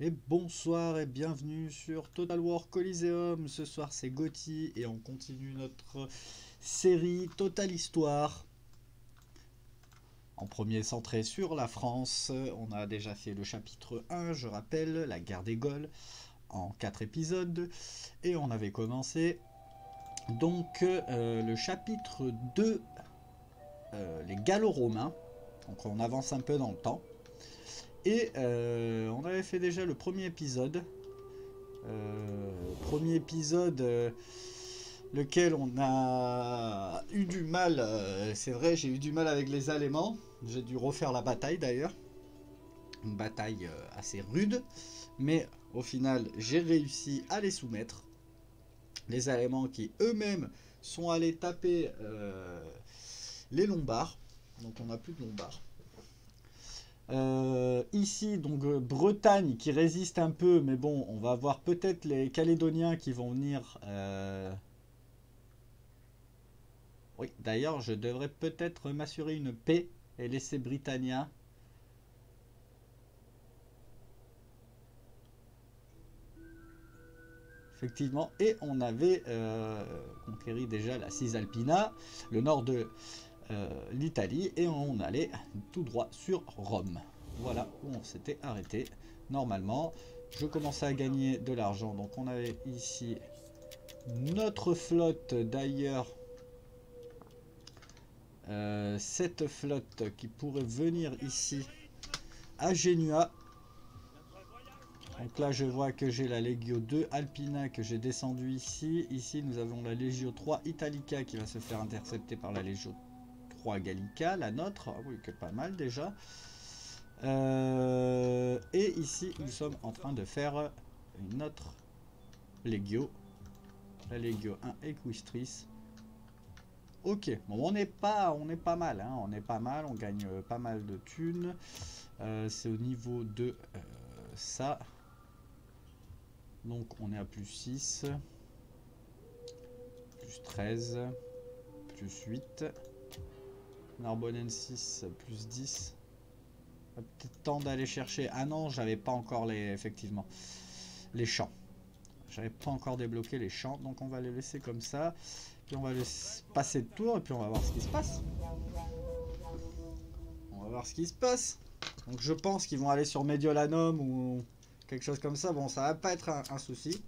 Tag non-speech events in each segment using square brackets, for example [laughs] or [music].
Et bonsoir et bienvenue sur Total War Coliseum. Ce soir c'est Gotti et on continue notre série Total Histoire. En premier centré sur la France, on a déjà fait le chapitre 1, je rappelle, la guerre des Gaules, en 4 épisodes. Et on avait commencé donc euh, le chapitre 2, euh, les Gallo-Romains. Donc on avance un peu dans le temps. Et euh, on avait fait déjà le premier épisode. Euh, premier épisode, euh, lequel on a eu du mal. C'est vrai, j'ai eu du mal avec les Allemands. J'ai dû refaire la bataille d'ailleurs. Une bataille assez rude. Mais au final, j'ai réussi à les soumettre. Les Allemands qui eux-mêmes sont allés taper les Lombards. Donc on n'a plus de Lombards. Euh, ici, donc euh, Bretagne qui résiste un peu, mais bon, on va voir peut-être les Calédoniens qui vont venir. euh, Oui, d'ailleurs, je devrais peut-être m'assurer une paix et laisser Britannia. Effectivement, et on avait conquéri déjà la Cisalpina, le nord de l'Italie et on allait tout droit sur Rome. Voilà où on s'était arrêté. Normalement, je commençais à gagner de l'argent. Donc on avait ici notre flotte d'ailleurs. Euh, cette flotte qui pourrait venir ici à Genua. Donc là je vois que j'ai la Legio 2 Alpina que j'ai descendu ici. Ici nous avons la Legio 3 Italica qui va se faire intercepter par la Legio 3 Gallica, la nôtre, ah oui, que pas mal déjà. Euh, et ici, nous sommes en train de faire une autre Legio, la Legio 1 Equistris. Ok, bon, on n'est pas, on est pas mal, hein, on est pas mal, on gagne euh, pas mal de thunes. Euh, C'est au niveau de ça. Donc on est à plus 6, plus 13, plus 8. Narbonne 6 plus 10. Peut-être temps d'aller chercher. Ah non, j'avais pas encore les effectivement les champs. J'avais pas encore débloqué les champs, donc on va les laisser comme ça. Puis on va passer le tour et puis on va voir ce qui se passe. On va voir ce qui se passe. Donc je pense qu'ils vont aller sur Mediolanum ou quelque chose comme ça. Bon, ça va pas être un souci.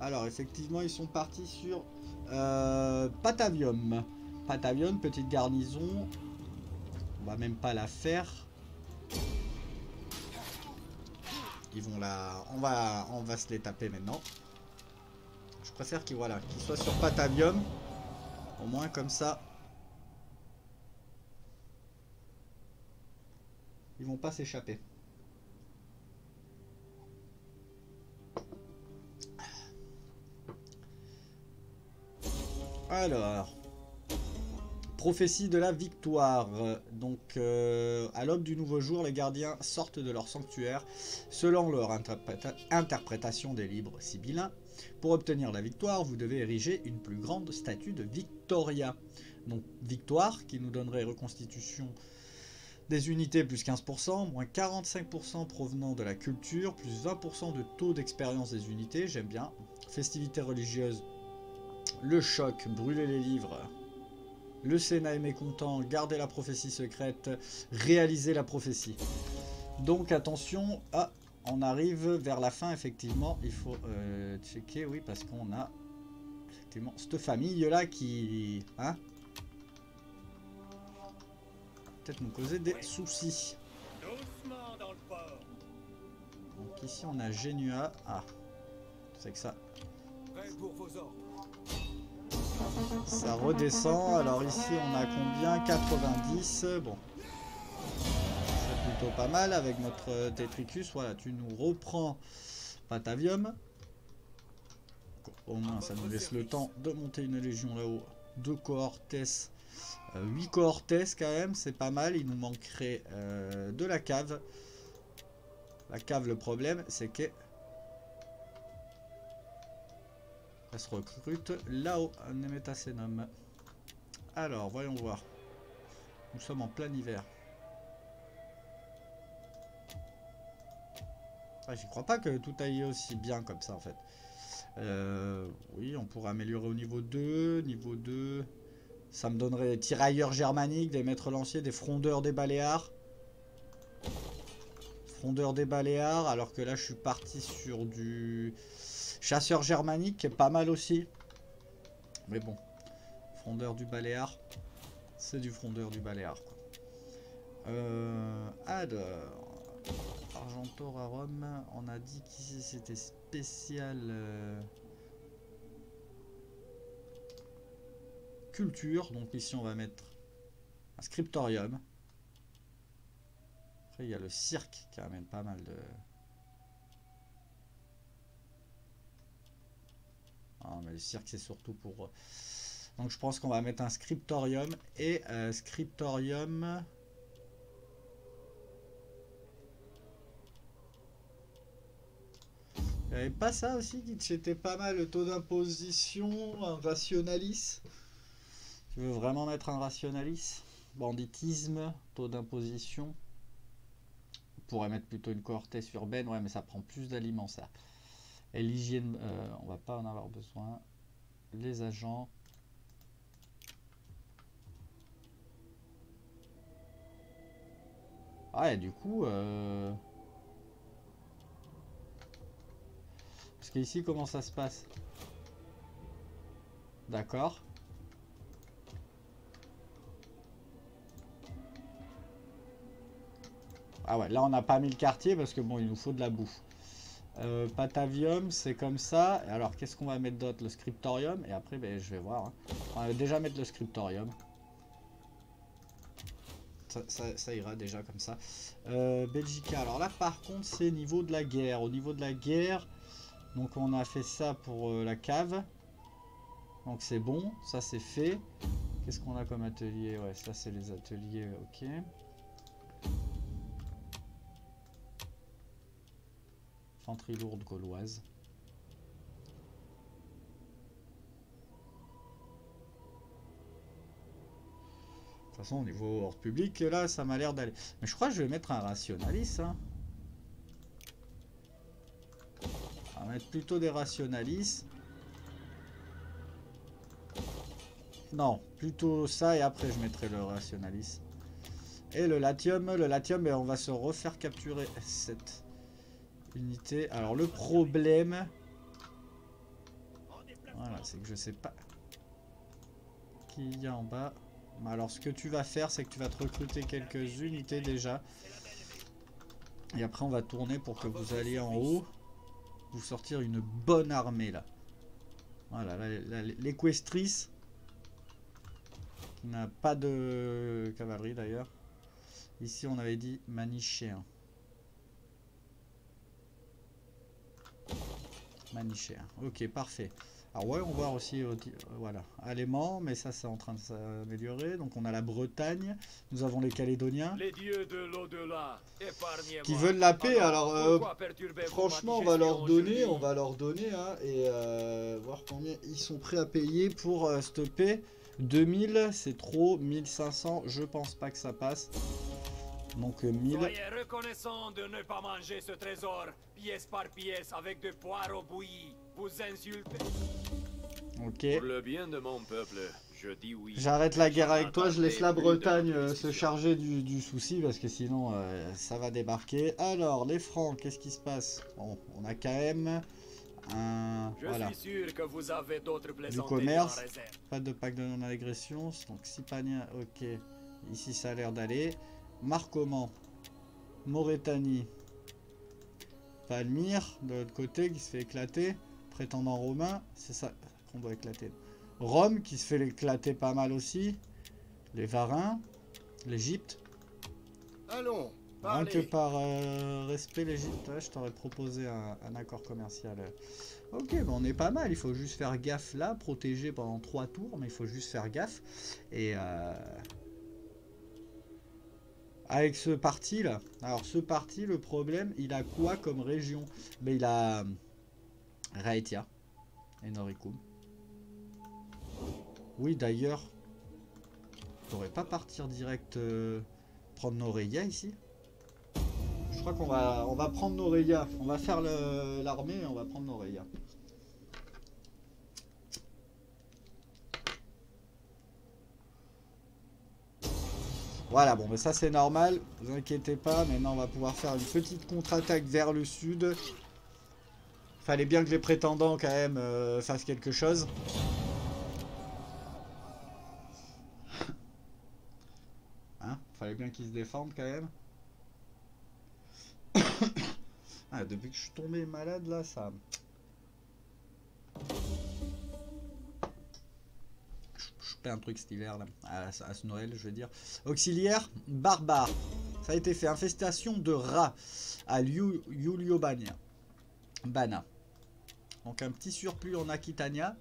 Alors effectivement, ils sont partis sur euh, Patavium. Patavium, petite garnison. On va même pas la faire. Ils vont la... On va, on va se les taper maintenant. Je préfère qu'ils voilà, qu'ils soient sur Patavium. Au moins comme ça. Ils vont pas s'échapper. Alors, prophétie de la victoire. Donc, euh, à l'aube du nouveau jour, les gardiens sortent de leur sanctuaire selon leur interpréta interprétation des livres sibyllins. Pour obtenir la victoire, vous devez ériger une plus grande statue de Victoria. Donc, victoire qui nous donnerait reconstitution des unités plus 15%, moins 45% provenant de la culture, plus 20% de taux d'expérience des unités, j'aime bien. Festivité religieuse le choc, brûler les livres. Le Sénat est mécontent, garder la prophétie secrète, réaliser la prophétie. Donc attention, ah, on arrive vers la fin effectivement, il faut euh, checker, oui, parce qu'on a effectivement cette famille-là qui... Hein Peut-être nous causer des soucis. Donc ici on a Genua. Ah, c'est que ça... Ça redescend. Alors ici, on a combien? 90. Bon. C'est plutôt pas mal avec notre Tetricus. Voilà, tu nous reprends Patavium. Au moins, ça nous laisse le temps de monter une légion là-haut. Deux cohortes. 8 cohortes quand même, c'est pas mal. Il nous manquerait euh, de la cave. La cave, le problème, c'est que Elle se recrute là-haut, Nemetacenum. Alors, voyons voir. Nous sommes en plein hiver. Ah, J'y crois pas que tout aille aussi bien comme ça en fait. Euh, oui, on pourrait améliorer au niveau 2. Niveau 2, ça me donnerait des tirailleurs germaniques, des maîtres lanciers, des frondeurs des Baléares. Frondeurs des Baléares, alors que là je suis parti sur du chasseur germanique, pas mal aussi. Mais bon, frondeur du Baléare, c'est du frondeur du Baléare. Euh, alors, Argentor à Rome, on a dit qu'ici c'était spécial euh, culture. Donc ici on va mettre un scriptorium. Après il y a le cirque qui amène pas mal de... Ah, mais le cirque c'est surtout pour... Donc je pense qu'on va mettre un scriptorium et euh, scriptorium... Il n'y avait pas ça aussi qui c'était pas mal le taux d'imposition, un rationalis? Tu veux vraiment mettre un rationalis? Banditisme, taux d'imposition. On pourrait mettre plutôt une cohorte urbaine, ouais mais ça prend plus d'aliments ça. Et l'hygiène, euh, on va pas en avoir besoin. Les agents. Ah du coup... Euh... Parce qu'ici, comment ça se passe? D'accord. Ah ouais, là on n'a pas mis le quartier parce que bon, il nous faut de la bouffe. Euh, Patavium, c'est comme ça. Alors, qu'est-ce qu'on va mettre d'autre? Le scriptorium. Et après, ben, je vais voir. Hein. On va déjà mettre le scriptorium. Ça, ira déjà comme ça. Euh, Belgica. Alors là, par contre, c'est niveau de la guerre. Au niveau de la guerre, donc on a fait ça pour euh, la cave. Donc c'est bon, ça c'est fait. Qu'est-ce qu'on a comme atelier? Ouais, ça c'est les ateliers, ok. Infanterie lourde gauloise. De toute façon, au niveau hors public, là, ça m'a l'air d'aller. Mais je crois que je vais mettre un rationalis. Hein. On va mettre plutôt des rationalis. Non, plutôt ça et après je mettrai le rationalis. Et le latium, le latium, et on va se refaire capturer 7. Alors le problème... Voilà, c'est que je sais pas qui y a en bas. Bah, alors ce que tu vas faire, c'est que tu vas te recruter quelques unités déjà. Et après on va tourner pour que vous alliez en haut. Vous sortir une bonne armée là. Voilà, l'équestrice. Qui n'a pas de cavalerie d'ailleurs. Ici on avait dit manichéen. Hein. Manichéen. Ok, parfait. Alors ouais, on voit aussi, euh, voilà, Alémant, mais ça c'est en train de s'améliorer. Donc on a la Bretagne, nous avons les Calédoniens. Les dieux de l'au-delà, qui veulent la paix. Alors, euh, franchement, on va leur donner, on va leur donner, hein, et euh, voir combien ils sont prêts à payer pour stopper. 2000, c'est trop. 1500, je pense pas que ça passe. Donc 1000. Soyez reconnaissant de ne pas manger ce trésor, pièce par pièce, avec de poireaux bouillis. Vous insultez. Ok. Pour le bien de mon peuple, je dis oui. J'arrête la guerre avec toi, je laisse la Bretagne euh, se charger du, du, souci parce que sinon euh, ça va débarquer. Alors, les francs, qu'est-ce qui se passe? Bon, on a quand même un... Je voilà. suis sûr que vous avez d'autres Du commerce, pas de pack de non-agression, donc Sipania, ok. Ici ça a l'air d'aller. Marcoman, Mauritanie, Palmyre, de l'autre côté, qui se fait éclater. Prétendant romain, c'est ça qu'on doit éclater. Rome, qui se fait éclater pas mal aussi. Les Varins, l'Égypte. Allons, Rien que par euh, respect l'Égypte, je t'aurais proposé un, un, accord commercial. Ok, bon, on est pas mal, il faut juste faire gaffe là, protéger pendant trois tours, mais il faut juste faire gaffe. Et... Euh avec ce parti là. Alors ce parti, le problème, il a quoi comme région? Mais ben, il a Raetia et Noricum. Oui d'ailleurs, pourrait pas partir direct euh, prendre Noreia ici? Je crois qu'on va, on va prendre Noreia. On va faire l'armée et on va prendre Noreia. Voilà, bon, mais ça c'est normal, vous inquiétez pas. Maintenant, on va pouvoir faire une petite contre-attaque vers le sud. Fallait bien que les prétendants, quand même, euh, fassent quelque chose. Hein? Fallait bien qu'ils se défendent, quand même. [coughs] ah, depuis que je suis tombé malade, là, ça... Un truc cet hiver, là, à, ce Noël, je veux dire. Auxiliaire, barbare. Ça a été fait. Infestation de rats à Yuliobania. Bana. Donc un petit surplus en Aquitania,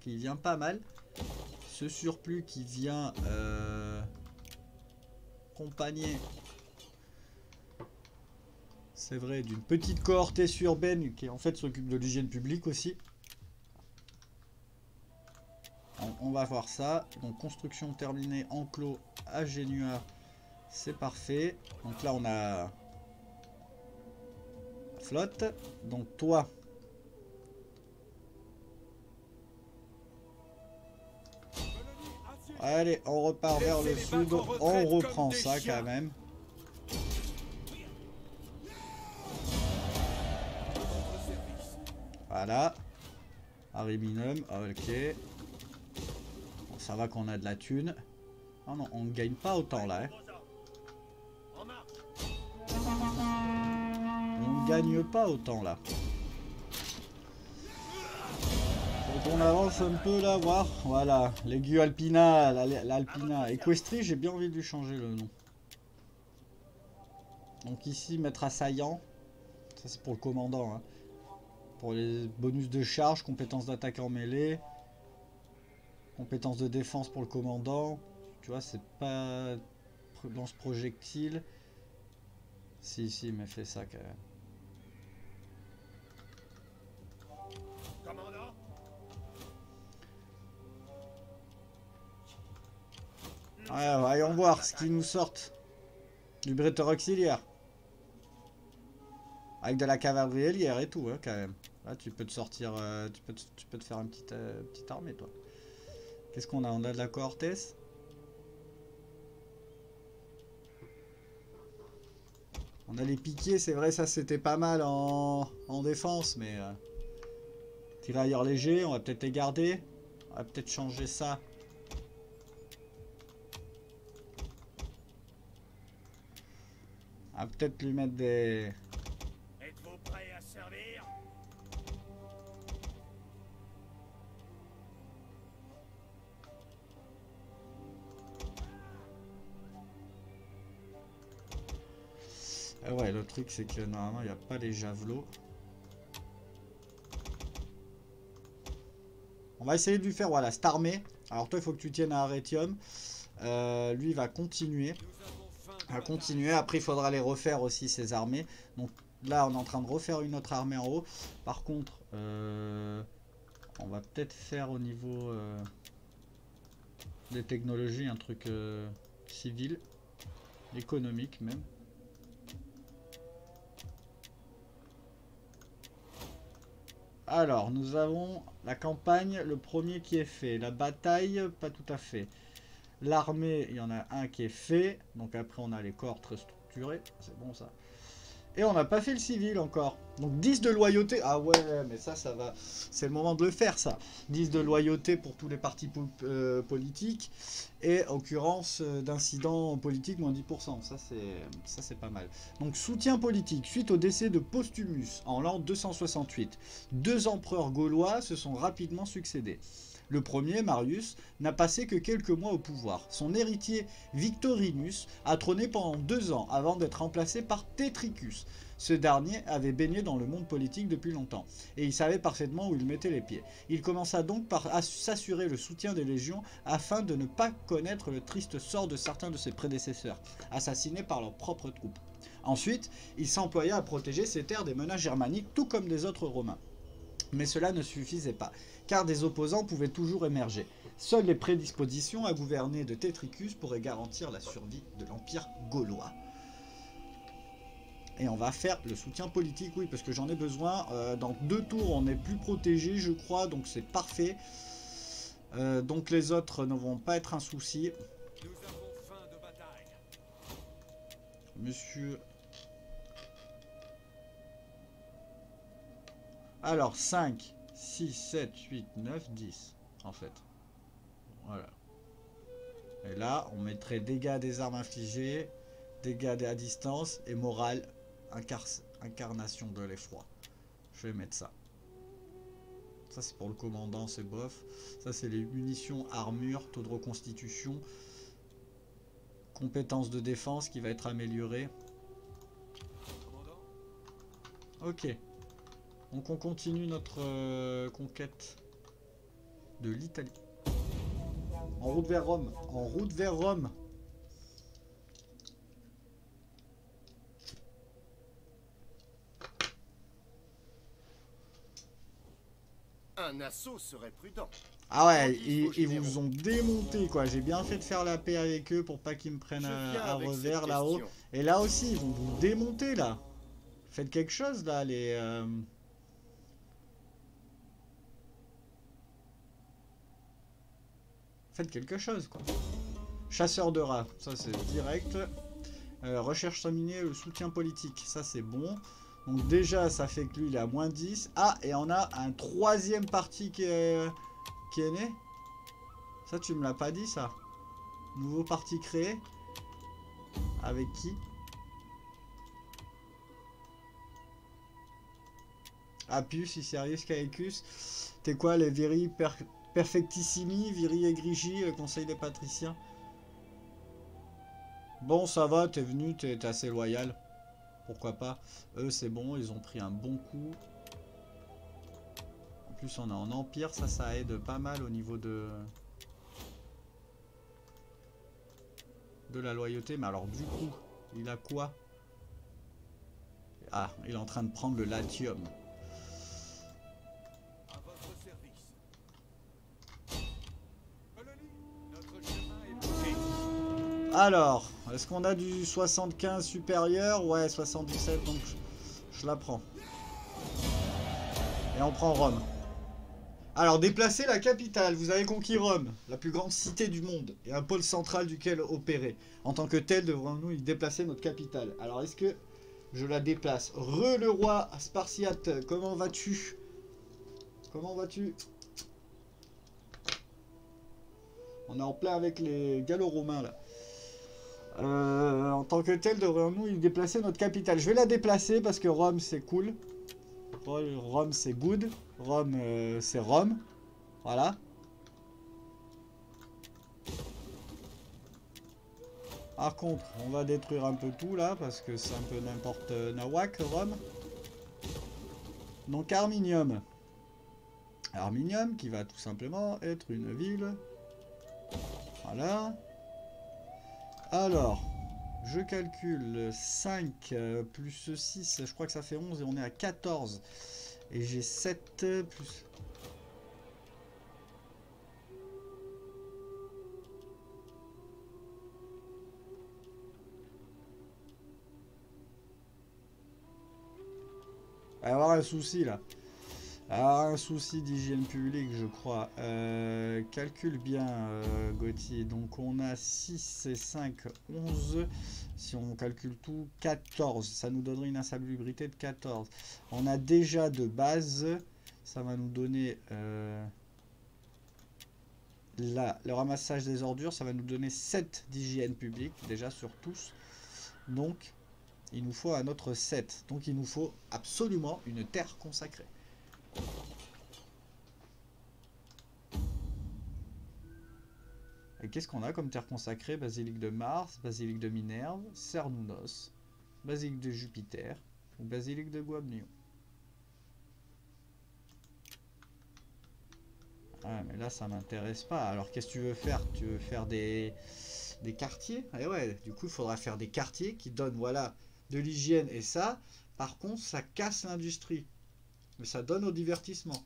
qui vient pas mal. Ce surplus qui vient euh, c'est vrai, d'une petite cohorte urbaine qui en fait s'occupe de l'hygiène publique aussi. On, on va voir ça. Donc construction terminée, enclos à Génua, c'est parfait. Donc là on a flotte. Donc toi, allez, on repart vers le sud. On reprend ça quand même. Voilà. Ariminum, ok. Ça va qu'on a de la thune. Oh non, on ne gagne pas autant là. hein. On ne gagne pas autant là. On avance un peu là, voir. Voilà, l'aiguille alpina, la- l'alpina. Equestri, j'ai bien envie de lui changer le nom. Donc ici, mettre assaillant. Ça c'est pour le commandant. hein. Pour les bonus de charge, compétences d'attaque en mêlée. Compétences de défense pour le commandant. Tu vois, c'est pas pr- lance projectile. Si, si, mais fait ça quand même. Commandant? Ouais, voyons voir ce qu'ils nous sortent. Du bretteur auxiliaire. Avec de la cavalerie et tout, hein, quand même. Là, tu peux te sortir, euh, tu, peux te, tu peux te faire une petite, euh, petite armée, toi. Qu'est-ce qu'on a On a de la cohortes On a les piquiers, c'est vrai, ça c'était pas mal en, en défense, mais... Euh, tirailleurs légers, on va peut-être les garder. On va peut-être changer ça On va peut-être lui mettre des... Ah ouais, le truc c'est que normalement il n'y a pas les javelots. On va essayer de lui faire, voilà, cette armée. Alors toi il faut que tu tiennes à Arretium. Euh, lui il va continuer. Continuer, après il faudra les refaire aussi ces armées. Donc là on est en train de refaire une autre armée en haut. Par contre, euh, on va peut-être faire au niveau euh, des technologies un truc civil, économique même. Alors, nous avons la campagne, le premier qui est fait. La bataille, pas tout à fait. L'armée, il y en a un qui est fait. Donc après, on a les corps très structurés. C'est bon ça. Et on n'a pas fait le civil encore. Donc 10 de loyauté. Ah ouais, mais ça, ça va. C'est le moment de le faire, ça. 10 de loyauté pour tous les partis euh, politiques. Et occurrence euh, d'incidents politiques, moins 10%. Ça, c'est ça, c'est pas mal. Donc soutien politique. Suite au décès de Postumus en l'an 268, deux empereurs gaulois se sont rapidement succédés. Le premier, Marius, n'a passé que quelques mois au pouvoir. Son héritier, Victorinus, a trôné pendant deux ans avant d'être remplacé par Tétricus. Ce dernier avait baigné dans le monde politique depuis longtemps, et il savait parfaitement où il mettait les pieds. Il commença donc par ass- s'assurer le soutien des légions afin de ne pas connaître le triste sort de certains de ses prédécesseurs, assassinés par leurs propres troupes. Ensuite, il s'employa à protéger ses terres des menaces germaniques, tout comme des autres Romains. Mais cela ne suffisait pas, car des opposants pouvaient toujours émerger. Seules les prédispositions à gouverner de Tétricus pourraient garantir la survie de l'Empire gaulois. Et on va faire le soutien politique, oui, parce que j'en ai besoin. Euh, dans deux tours, on est plus protégé, je crois, donc c'est parfait. Euh, donc les autres ne vont pas être un souci. Nous avons faim de bataille. Monsieur... Alors, 5, 6, 7, 8, 9, 10, en fait. Voilà. Et là, on mettrait dégâts des armes infligées, dégâts à distance et morale, incar- incarnation de l'effroi. Je vais mettre ça. Ça, c'est pour le commandant, c'est bof. Ça, c'est les munitions, armure, taux de reconstitution, compétence de défense qui va être améliorée. Ok. Donc on continue notre euh, conquête de l'Italie. En route vers Rome. En route vers Rome. Un assaut serait prudent. Ah ouais, ils, vous ont démonté quoi. J'ai bien fait de faire la paix avec eux pour pas qu'ils me prennent avec revers là-haut. Et là aussi, ils vont vous démonter là. Faites quelque chose là, les. euh, Faites quelque chose quoi. Chasseur de rats, ça c'est direct. Euh, recherche terminée, le soutien politique, ça c'est bon. Donc déjà, ça fait que lui il est à moins 10. Ah, et on a un troisième parti qui est, qui est né. Ça, tu me l'as pas dit ça. Nouveau parti créé. Avec qui? Appius, Icerius, Caecus. T'es quoi, les Viri per- Perfectissimi, Viri Egrigi, le conseil des patriciens Bon, ça va, t'es venu, t'es t'es assez loyal. Pourquoi pas Eux, c'est bon, ils ont pris un bon coup. En plus, on est en empire, ça, ça aide pas mal au niveau de... De la loyauté. Mais alors, du coup, il a quoi? Ah, il est en train de prendre le Latium. Alors, est-ce qu'on a du 75 supérieur? Ouais, 77, donc je, la prends. Et on prend Rome. Alors, déplacer la capitale. Vous avez conquis Rome, la plus grande cité du monde, et un pôle central duquel opérer. En tant que tel, devrons-nous y déplacer notre capitale? Alors, est-ce que je la déplace? Re le roi Spartiate, comment vas-tu? Comment vas-tu? On est en plein avec les gallo-romains, là. Euh, en tant que tel, devrions-nous y déplacer notre capitale Je vais la déplacer parce que Rome c'est cool. Ro- Rome c'est good. Rome euh, c'est Rome. Voilà. Par contre, on va détruire un peu tout là parce que c'est un peu n'importe euh, nawak Rome. Donc Arminium. Arminium qui va tout simplement être une ville. Voilà. Alors, je calcule 5 euh, plus 6, je crois que ça fait 11 et on est à 14. Et j'ai 7 euh, plus... Il va y avoir un souci là. Alors, un souci d'hygiène publique, je crois. Euh, calcule bien, euh, Gauthier. Donc, on a 6 et 5, 11. Si on calcule tout, 14. Ça nous donnerait une insalubrité de 14. On a déjà de base. Ça va nous donner... euh, là, le ramassage des ordures, ça va nous donner 7 d'hygiène publique, déjà sur tous. Donc, il nous faut un autre 7. Donc, il nous faut absolument une terre consacrée. Et qu'est-ce qu'on a comme terre consacrée? Basilique de Mars, basilique de Minerve, Cernounos, basilique de Jupiter ou basilique de Guamnion. Ah mais là ça m'intéresse pas. Alors qu'est-ce que tu veux faire? Tu veux faire des, des quartiers? Eh ouais, du coup il faudra faire des quartiers qui donnent voilà de l'hygiène et ça. Par contre ça casse l'industrie. Mais ça donne au divertissement.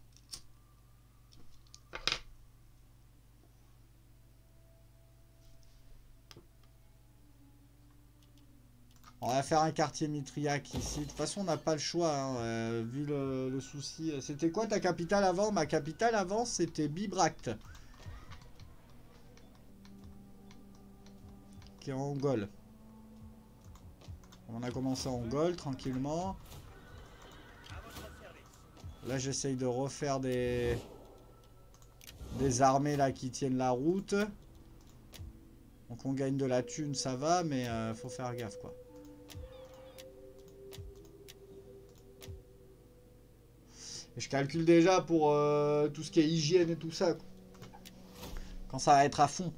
On va faire un quartier mitriaque ici. De toute façon, on n'a pas le choix, hein, euh, vu le, souci. C'était quoi ta capitale avant? Ma capitale avant, c'était Bibracte. Qui est en Gaule. On a commencé en Gaule, tranquillement. Là, j'essaye de refaire des... Des armées, là, qui tiennent la route. Donc, on gagne de la thune, ça va, mais euh, faut faire gaffe, quoi. Et je calcule déjà pour euh, tout ce qui est hygiène et tout ça. Quand ça va être à fond.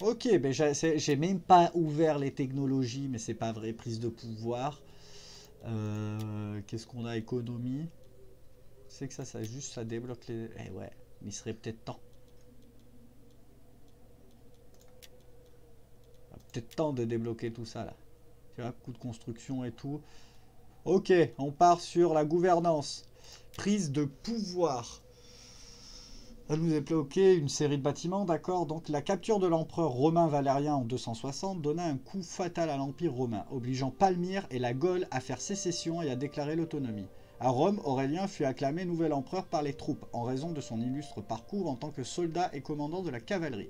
Ok, ben j'ai c'est- j'ai même pas ouvert les technologies, mais c'est pas vrai. Prise de pouvoir. Euh, Qu'est-ce qu'on a? Économie. C'est que ça, ça juste, ça débloque les. Eh ouais, mais il serait peut-être temps. Ah, Peut-être temps de débloquer tout ça là. Tu vois, coût de construction et tout. Ok, on part sur la gouvernance. Prise de pouvoir. Ça nous bloqué une série de bâtiments, d'accord Donc la capture de l'empereur romain Valérien en 260 donna un coup fatal à l'Empire romain, obligeant Palmyre et la Gaule à faire sécession et à déclarer l'autonomie. À Rome, Aurélien fut acclamé nouvel empereur par les troupes, en raison de son illustre parcours en tant que soldat et commandant de la cavalerie.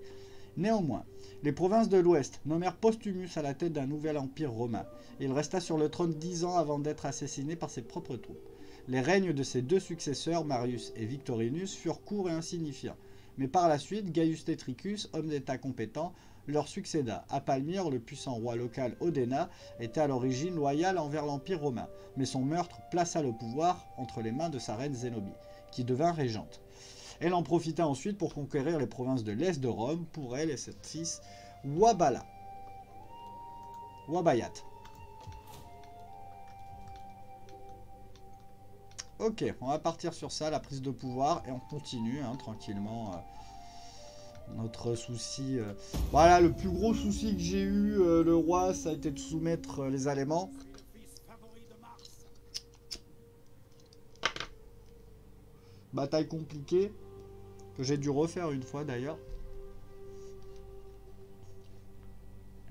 Néanmoins, les provinces de l'Ouest nommèrent Postumus à la tête d'un nouvel empire romain. Il resta sur le trône dix ans avant d'être assassiné par ses propres troupes. Les règnes de ses deux successeurs, Marius et Victorinus, furent courts et insignifiants. Mais par la suite, Gaius Tetricus, homme d'État compétent, leur succéda. À Palmyre, le puissant roi local Odena était à l'origine loyal envers l'Empire romain, mais son meurtre plaça le pouvoir entre les mains de sa reine Zénobie, qui devint régente. Elle en profita ensuite pour conquérir les provinces de l'Est de Rome pour elle et ses fils Wabala. Wabayat. Ok, on va partir sur ça, la prise de pouvoir, et on continue hein, tranquillement euh, notre souci. euh. Voilà, le plus gros souci que j'ai eu, euh, le roi, ça a été de soumettre euh, les Allemands. Bataille compliquée, que j'ai dû refaire une fois d'ailleurs.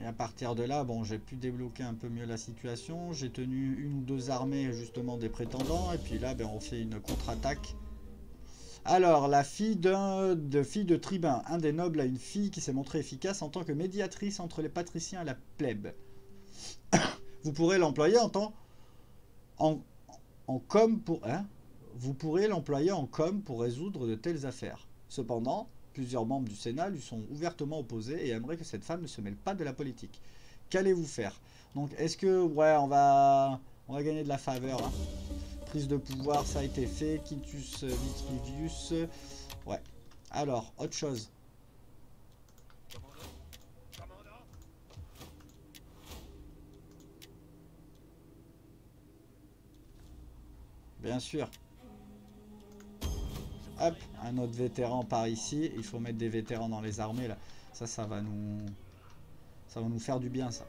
Et à partir de là, bon, j'ai pu débloquer un peu mieux la situation. J'ai tenu une ou deux armées justement des prétendants. Et puis là, ben, on fait une contre-attaque. Alors, la fille de fille de tribun, un des nobles a une fille qui s'est montrée efficace en tant que médiatrice entre les patriciens et la plèbe. [coughs] Vous pourrez l'employer en tant en, en com pour hein Vous pourrez l'employer en com pour résoudre de telles affaires. Cependant, plusieurs membres du Sénat lui sont ouvertement opposés et aimeraient que cette femme ne se mêle pas de la politique. Qu'allez-vous faire? Donc, est-ce que ouais, on va on va gagner de la faveur hein? Prise de pouvoir, ça a été fait. Quintus Vitrivius. Ouais. Alors, autre chose. Bien sûr. Hop, un autre vétéran par ici. Il faut mettre des vétérans dans les armées là. Ça, ça va nous, ça va nous faire du bien ça.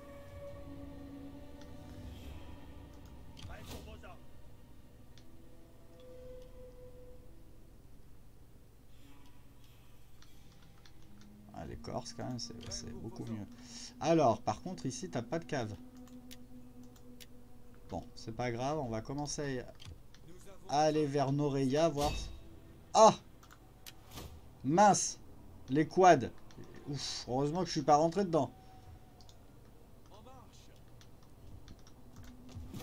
Corses quand même, c'est beaucoup mieux. Alors, par contre, ici, t'as pas de cave. Bon, c'est pas grave, on va commencer à aller vers Noreia, voir... Ah Mince Les quads heureusement que je suis pas rentré dedans.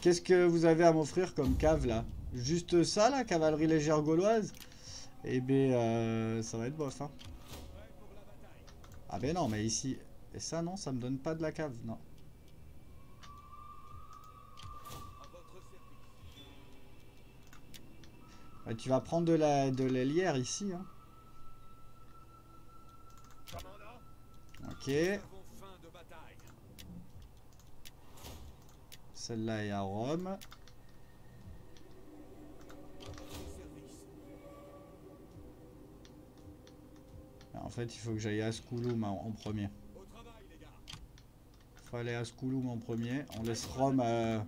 Qu'est-ce que vous avez à m'offrir comme cave là? Juste ça la cavalerie légère gauloise? Eh ben euh, ça va être bof hein. Ah ben non mais ici... Et ça non, ça me donne pas de la cave, non. Tu vas prendre de la de l'ailière ici hein. Ok. Celle-là est à Rome. En fait, il faut que j'aille à Skouloum en, premier. faut aller à Skouloum en premier. On laisse Rome euh,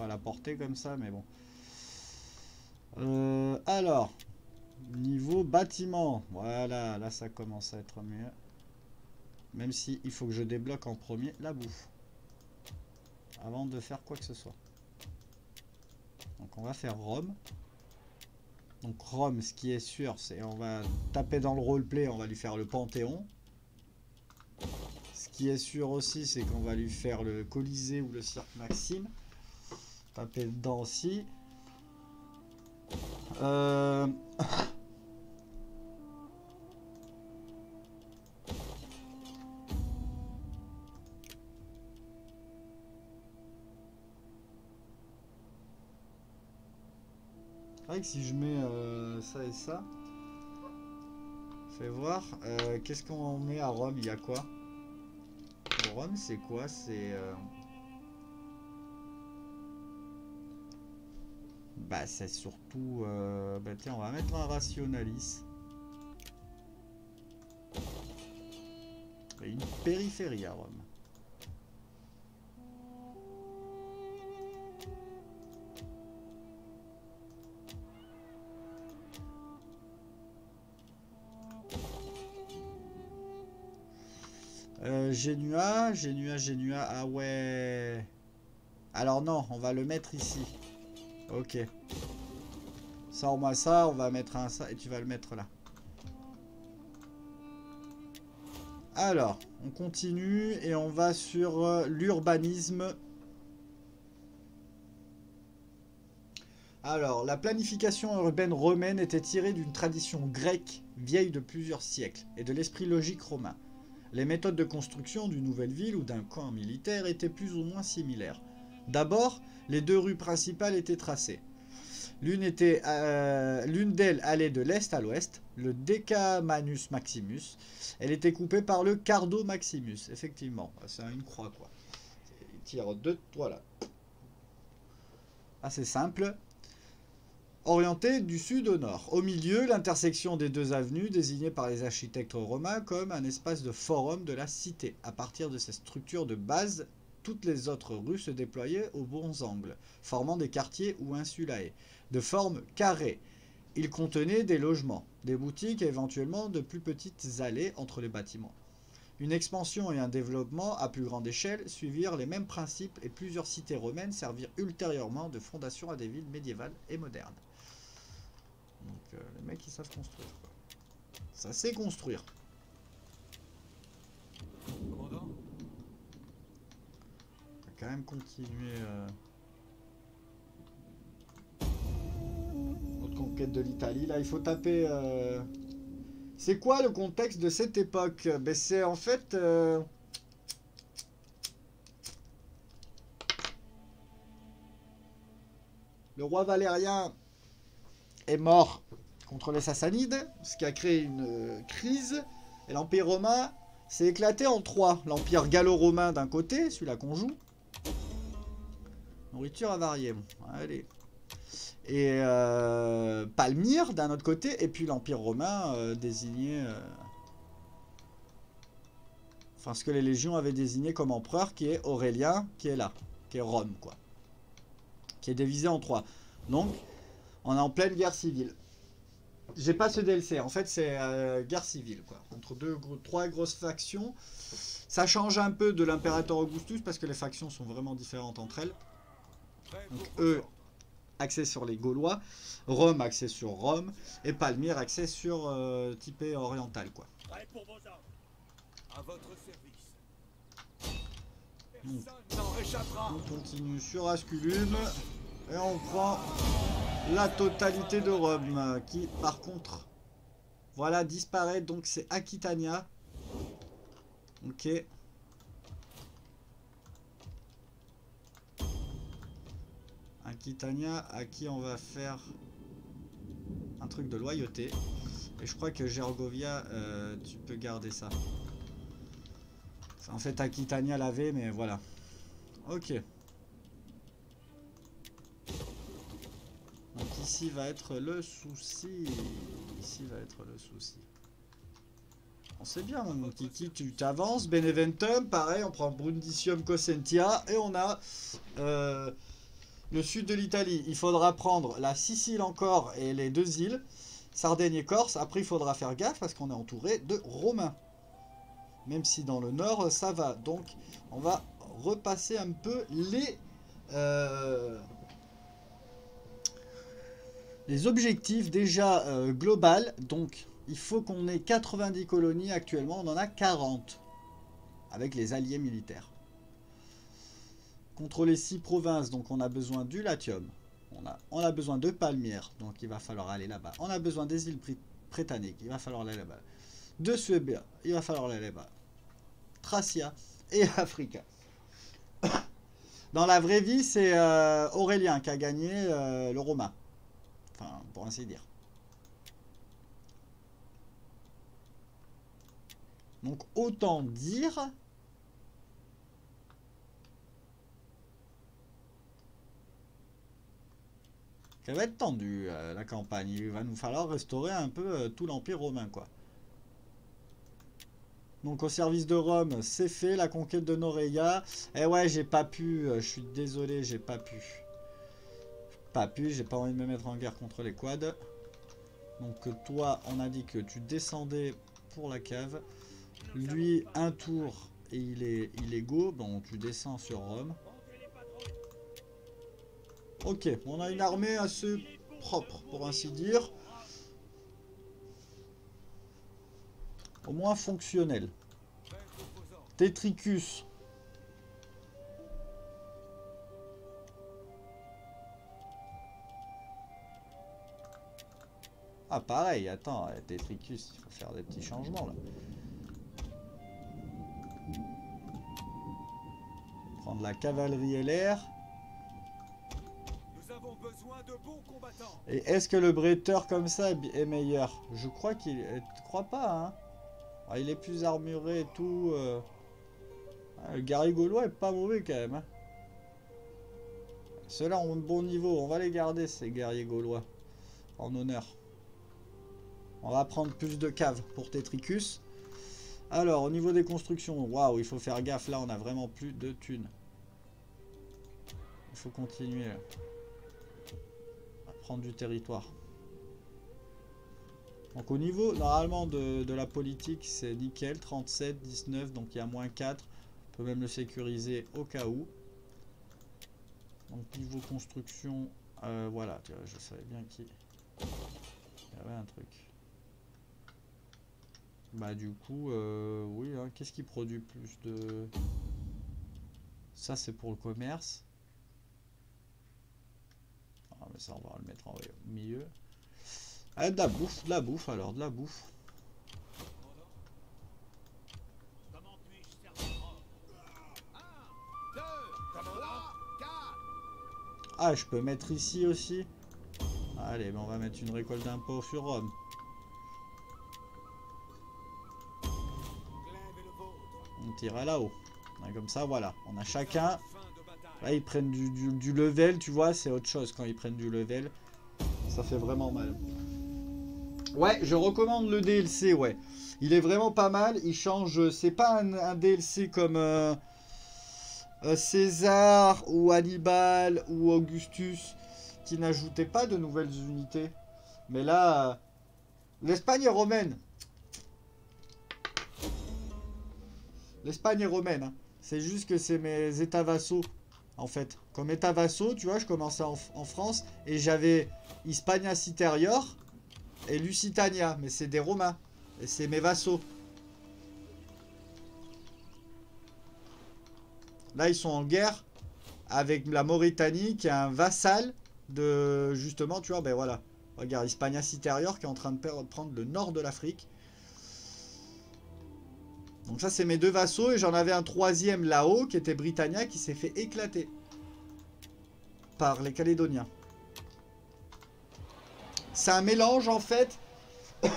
à la portée comme ça, mais bon. Euh, alors, niveau bâtiment. Voilà, là ça commence à être mieux. Même si il faut que je débloque en premier la bouffe. avant de faire quoi que ce soit. Donc on va faire Rome. Donc Rome, ce qui est sûr, c'est on va taper dans le roleplay, on va lui faire le Panthéon. Ce qui est sûr aussi, c'est qu'on va lui faire le Colisée ou le Cirque Maxime. Taper dedans aussi. Euh... [laughs] si je mets euh, ça et ça, fais voir. Euh, Qu'est-ce qu'on met à Rome? Il y a quoi? Rome, c'est quoi? C'est. euh, Bah, c'est surtout. Bah, tiens, on va mettre un rationalis. Et une périphérie à Rome. Genua, Genua, Genua, ah ouais. Alors non, on va le mettre ici. Ok. Sors-moi ça, on va mettre un ça et tu vas le mettre là. Alors, on continue et on va sur euh, l'urbanisme. Alors, la planification urbaine romaine était tirée d'une tradition grecque vieille de plusieurs siècles et de l'esprit logique romain. Les méthodes de construction d'une nouvelle ville ou d'un camp militaire étaient plus ou moins similaires. D'abord, les deux rues principales étaient tracées. L'une euh, d'elles allait de l'est à l'ouest, le Decamanus Maximus. Elle était coupée par le Cardo Maximus, effectivement. C'est une croix, quoi. Il tire deux, voilà. Assez simple. Orientée du sud au nord. Au milieu, l'intersection des deux avenues, désignée par les architectes romains comme un espace de forum de la cité. À partir de ces structures de base, toutes les autres rues se déployaient aux bons angles, formant des quartiers ou insulae, de forme carrée. Ils contenaient des logements, des boutiques et éventuellement de plus petites allées entre les bâtiments. Une expansion et un développement à plus grande échelle suivirent les mêmes principes et plusieurs cités romaines servirent ultérieurement de fondation à des villes médiévales et modernes. Les mecs ils savent construire. Quoi. Ça sait construire. Commandant On va quand même continuer euh, notre conquête de l'Italie. Là il faut taper... euh, C'est quoi le contexte de cette époque? Ben, C'est en fait... euh, Le roi Valérien est mort contre les Sassanides, ce qui a créé une euh, crise. Et l'Empire romain s'est éclaté en trois. L'Empire gallo-romain d'un côté, celui-là qu'on joue. Nourriture avariée. Et euh, Palmyre d'un autre côté. Et puis l'Empire romain euh, désigné... euh, Enfin, ce que les légions avaient désigné comme empereur, qui est Aurélien, qui est là. Qui est Rome, quoi. Qui est divisé en trois. Donc, on est en pleine guerre civile. J'ai pas ce DLC, en fait c'est euh, guerre civile quoi, entre deux trois grosses factions. Ça change un peu de l'impérateur Augustus parce que les factions sont vraiment différentes entre elles. Donc eux, axés sur les Gaulois, Rome axé sur Rome et Palmyre axé sur euh, typé oriental quoi. On continue sur Asculum et on prend la totalité de Rome qui par contre voilà disparaît donc c'est Aquitania. Ok. Aquitania à qui on va faire un truc de loyauté. Et je crois que Gergovia, euh, tu peux garder ça. En fait, Aquitania l'avait, mais voilà. Ok. Ici va être le souci. Ici va être le souci. On sait bien, mon kiki, tu t'avances. Beneventum, pareil, on prend Brundisium Cosentia et on a euh, le sud de l'Italie. Il faudra prendre la Sicile encore et les deux îles, Sardaigne et Corse. Après, il faudra faire gaffe parce qu'on est entouré de Romains. Même si dans le nord, ça va. Donc, on va repasser un peu les, euh, les objectifs déjà euh, global. Donc, il faut qu'on ait 90 colonies. Actuellement, on en a 40 avec les alliés militaires. Contrôler 6 provinces, donc on a besoin du Latium. On a, besoin de Palmyre, donc il va falloir aller là-bas. On a besoin des îles britanniques, il va falloir aller là-bas. De Suède, il va falloir aller là-bas. Tracia et [laughs] Africa. Dans la vraie vie, c'est euh, Aurélien qui a gagné euh, le Romain. Enfin, pour ainsi dire. Donc autant dire qu'elle va être tendue euh, la campagne. Il va nous falloir restaurer un peu euh, tout l'Empire romain quoi. Donc au service de Rome, c'est fait, la conquête de Noreia. Eh ouais, j'ai pas pu, euh, je suis désolé, j'ai pas pu. Pas pu, j'ai pas envie de me mettre en guerre contre les quads. Donc toi, on a dit que tu descendais pour la cave. Lui, un tour et il est, il est go. Bon, tu descends sur Rome. Ok, on a une armée assez propre, pour ainsi dire. Au moins fonctionnel. Tetricus. Ah pareil, attends, Tetricus, il faut faire des petits changements là. Prendre la cavalerie et l'air. Et est-ce que le bretteur comme ça est meilleur? Je crois qu'il... Je crois pas, hein? Ah, il est plus armuré et tout. Euh. Ah, le guerrier gaulois est pas mauvais quand même. Hein. Ceux-là ont un bon niveau. On va les garder, ces guerriers gaulois. En honneur. On va prendre plus de caves pour Tetricus. Alors, au niveau des constructions, waouh, il faut faire gaffe. Là, on a vraiment plus de thunes. Il faut continuer à prendre du territoire. Donc au niveau normalement de, la politique c'est nickel, 37, 19, donc il y a moins 4. On peut même le sécuriser au cas où. Donc niveau construction, euh, voilà, je savais bien qu'il y avait un truc. Bah du coup, euh, oui, hein, qu'est-ce qui produit plus de... Ça c'est pour le commerce. Ah mais ça on va le mettre en milieu. Ah, de la bouffe, de la bouffe alors, de la bouffe. Ah, je peux mettre ici aussi. Allez, ben on va mettre une récolte d'impôts sur Rome. On tire là-haut. Comme ça, voilà. On a chacun... Là, ils prennent du, level, tu vois, c'est autre chose quand ils prennent du level. Ça fait vraiment mal. Ouais, je recommande le DLC, ouais. Il est vraiment pas mal. Il change. C'est pas un, DLC comme euh, euh, César ou Hannibal ou Augustus qui n'ajoutaient pas de nouvelles unités. Mais là, euh, l'Espagne est romaine. L'Espagne est romaine. Hein. C'est juste que c'est mes états vassaux, en fait. Comme état vassaux, tu vois, je commençais en, en France et j'avais Hispania Citerior et Lusitania, mais c'est des Romains. Et c'est mes vassaux. Là, ils sont en guerre avec la Mauritanie, qui est un vassal de... Justement, tu vois, ben voilà. Regarde, Hispania Citerior, qui est en train de prendre le nord de l'Afrique. Donc ça, c'est mes deux vassaux. Et j'en avais un troisième là-haut, qui était Britannia, qui s'est fait éclater. Par les Calédoniens. C'est un mélange en fait [coughs]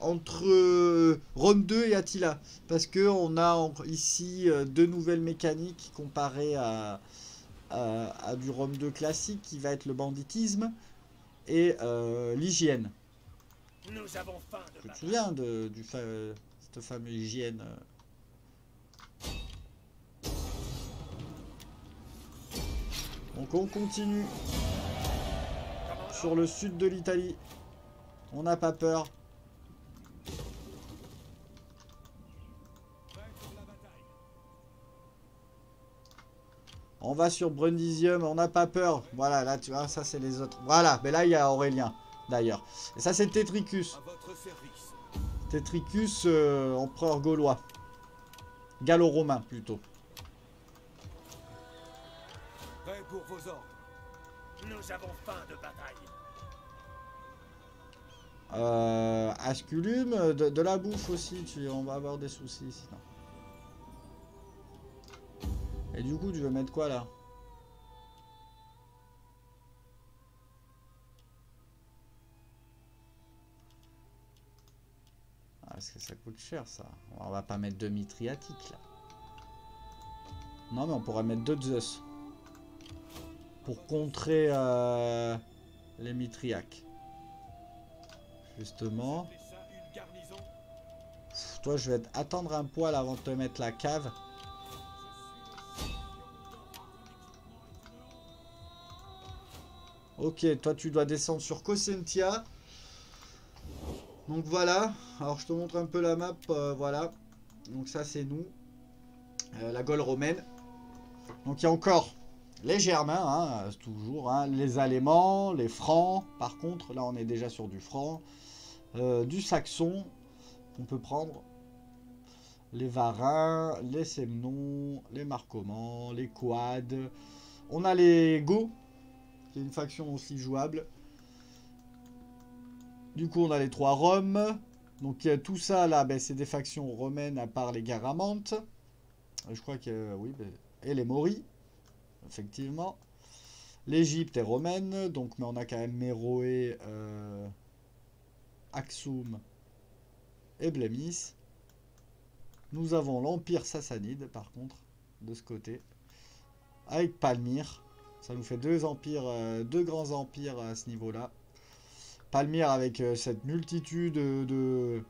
entre euh, Rome 2 et Attila. Parce qu'on a ici euh, deux nouvelles mécaniques comparées à, à, du Rome 2 classique qui va être le banditisme et euh, l'hygiène. Tu te souviens de du cette fameuse hygiène Donc on continue sur le sud de l'Italie. On n'a pas peur. On va sur Brundisium, on n'a pas peur. Voilà, là, tu vois, ça, c'est les autres. Voilà, mais là, il y a Aurélien, d'ailleurs. Et ça, c'est Tetricus. Tetricus, euh, empereur gaulois. Gallo-romain, plutôt. Prêt pour vos ordres. Nous avons faim de bataille. Euh, Asculum, de, de la bouffe aussi, tu, on va avoir des soucis sinon. Et du coup, tu veux mettre quoi là? Est-ce que ça coûte cher ça On va pas mettre deux mitriatiques là. Non, mais on pourrait mettre deux Zeus. Pour contrer euh, les mitriaques. Justement. Toi, je vais te attendre un poil avant de te mettre la cave. Ok, toi, tu dois descendre sur Cosentia. Donc voilà. Alors, je te montre un peu la map. euh, voilà. Donc ça, c'est nous. Euh, la Gaule romaine. Donc il y a encore les Germains, hein, toujours. hein, les Allemands, les Francs. Par contre, là, on est déjà sur du Franc. Euh, du Saxon. On peut prendre les Varins, les Semnons, les Marcomans, les Quads. On a les Go, qui est une faction aussi jouable. Du coup, on a les trois Roms. Donc euh, tout ça là, ben, c'est des factions romaines à part les Garamantes. Euh, Je crois que euh, oui, ben, et les Mauris, effectivement. L'Égypte est romaine, donc mais on a quand même Méroé, Axum et Blémis. Nous avons l'Empire sassanide, par contre, de ce côté, avec Palmyre. Ça nous fait deux empires, deux grands empires à ce niveau-là. Palmyre avec euh, cette multitude de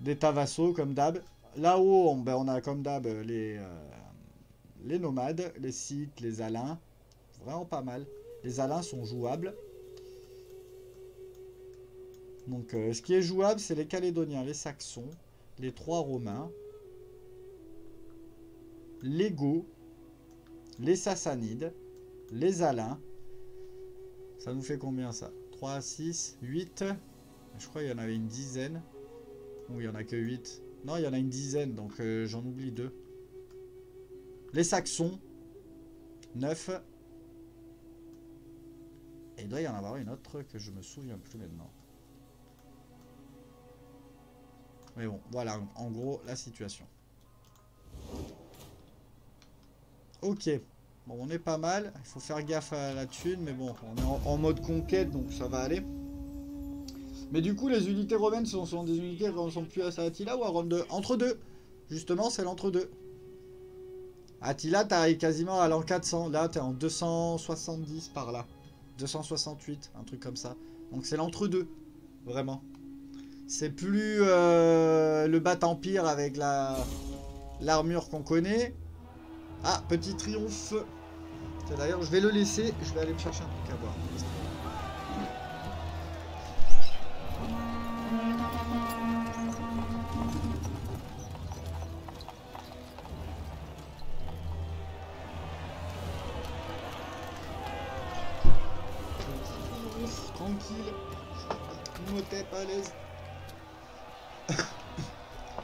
d'états vassaux, comme d'hab. Là-haut, on, ben, a comme d'hab les, euh, les nomades, les Scythes, les Alains. Vraiment pas mal. Les Alains sont jouables. Donc, euh, ce qui est jouable, c'est les Calédoniens, les Saxons, les trois Romains, les Goths, les Sassanides, les Alains. Ça nous fait combien ça? 3, 6, 8. Je crois qu'il y en avait une dizaine. Ou il y en a que 8. Non, il y en a une dizaine, donc euh, j'en oublie deux. Les Saxons, 9. Et il doit y en avoir une autre que je me souviens plus maintenant. Mais bon, voilà en gros la situation. Ok. Bon, on est pas mal. Il faut faire gaffe à la thune, mais bon, on est en, mode conquête, donc ça va aller. Mais du coup, les unités romaines sont, sont des unités qui sont plus à Attila ou à Rome 2 Entre deux. Justement, c'est l'entre-deux. Attila, t'arrives quasiment à l'an 400. Là, t'es en 270 par là. 268, un truc comme ça. Donc c'est l'entre-deux. Vraiment. C'est plus euh, le Bat Empire avec la l'armure qu'on connaît. Ah, petit triomphe. D'ailleurs, je vais le laisser. Je vais aller me chercher un truc à boire. Tranquille. Motep à l'aise. [laughs]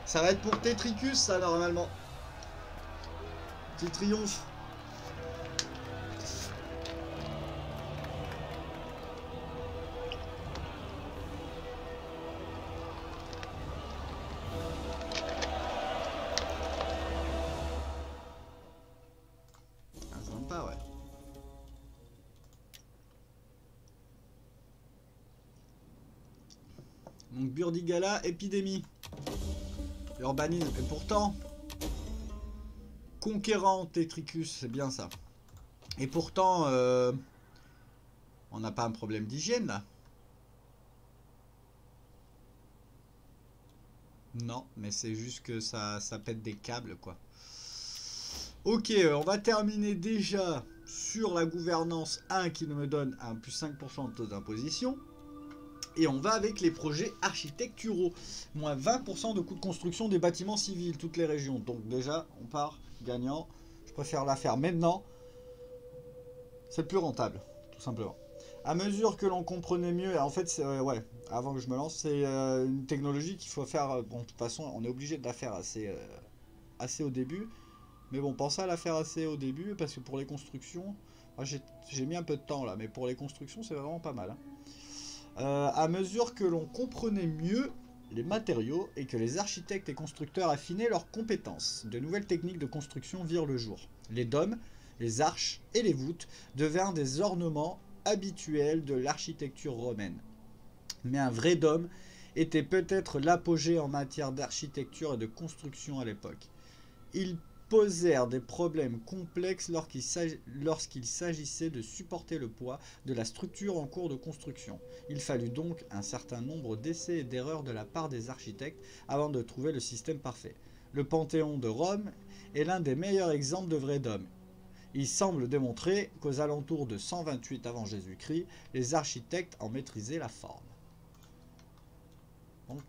Ça va être pour Tetricus, ça, normalement. Petit triomphe. Burdigala, épidémie. Urbanisme. Et pourtant, conquérant Tetricus, c'est bien ça. Et pourtant, euh, on n'a pas un problème d'hygiène là. Non, mais c'est juste que ça, ça pète des câbles quoi. Ok, on va terminer déjà sur la gouvernance 1 qui nous donne un plus 5% de taux d'imposition. Et on va avec les projets architecturaux. Moins 20% de coûts de construction des bâtiments civils, toutes les régions. Donc déjà, on part gagnant. Je préfère la faire maintenant. C'est plus rentable, tout simplement. À mesure que l'on comprenait mieux, en fait, euh, ouais, avant que je me lance, c'est euh, une technologie qu'il faut faire. euh, Bon, de toute façon, on est obligé de la faire assez, assez au début. Mais bon, pensez à la faire assez au début parce que pour les constructions, j'ai mis un peu de temps là, mais pour les constructions, c'est vraiment pas mal. hein. Euh, à mesure que l'on comprenait mieux les matériaux et que les architectes et constructeurs affinaient leurs compétences, de nouvelles techniques de construction virent le jour. Les dômes, les arches et les voûtes devinrent des ornements habituels de l'architecture romaine. Mais un vrai dôme était peut-être l'apogée en matière d'architecture et de construction à l'époque. Ils posèrent des problèmes complexes lorsqu'il s'ag- lorsqu'il s'agissait de supporter le poids de la structure en cours de construction. Il fallut donc un certain nombre d'essais et d'erreurs de la part des architectes avant de trouver le système parfait. Le Panthéon de Rome est l'un des meilleurs exemples de vrai dôme. Il semble démontrer qu'aux alentours de 128 avant Jésus-Christ, les architectes en maîtrisaient la forme. Donc,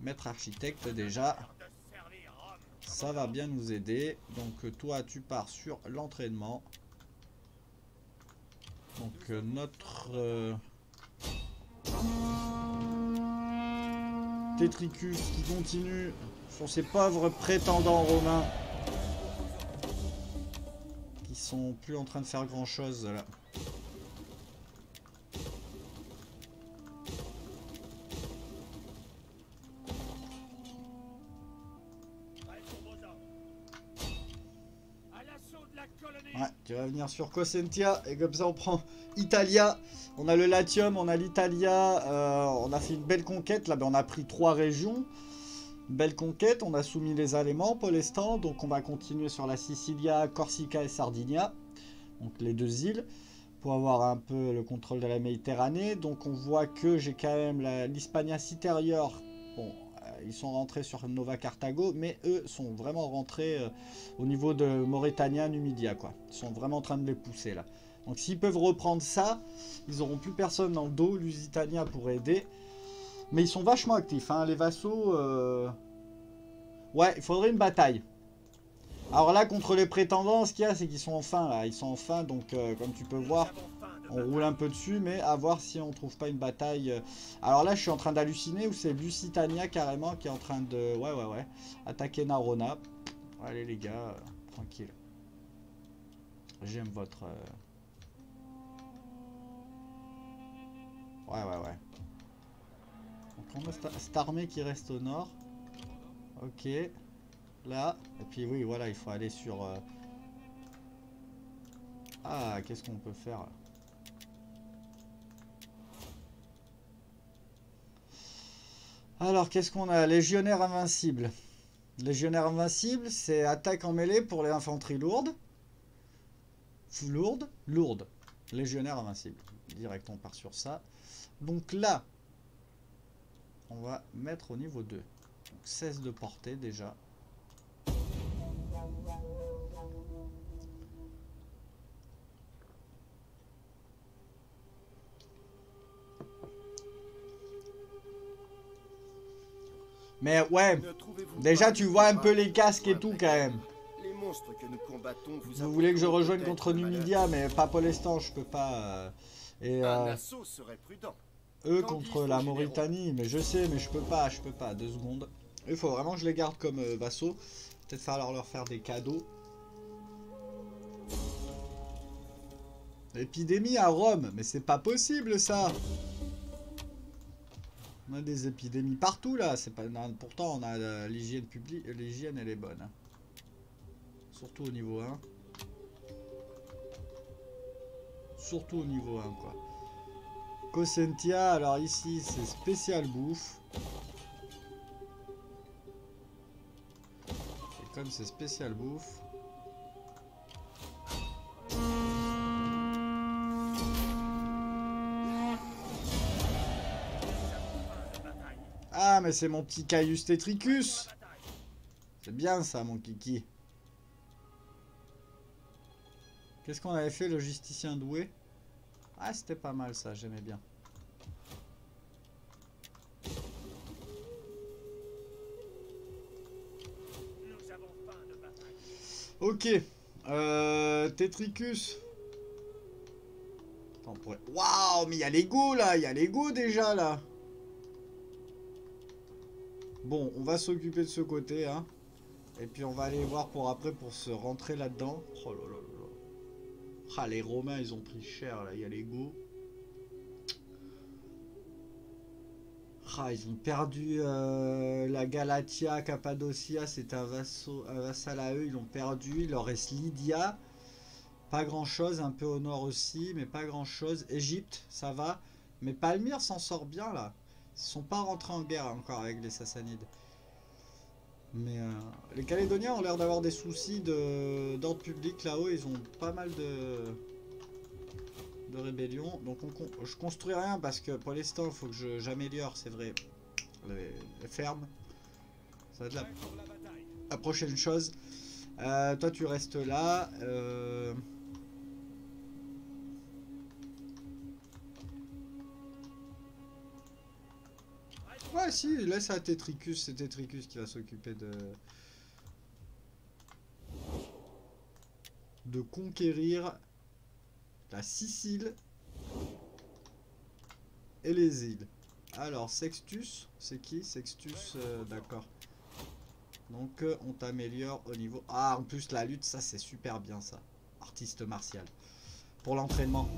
maître architecte déjà, ça va bien nous aider. Donc toi, tu pars sur l'entraînement. Donc euh, notre euh, Tétricus qui continue sur ces pauvres prétendants romains qui sont plus en train de faire grand chose là. Venir sur Cosentia et comme ça on prend Italia. On a le Latium, on a l'Italia. euh, on a fait une belle conquête. Là, ben, on a pris trois régions. Belle conquête. On a soumis les Allemands pour l'instant. Donc on va continuer sur la Sicilia, Corsica et Sardinia. Donc les deux îles. Pour avoir un peu le contrôle de la Méditerranée. Donc on voit que j'ai quand même l'Hispania supérieure. Bon, ils sont rentrés sur Nova Carthago. Mais eux sont vraiment rentrés. euh, au niveau de Mauritania, Numidia, quoi. Ils sont vraiment en train de les pousser, là. Donc s'ils peuvent reprendre ça, ils auront plus personne dans le dos. Lusitania pour aider. Mais ils sont vachement actifs, hein. Les vassaux... euh, Ouais, il faudrait une bataille. Alors là, contre les prétendants, ce qu'il y a, c'est qu'ils sont en fin, là. Ils sont en fin, donc euh, comme tu peux voir, on roule un peu dessus, mais à voir si on trouve pas une bataille. euh. Alors là, je suis en train d'halluciner, ou c'est Lusitania, carrément, qui est en train de... Ouais, ouais, ouais. Attaquer Narona. Allez les gars, euh, tranquille. J'aime votre... euh, Ouais, ouais, ouais. Donc on a cette armée qui reste au nord. Ok. Là. Et puis oui, voilà, il faut aller sur... Ah, qu'est-ce qu'on peut faire Alors, qu'est-ce qu'on a? Légionnaire invincible. Légionnaire invincible, c'est attaque en mêlée pour les infanteries lourdes. Lourde, lourde. Légionnaire invincible. Direct, on part sur ça. Donc là, on va mettre au niveau 2. Donc 16 de portée déjà. Mais ouais, déjà tu vois un peu les casques et tout quand même. Vous, voulez que je rejoigne contre. Numidia, mais pas pour l'instant, je peux pas. euh, Et euh, assaut serait prudent. eux contre la. Mauritanie, mais je sais, mais je peux pas, je peux pas. Deux secondes. Il faut vraiment que je les garde comme euh, vassaux. Peut-être falloir leur faire des cadeaux. Épidémie à Rome, mais c'est pas possible ça. On a des épidémies partout là. C'est pas. pourtant, on a euh, l'hygiène publique, l'hygiène elle est bonne. hein. Surtout au niveau 1. Surtout au niveau 1 quoi. Cosentia, alors ici c'est spécial bouffe. Et comme c'est spécial bouffe. Ah mais c'est mon petit Caius Tetricus C'est bien ça mon kiki. Qu'est-ce qu'on avait fait, logisticien doué? Ah, c'était pas mal ça, j'aimais bien. Ok, Euh, Tetricus. Waouh, mais il y a l'ego là, il y a l'ego déjà là. Bon, on va s'occuper de ce côté, hein. Et puis on va aller voir pour après pour se rentrer là-dedans. Oh là là là. Ah, les Romains, ils ont pris cher là, il y a l'ego. Ah, ils ont perdu euh, la Galatia, Cappadocia, c'était un, un vassal à eux, ils l'ont perdu. Il leur reste Lydia, pas grand chose, un peu au nord aussi, mais pas grand chose. Égypte, ça va, mais Palmyre s'en sort bien là. Ils sont pas rentrés en guerre encore avec les Sassanides. Mais euh, les Calédoniens ont l'air d'avoir des soucis de- d'ordre public là-haut, ils ont pas mal de, de rébellions. Donc on, je construis rien parce que pour l'instant il faut que j'améliore, c'est vrai, les, les fermes. Ça va être la, la prochaine chose. Euh, toi tu restes là. euh, Ouais si, laisse à Tetricus, c'est Tetricus qui va s'occuper de... de conquérir la Sicile et les îles. Alors, Sextus, c'est qui? Sextus, euh, d'accord. Donc, euh, on t'améliore au niveau... Ah, en plus, la lutte, ça, c'est super bien, ça. Artiste martial. Pour l'entraînement.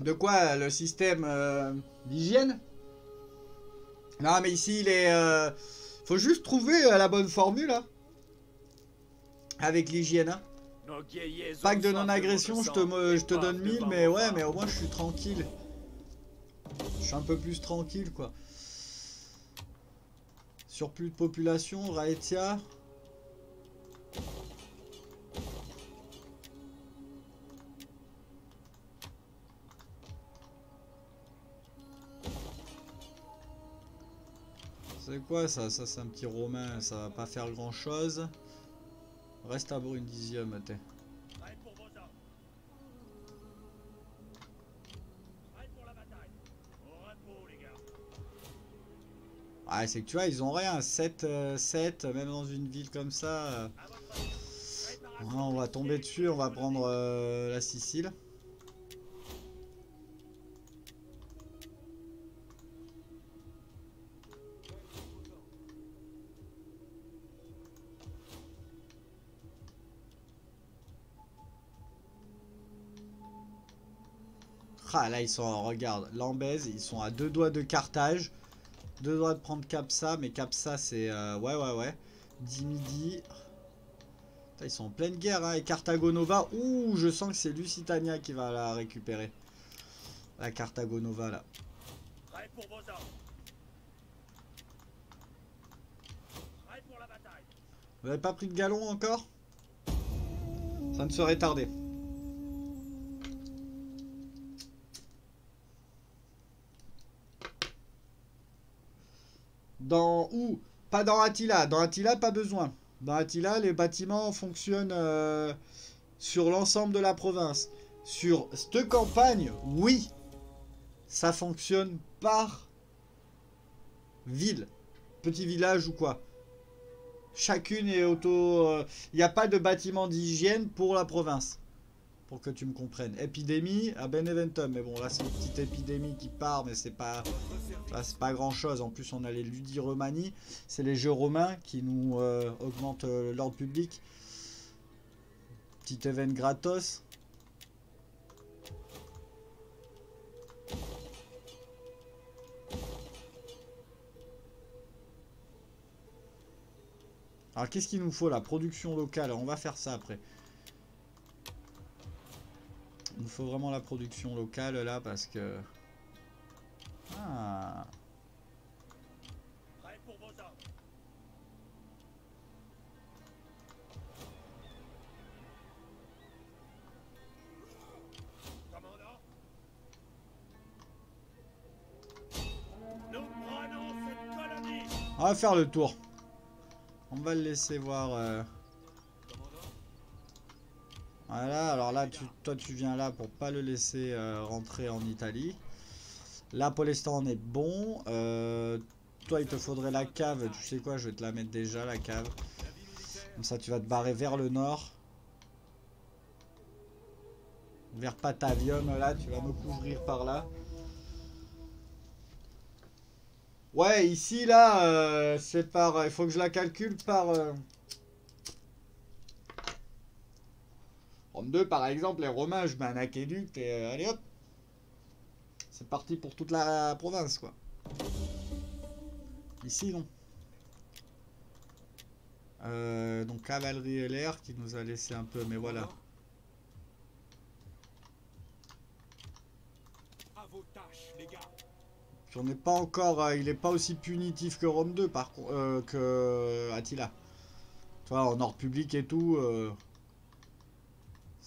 De quoi Le système euh, d'hygiène? Non, mais ici, il est... euh, Faut juste trouver euh, la bonne formule, hein. Avec l'hygiène, hein. Pacte de non-agression, je te, je te donne de 1000, vos mais ouais, mais au moins je suis tranquille. Je suis un peu plus tranquille, quoi. Surplus de population, Raetia. C'est quoi ça Ça c'est un petit romain, ça va pas faire grand chose. Reste à Brundisium, t'es. Ah, c'est que tu vois, ils ont rien. 7, 7 même dans une ville comme ça. euh, on va tomber dessus, on va prendre euh, la Sicile. Ah là ils sont, regarde, Lambèze, ils sont à deux doigts de Carthage. Deux doigts de prendre Capsa, mais Capsa c'est... euh, ouais ouais ouais. 10 midi. Putain, Ils sont en pleine guerre, hein. Et Carthago Nova, ouh, je sens que c'est Lusitania qui va la récupérer. La Carthago Nova là. Pour vos pour la. Vous avez pas pris de galon encore? Ça ne serait tardé. Dans où Pas dans Attila. Dans Attila, pas besoin. Dans Attila, les bâtiments fonctionnent euh, sur l'ensemble de la province. Sur cette campagne, oui, ça fonctionne par ville, petit village ou quoi. Chacune est auto. Il n'y a pas de bâtiment d'hygiène pour la province. Pour que tu me comprennes. Épidémie à Beneventum. Mais bon, là, c'est une petite épidémie qui part, mais c'est pas. C'est pas grand chose. En plus, on a les Ludi Romani. C'est les jeux romains qui nous euh, augmentent euh, l'ordre public. Petit événement gratos. Alors qu'est-ce qu'il nous faut la production locale? On va faire ça après. Il nous faut vraiment la production locale là parce que... Ah. On va faire le tour. On va le laisser voir. euh. Voilà, alors là, tu, toi tu viens là pour pas le laisser euh, rentrer en Italie. Là, pour l'instant, on est bon. Euh, toi, il te faudrait la cave. Tu sais quoi, je vais te la mettre déjà, la cave. Comme ça, tu vas te barrer vers le nord. Vers Patavium, là, tu vas me couvrir par là. Ouais, ici, là, euh, c'est par... Il faut que je la calcule par... Euh... 2, par exemple, les Romains, je mets un aqueduc et euh, allez hop. C'est parti pour toute la province, quoi. Ici, non. Euh, donc cavalerie et l'air qui nous a laissé un peu, mais voilà. On n'est pas encore, euh, il n'est pas aussi punitif que Rome 2 par contre, euh, que Attila. Tu vois, en ordre public et tout,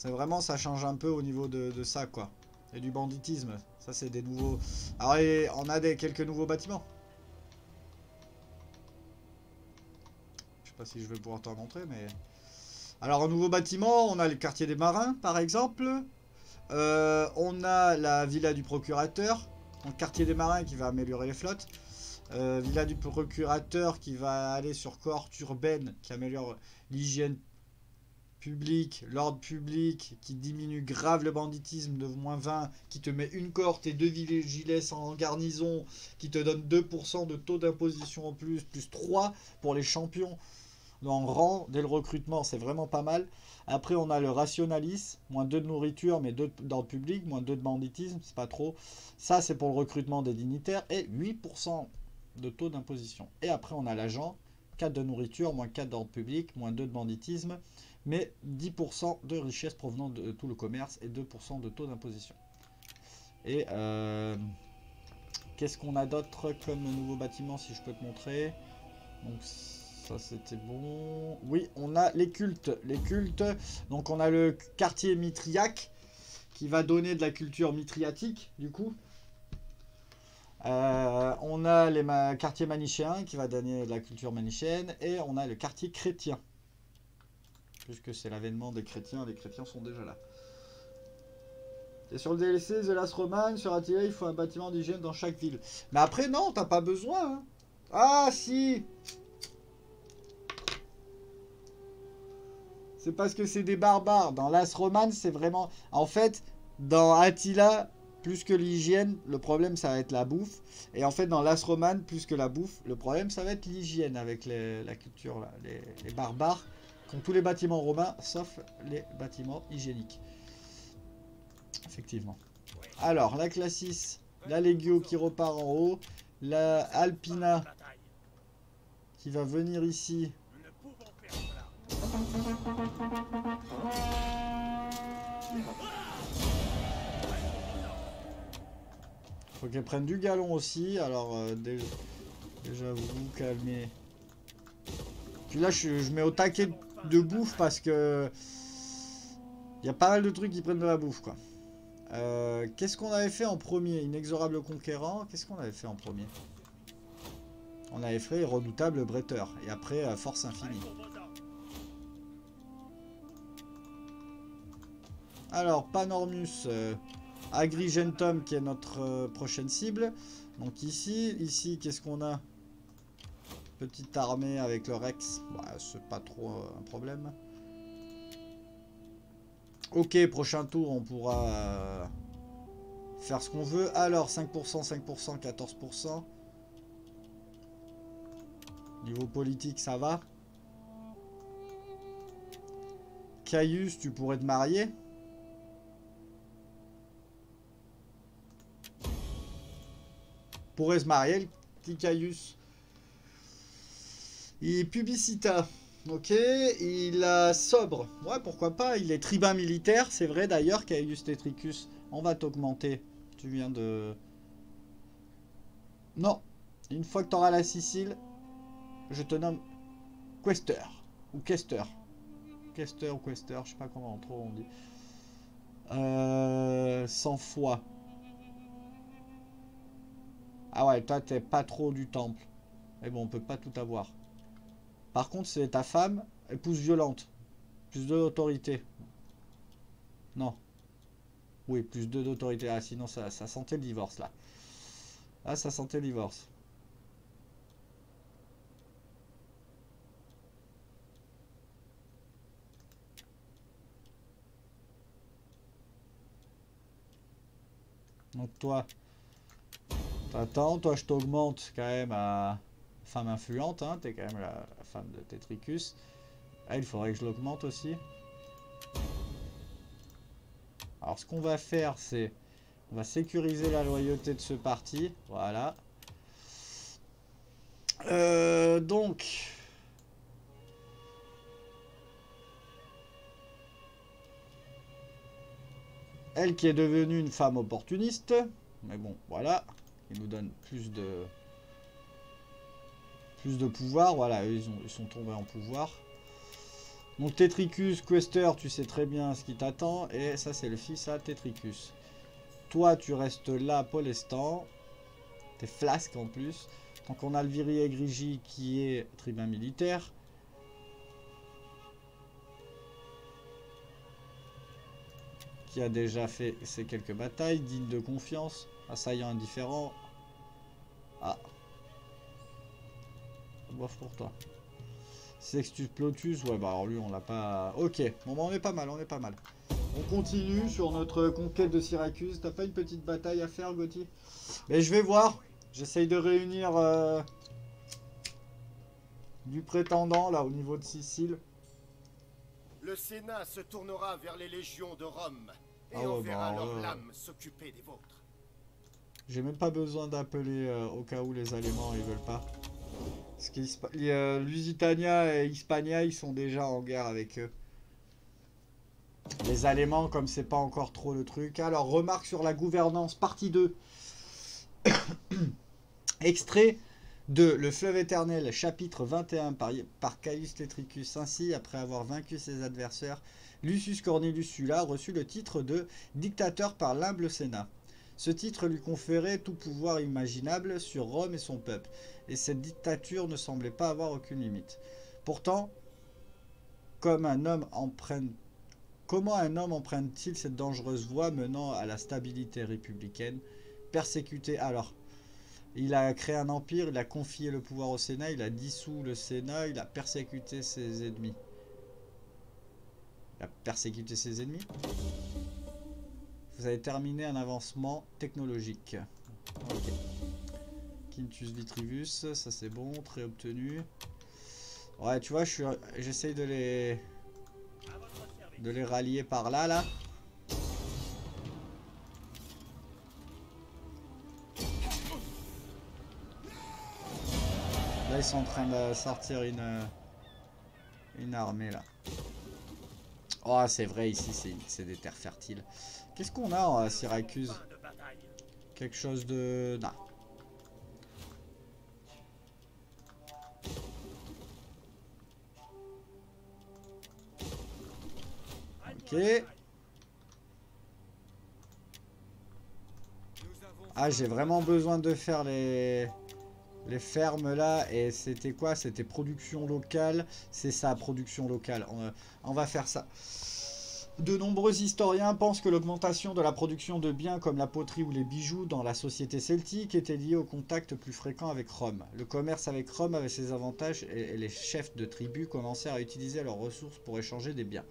c'est vraiment, ça change un peu au niveau de, ça quoi. Et du banditisme, ça c'est des nouveaux. Alors on a des quelques nouveaux bâtiments. Je sais pas si je vais pouvoir t'en montrer, mais. Alors en nouveau bâtiment, on a le quartier des marins par exemple. Euh, on a la villa du procurateur. Donc quartier des marins qui va améliorer les flottes. Euh, villa du procurateur qui va aller sur cohorte urbaine qui améliore l'hygiène public, l'ordre public qui diminue grave le banditisme de moins 20, qui te met une cohorte et deux vigiles en garnison, qui te donne 2% de taux d'imposition en plus, plus 3 pour les champions en rang dès le recrutement, c'est vraiment pas mal. Après, on a le rationalisme, moins 2 de nourriture, mais 2 d'ordre public, moins 2 de banditisme, c'est pas trop. Ça, c'est pour le recrutement des dignitaires, et 8% de taux d'imposition. Et après, on a l'agent, 4 de nourriture, moins 4 d'ordre public, moins 2 de banditisme, mais 10% de richesse provenant de tout le commerce et 2% de taux d'imposition. Et euh, qu'est-ce qu'on a d'autre comme nouveau bâtiment si je peux te montrer? Donc ça c'était bon. Oui, on a les cultes. Les cultes, donc on a le quartier mitriaque qui va donner de la culture mitriatique du coup. Euh, on a les quartiers manichéens qui va donner de la culture manichéenne et on a le quartier chrétien puisque c'est l'avènement des chrétiens, les chrétiens sont déjà là. Et sur le DLC, The Last Roman, sur Attila, il faut un bâtiment d'hygiène dans chaque ville. Mais après, non, t'as pas besoin. Hein. Ah, si C'est parce que c'est des barbares. Dans Last Roman, c'est vraiment... En fait, dans Attila, plus que l'hygiène, le problème, ça va être la bouffe. Et en fait, dans Last Roman, plus que la bouffe, le problème, ça va être l'hygiène avec la culture, les barbares tous les bâtiments romains, sauf les bâtiments hygiéniques. Effectivement. Alors, la Classis, la Legio qui repart en haut, la Alpina qui va venir ici. Faut qu'elle prenne du galon aussi. Alors, euh, déjà, déjà, vous calmez. Puis là, je, je mets au taquet de bouffe parce que il y a pas mal de trucs qui prennent de la bouffe quoi. Euh, qu'est-ce qu'on avait fait en premier? Inexorable conquérant. Qu'est-ce qu'on avait fait en premier? On avait fait redoutable bretteur et après euh, force infinie. Alors Panormus, euh, Agrigentum qui est notre prochaine cible. Donc ici, ici qu'est-ce qu'on a? Petite armée avec le Rex. Bah, c'est pas trop euh, un problème. Ok, prochain tour, on pourra euh, faire ce qu'on veut. Alors, 5%, 5%, 14%. Niveau politique, ça va. Caius, tu pourrais te marier Pourrait se marier, le petit Caius. Il est publicita. Ok, il a sobre. Ouais, pourquoi pas. Il est tribun militaire. C'est vrai d'ailleurs, Caius Tetricus. On va t'augmenter. Tu viens de... Non. Une fois que tu auras la Sicile, je te nomme Quester. Ou Quester. Quester ou Quester, je sais pas comment on dit. Euh, sans foi. Ah ouais, toi t'es pas trop du temple. Mais bon, on peut pas tout avoir. Par contre, c'est ta femme, épouse violente. Plus 2 d'autorité. Non. Oui, plus 2 d'autorité. Ah, sinon, ça, ça sentait le divorce, là. Ah, ça sentait le divorce. Donc toi, t'attends, toi je t'augmente quand même à femme influente, hein, t'es quand même la, femme de Tetricus. Ah, il faudrait que je l'augmente aussi. Alors ce qu'on va faire, c'est... On va sécuriser la loyauté de ce parti. Voilà. Euh, donc... Elle qui est devenue une femme opportuniste. Mais bon, voilà. Il nous donne plus de... Plus de pouvoir. Voilà, ils, ont- sont tombés en pouvoir. Donc Tetricus, Quester, tu sais très bien ce qui t'attend. Et ça, c'est le fils à Tetricus. Toi, tu restes là pour. T'es flasque en plus. Donc on a le Viri Grigi qui est tribun militaire. Qui a déjà fait ses quelques batailles, digne de confiance, assaillant indifférent. Ah. Bof pour toi. Sextus Plotus, ouais bah alors lui on l'a pas... Ok, bon bah on est pas mal, on est pas mal. On continue sur notre conquête de Syracuse. T'as pas une petite bataille à faire Gauthier? Mais je vais voir. J'essaye de réunir euh, du prétendant là au niveau de Sicile. Le Sénat se tournera vers les légions de Rome et Ah ouais, enverra bah, leurs ouais. lames s'occuper des vôtres. J'ai même pas besoin d'appeler euh, au cas où les Allemands ils veulent pas. Parce que euh, Lusitania et Hispania ils sont déjà en guerre avec eux. Les Allemands comme c'est pas encore trop le truc. Alors remarque sur la gouvernance partie 2. [coughs] Extrait de Le fleuve éternel chapitre 21 par, par Caius Tetricus. Ainsi après avoir vaincu ses adversaires, Lucius Cornelius Sulla reçut le titre de dictateur par l'humble Sénat. Ce titre lui conférait tout pouvoir imaginable sur Rome et son peuple, et cette dictature ne semblait pas avoir aucune limite. Pourtant, comment un homme emprunte-t-il cette dangereuse voie menant à la stabilité républicaine Persécuté alors. Il a créé un empire, il a confié le pouvoir au Sénat, il a dissous le Sénat, il a persécuté ses ennemis. Il a persécuté ses ennemis? Vous avez terminé un avancement technologique. Ok. Quintus Vitrivus, ça c'est bon, très obtenu. Ouais, tu vois, je j'essaye de les, de les rallier par là, là. Là, ils sont en train de sortir une, une armée là. Oh, c'est vrai, ici c'est des terres fertiles. Qu'est-ce qu'on a à Syracuse? Quelque chose de... Non. Ok. Ah, j'ai vraiment besoin de faire les... Les fermes là, et c'était quoi? C'était production locale. C'est ça, production locale. On va faire ça. De nombreux historiens pensent que l'augmentation de la production de biens comme la poterie ou les bijoux dans la société celtique était liée au contact plus fréquent avec Rome. Le commerce avec Rome avait ses avantages et les chefs de tribus commencèrent à utiliser leurs ressources pour échanger des biens.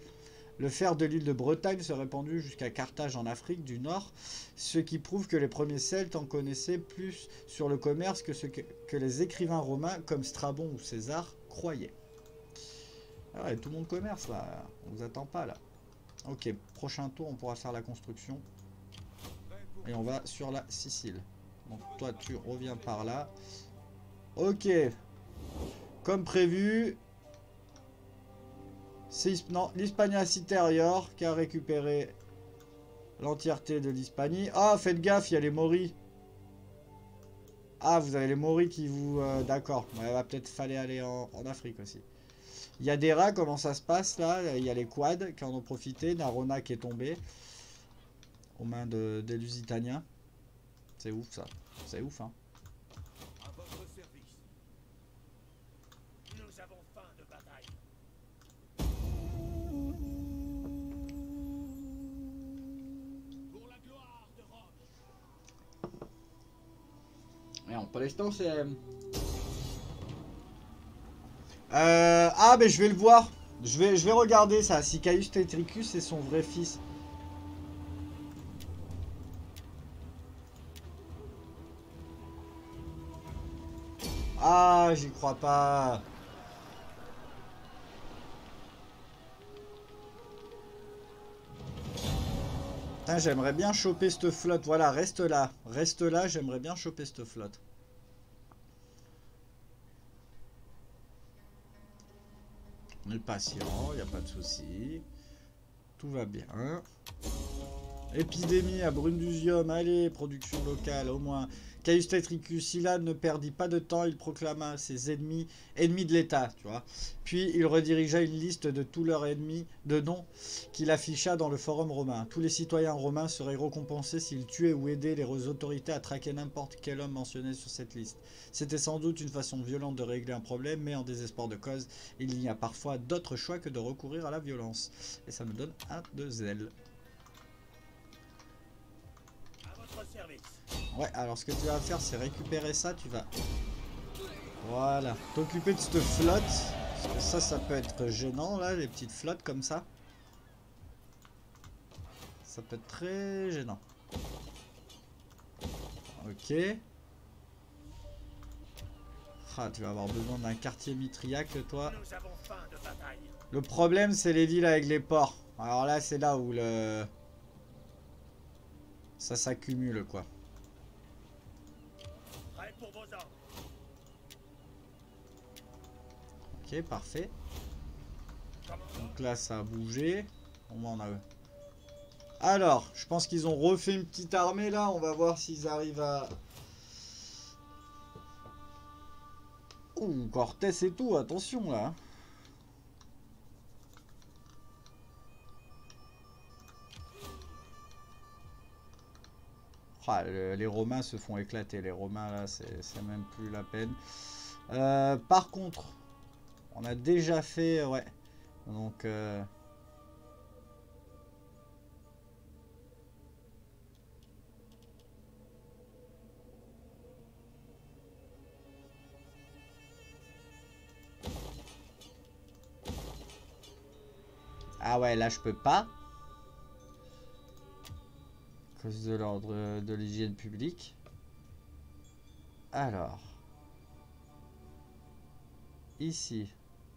Le fer de l'île de Bretagne se répandut jusqu'à Carthage en Afrique du Nord, ce qui prouve que les premiers Celtes en connaissaient plus sur le commerce que ce que, les écrivains romains comme Strabon ou César croyaient. Ah tout le monde commerce là, on vous attend pas là. Ok, prochain tour, on pourra faire la construction. Et on va sur la Sicile. Donc toi, tu reviens par là. Ok. Comme prévu. Non, l'Hispania Supérieur qui a récupéré l'entièreté de l'Hispanie. Ah, faites gaffe, il y a les Moris. Ah, vous avez les Moris qui vous... euh, D'accord. Ouais, va peut-être fallait aller en Afrique aussi. Il y a des rats, comment ça se passe là? Il y a les quads qui en ont profité. Narona qui est tombé aux mains de, des Lusitaniens. C'est ouf ça. C'est ouf hein. C'est... Euh, ah, mais je vais le voir. Je vais, regarder ça. Si Caius Tetricus est son vrai fils. Ah, j'y crois pas. j'aimerais bien choper cette flotte. Voilà, reste là. Reste là, j'aimerais bien choper cette flotte. On est patient, il n'y a pas de souci. Tout va bien. Épidémie à Brundusium, allez, production locale, au moins. Caius Tetricus, ne perdit pas de temps, il proclama ses ennemis ennemis de l'État, tu vois. Puis il redirigea une liste de tous leurs ennemis de noms qu'il afficha dans le forum romain. Tous les citoyens romains seraient récompensés s'ils tuaient ou aidaient les autorités à traquer n'importe quel homme mentionné sur cette liste. C'était sans doute une façon violente de régler un problème, mais en désespoir de cause, il y a parfois d'autres choix que de recourir à la violence. Et ça me donne un de zèle. Ouais, alors ce que tu vas faire, c'est récupérer ça. Tu vas... Voilà. T'occuper de cette flotte. Parce que ça, ça peut être gênant, là, les petites flottes comme ça. Ça peut être très gênant. Ok. Ah, tu vas avoir besoin d'un quartier mitriac, toi. Le problème, c'est les villes avec les ports. Alors là, c'est là où le... Ça s'accumule, quoi. Parfait. Donc là, ça a bougé. On a... Alors, je pense qu'ils ont refait une petite armée là. On va voir s'ils arrivent à... Ouh, Cortés et tout, attention là. Ah, les Romains se font éclater. Les Romains, là, c'est même plus la peine. Euh, par contre, on a déjà fait... Ouais. Donc... Euh, ah ouais, là je peux pas cause de l'ordre de l'hygiène publique. Alors. Ici.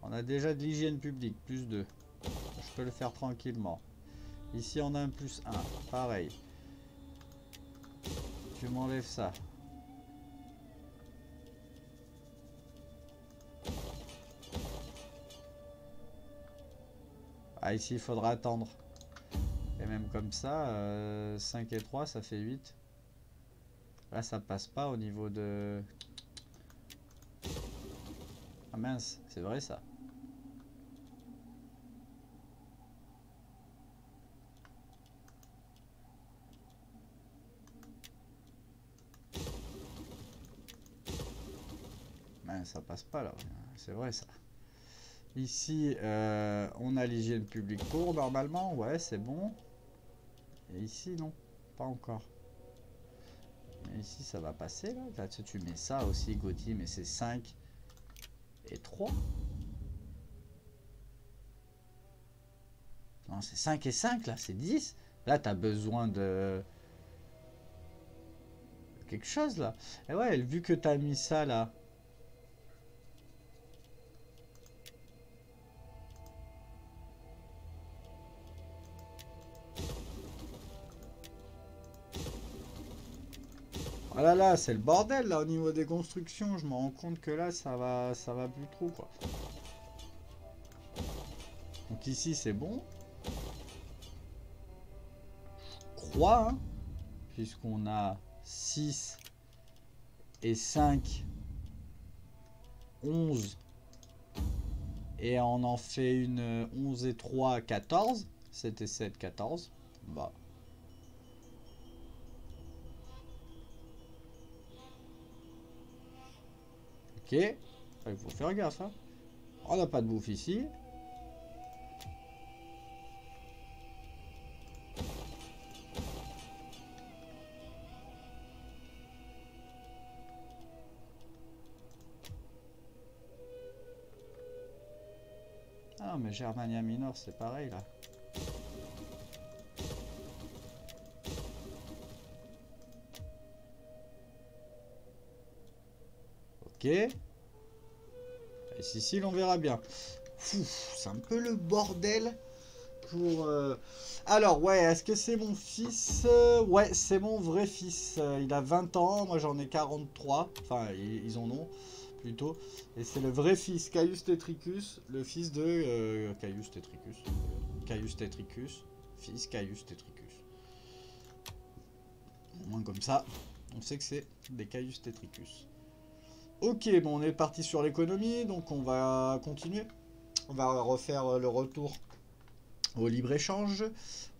On a déjà de l'hygiène publique, plus 2. Je peux le faire tranquillement. Ici, on a un plus 1. Pareil. Tu m'enlèves ça. Ah, ici, il faudra attendre même comme ça, 5 euh, et 3, ça fait 8. Là, ça passe pas au niveau de... Ah mince, c'est vrai ça. Ça passe pas là. C'est vrai ça. Ici, euh, on a l'hygiène publique pour normalement. Ouais, c'est bon. Et ici, non. Pas encore. Ici, ça va passer, là. Là, tu mets ça aussi, Gauthier, mais c'est 5 et 3. Non, c'est 5 et 5, là. C'est 10. Là, tu as besoin de... Quelque chose, là. Et ouais, vu que tu as mis ça, là... là c'est le bordel là au niveau des constructions. Je me rends compte que là, ça va, ça va plus trop quoi. Donc ici, c'est bon. Je crois, hein, puisqu'on a 6 et 5, 11. Et on en fait une 11 et 3, 14. 7 et 7, 14. Bah, Ok. Ah, il faut faire gaffe. Hein. On n'a pas de bouffe ici. Ah mais Germania Minor c'est pareil là. Ok. Et Sicile, on verra bien. C'est un peu le bordel pour... Euh, alors, ouais, est-ce que c'est mon fils Ouais, c'est mon vrai fils. il a 20 ans, moi j'en ai 43. Enfin, ils, en ont plutôt. Et c'est le vrai fils, Caius Tetricus, le fils de euh, Caius Tetricus. Caius Tetricus, fils Caius Tetricus. Au moins comme ça, on sait que c'est des Caius Tetricus. Ok, bon, on est parti sur l'économie, donc on va continuer. On va refaire le retour au libre-échange,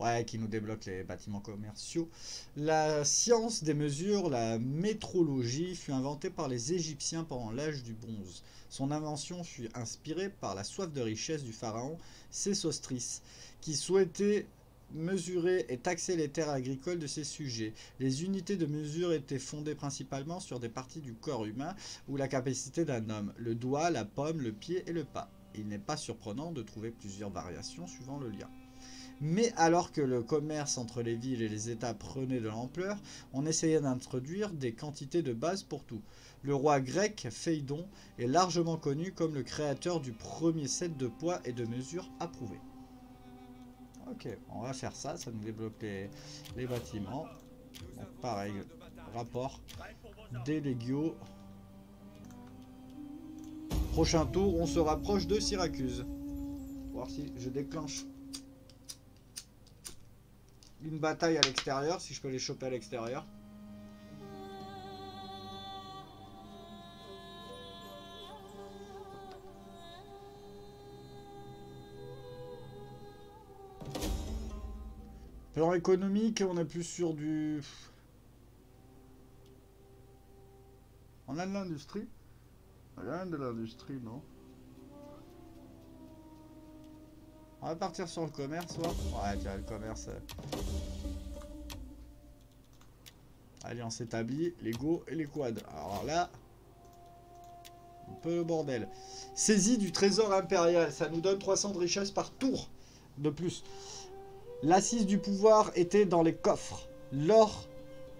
ouais, qui nous débloque les bâtiments commerciaux. La science des mesures, la métrologie, fut inventée par les Égyptiens pendant l'âge du bronze. Son invention fut inspirée par la soif de richesse du pharaon Sésostris, qui souhaitait mesurer et taxer les terres agricoles de ses sujets. Les unités de mesure étaient fondées principalement sur des parties du corps humain ou la capacité d'un homme, le doigt, la pomme, le pied et le pas il n'est pas surprenant de trouver plusieurs variations suivant le lien. Mais alors que le commerce entre les villes et les États prenait de l'ampleur, on essayait d'introduire des quantités de base pour tout. Le roi grec Phéidon est largement connu comme le créateur du premier set de poids et de mesures approuvés. Ok, on va faire ça, ça nous débloque les, bâtiments. pareil, rapport des Prochain tour, on se rapproche de Syracuse. Voir si je déclenche une bataille à l'extérieur, si je peux les choper à l'extérieur. Plan économique, on est plus sur du... On a de l'industrie. Rien de l'industrie, non? On va partir sur le commerce, ouais. Ouais, tiens, le commerce. Euh. Allez, on s'établit. Les go et les quads. Alors là... Un peu le bordel. Saisie du trésor impérial. Ça nous donne 300 de richesse par tour. De plus. L'assise du pouvoir était dans les coffres. L'or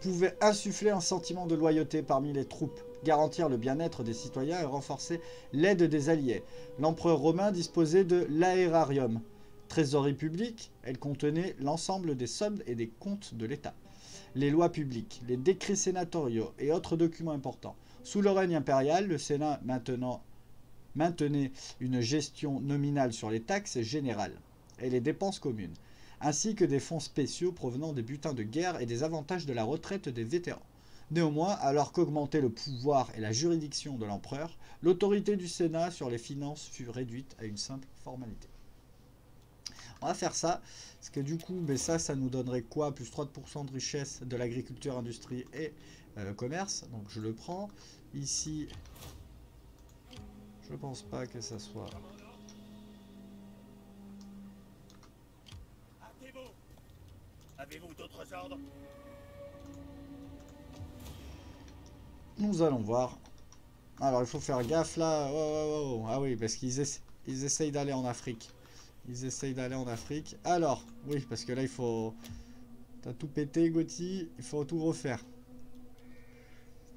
pouvait insuffler un sentiment de loyauté parmi les troupes garantir le bien-être des citoyens et renforcer l'aide des alliés. L'empereur romain disposait de l'aérarium, trésorerie publique, elle contenait l'ensemble des sommes et des comptes de l'État. Les lois publiques, les décrets sénatoriaux et autres documents importants. Sous le règne impérial, le Sénat maintenait une gestion nominale sur les taxes générales et les dépenses communes, ainsi que des fonds spéciaux provenant des butins de guerre et des avantages de la retraite des vétérans. Néanmoins, alors qu'augmentait le pouvoir et la juridiction de l'empereur, l'autorité du Sénat sur les finances fut réduite à une simple formalité. On va faire ça, parce que du coup, ben ça, ça nous donnerait quoi? Plus 30% de richesse de l'agriculture, industrie et euh, commerce. Donc je le prends. Ici, je pense pas que ça soit... Avez-vous d'autres ordres? Nous allons voir. Alors, il faut faire gaffe là. ah oui, parce qu'ils ils essayent d'aller en Afrique. Ils essayent d'aller en Afrique. Alors, oui, parce que là, il faut... T'as tout pété, Gotti. Il faut tout refaire.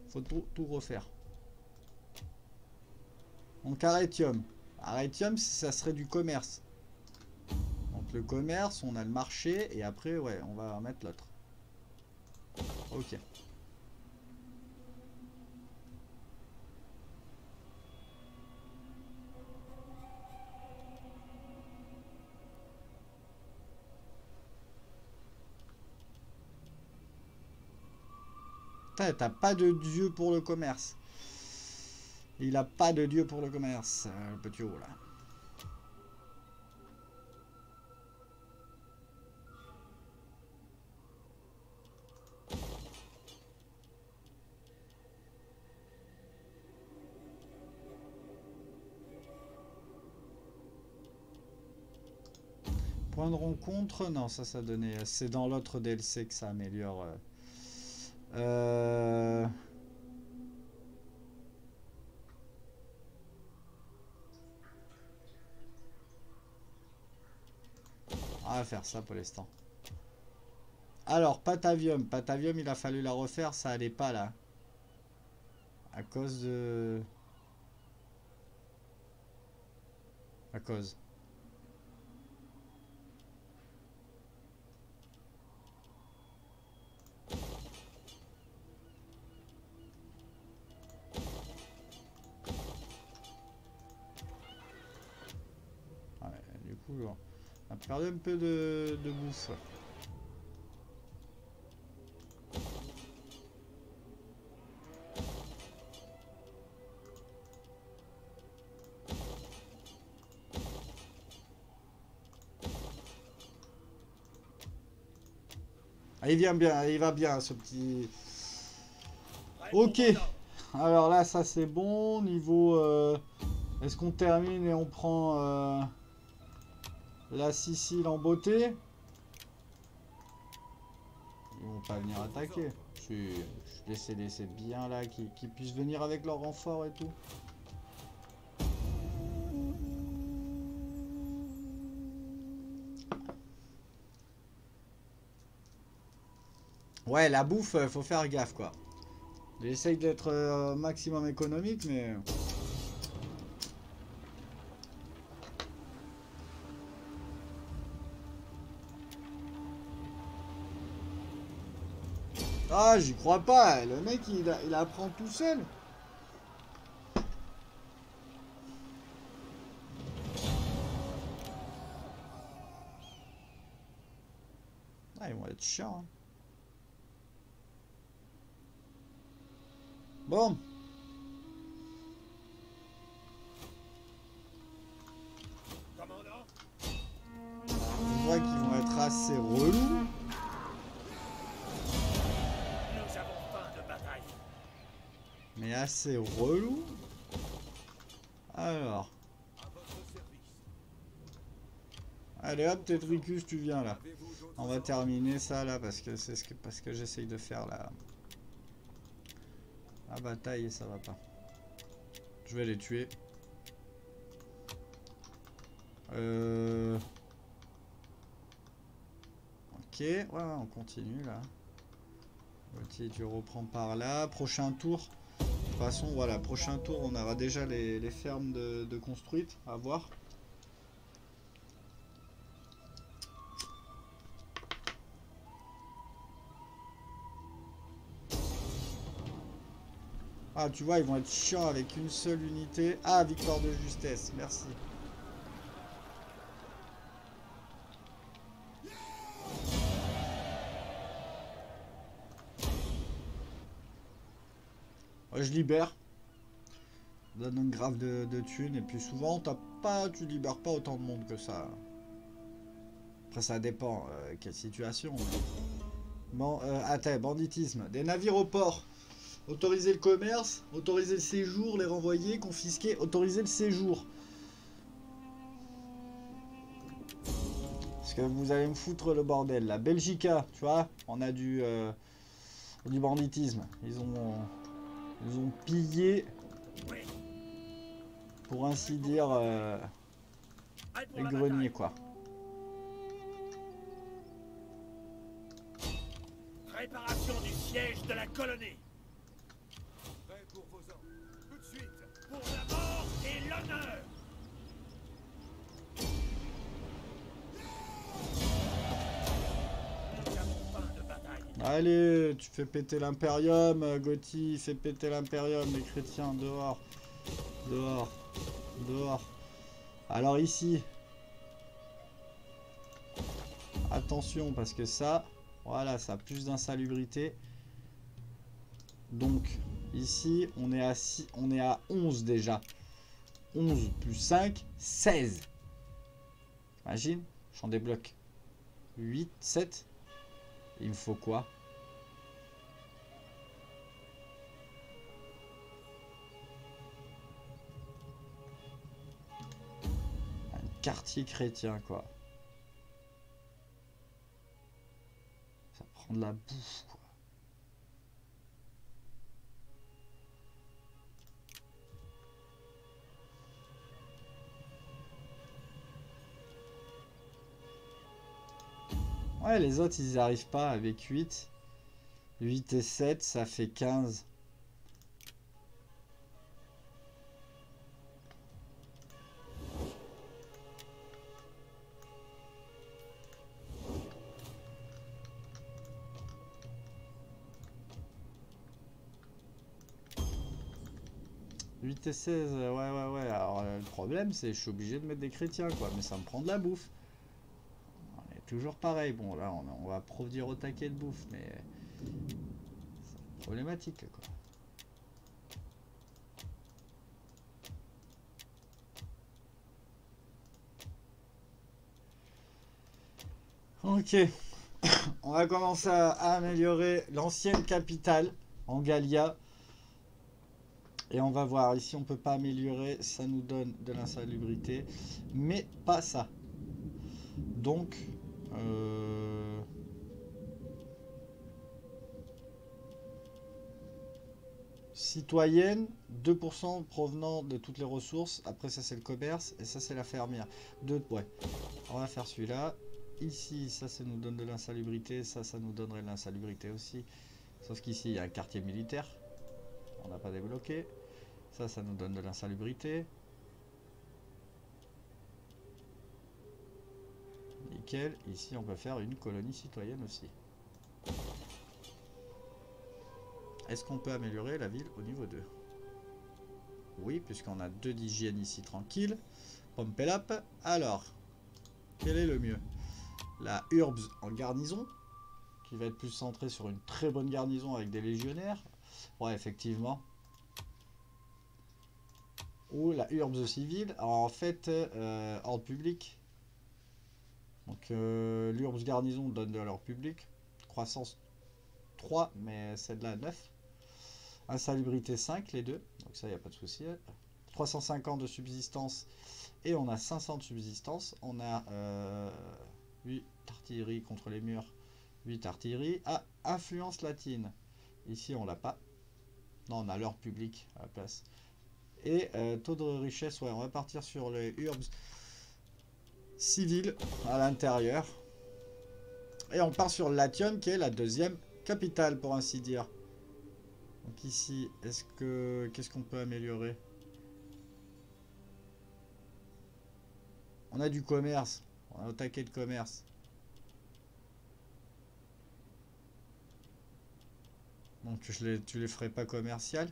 Il faut tout, tout refaire. Donc, Arretium. Arretium, ça serait du commerce. Le commerce, on a le marché. Et après, ouais, on va mettre l'autre. Ok. T'as pas de dieu pour le commerce. Il a pas de dieu pour le commerce, euh, le petit haut là. Point de rencontre, non, ça, ça donnait. C'est dans l'autre DLC que ça améliore. Euh, euh... On va faire ça pour l'instant. Alors, Patavium. Patavium, il a fallu la refaire. Ça allait pas là. À cause de... À cause. On a perdu un peu de, de bouffe. Ah, il vient bien, il va bien ce petit... Ok. Alors là, ça c'est bon. Niveau... euh, Est-ce qu'on termine et on prend euh, la Sicile en beauté Ils vont pas venir attaquer. Je, je laisse les laisser bien là, qu'ils qu'ils puissent venir avec leur renfort et tout. Ouais, la bouffe, euh, faut faire gaffe quoi. J'essaye d'être euh, maximum économique, mais... Ah, j'y crois pas. Le mec, il, apprend tout seul. Ah, ils vont être chiants. hein. Bon. Assez relous. Alors. Allez hop, Tetricus, tu viens là. On va terminer ça là parce que c'est ce que parce que j'essaye de faire la la bataille et ça va pas. Je vais les tuer. Euh... Ok, ouais, on continue là. Ok, tu reprends par là. Prochain tour. Façon, voilà, prochain tour, on aura déjà les, les fermes de, de construites à voir. Ah, tu vois, ils vont être chiants avec une seule unité. Ah, victoire de justesse, merci. Je libère. Donne une grave de, de thunes. Et puis souvent, t'as pas, tu libères pas autant de monde que ça. Après, ça dépend euh, quelle situation. Bon, euh, attends, banditisme. Des navires au port. Autoriser le commerce, autoriser le séjour, les renvoyer, confisquer, autoriser le séjour. Parce que vous allez me foutre le bordel. La Belgica, tu vois, on a du, euh, du banditisme. Ils ont, ils ont pillé, pour ainsi dire, euh, les greniers, quoi. Préparation du siège de la colonie. Allez, tu fais péter l'impérium, euh, Gotti, fais péter l'impérium, les chrétiens, dehors. Dehors. Dehors. Alors ici. Attention, parce que ça, voilà, ça a plus d'insalubrité. Donc, ici, on est à, six- on est à 11 déjà. 11 plus 5, 16. Imagine, j'en débloque 8, 7. Il me faut quoi? Quartier chrétien, quoi. Ça prend de la bouffe, quoi. Ouais, les autres, ils arrivent pas avec 8. 8 et 7, ça fait 15. Et 16, ouais, ouais, ouais. Alors, euh, le problème, c'est que je suis obligé de mettre des chrétiens, quoi. Mais ça me prend de la bouffe. On est toujours pareil. Bon, là, on, va produire au taquet de bouffe, mais... C'est problématique, quoi. Ok. [coughs] on va commencer à améliorer l'ancienne capitale en Gallia. Et on va voir, ici on peut pas améliorer, ça nous donne de l'insalubrité, mais pas ça. Donc, euh, citoyenne, 2% provenant de toutes les ressources, après ça c'est le commerce, et ça c'est la fermière. Deux, ouais, on va faire celui-là. Ici, ça, ça nous donne de l'insalubrité, ça, ça nous donnerait de l'insalubrité aussi. Sauf qu'ici, il y a un quartier militaire. On n'a pas débloqué. Ça, nous donne de l'insalubrité. Nickel. Ici, on peut faire une colonie citoyenne aussi. Est-ce qu'on peut améliorer la ville au niveau 2 Oui, puisqu'on a deux d'hygiène ici tranquille. Pompelap. Alors, quel est le mieux? La Urbs en garnison, qui va être plus centrée sur une très bonne garnison avec des légionnaires? Ouais, effectivement ou la Urbs civile. En fait, euh, ordre public. Donc euh, l'Urbs garnison donne de l'ordre public. Croissance 3, mais celle-là 9. Insalubrité 5, les deux. Donc ça, il n'y a pas de souci. 350 de subsistance et on a 500 de subsistance. On a 8 euh, artillerie contre les murs. 8 artillerie. Ah, influence latine. Ici, on l'a pas. Non, on a l'ordre public à la place. Et euh, taux de richesse, ouais, on va partir sur les urbs civiles à l'intérieur. Et on part sur Latium qui est la deuxième capitale pour ainsi dire. Donc ici, est-ce que qu'est-ce qu'on peut améliorer? On a du commerce. On a un taquet de commerce. Donc je les, tu les ferais pas commerciales?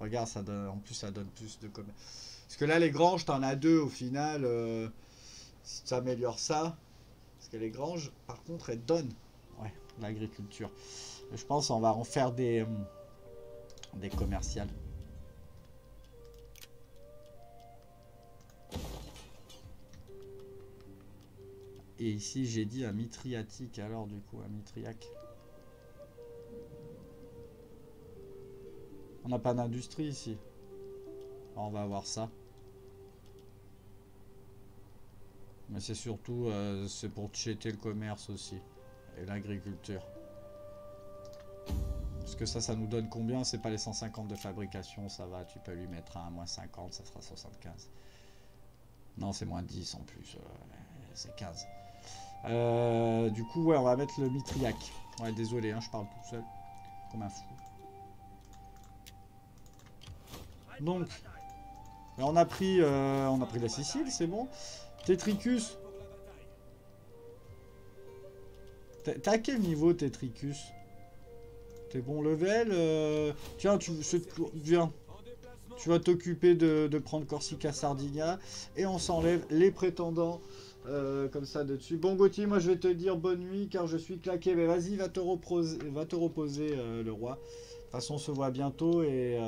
Regarde, ça donne, en plus ça donne plus de commerce. Parce que là, les granges, t'en as deux au final. Euh, si tu ça. Parce que les granges, par contre, elles donnent. Ouais, l'agriculture. Je pense qu'on va en faire des, euh, des commerciales. Et ici, j'ai dit un mitriatique, alors du coup, un mitriaque. On n'a pas d'industrie ici. on va avoir ça. Mais c'est surtout euh, pour checker le commerce aussi. Et l'agriculture. Parce que ça, ça nous donne combien? C'est pas les 150 de fabrication, ça va. Tu peux lui mettre un moins 50, ça fera 75. Non, c'est moins 10 en plus. Euh, c'est 15. Euh, du coup, ouais, on va mettre le mitriac. Ouais, désolé, hein, je parle tout seul. Comme un fou. Donc, on a pris, euh, on a pris la Sicile, c'est bon. Tetricus. T'as quel niveau Tetricus T'es bon level euh, Tiens, tu viens. Tu vas t'occuper de, prendre Corsica Sardinia. Et on s'enlève les prétendants euh, comme ça de dessus. Bon Gauthier, moi je vais te dire bonne nuit car je suis claqué. Mais vas-y, va te reposer, va te reposer le roi. De toute façon, on se voit bientôt et...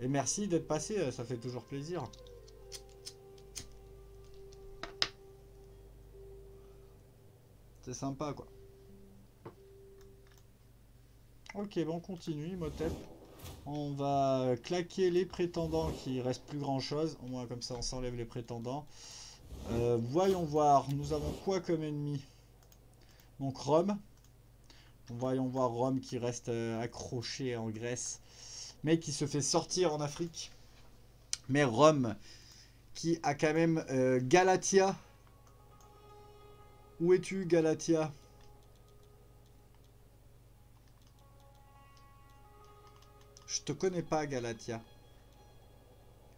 Et merci d'être passé, ça fait toujours plaisir. C'est sympa quoi. Ok, bon, on continue, Motep. On va claquer les prétendants qui reste plus grand chose. Au moins comme ça on s'enlève les prétendants. Euh, voyons voir, nous avons quoi comme ennemi? Donc Rome. Voyons voir Rome qui reste euh, accroché en Grèce mais qui se fait sortir en Afrique. Mais Rome, qui a quand même euh, Galatia. Où es-tu, Galatia? Je te connais pas, Galatia.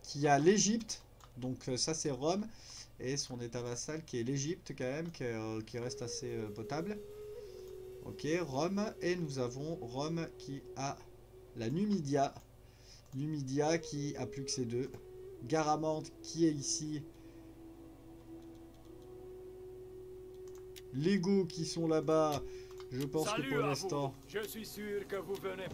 Qui a l'Égypte, donc euh, ça c'est Rome, et son état vassal qui est l'Égypte quand même, qui euh, reste assez potable. Ok, Rome, et nous avons Rome qui a la Numidia. Numidia qui a plus que ces deux. Garamante qui est ici. Lego qui sont là-bas. Je pense que pour l'instant. Je suis sûr que vous venez.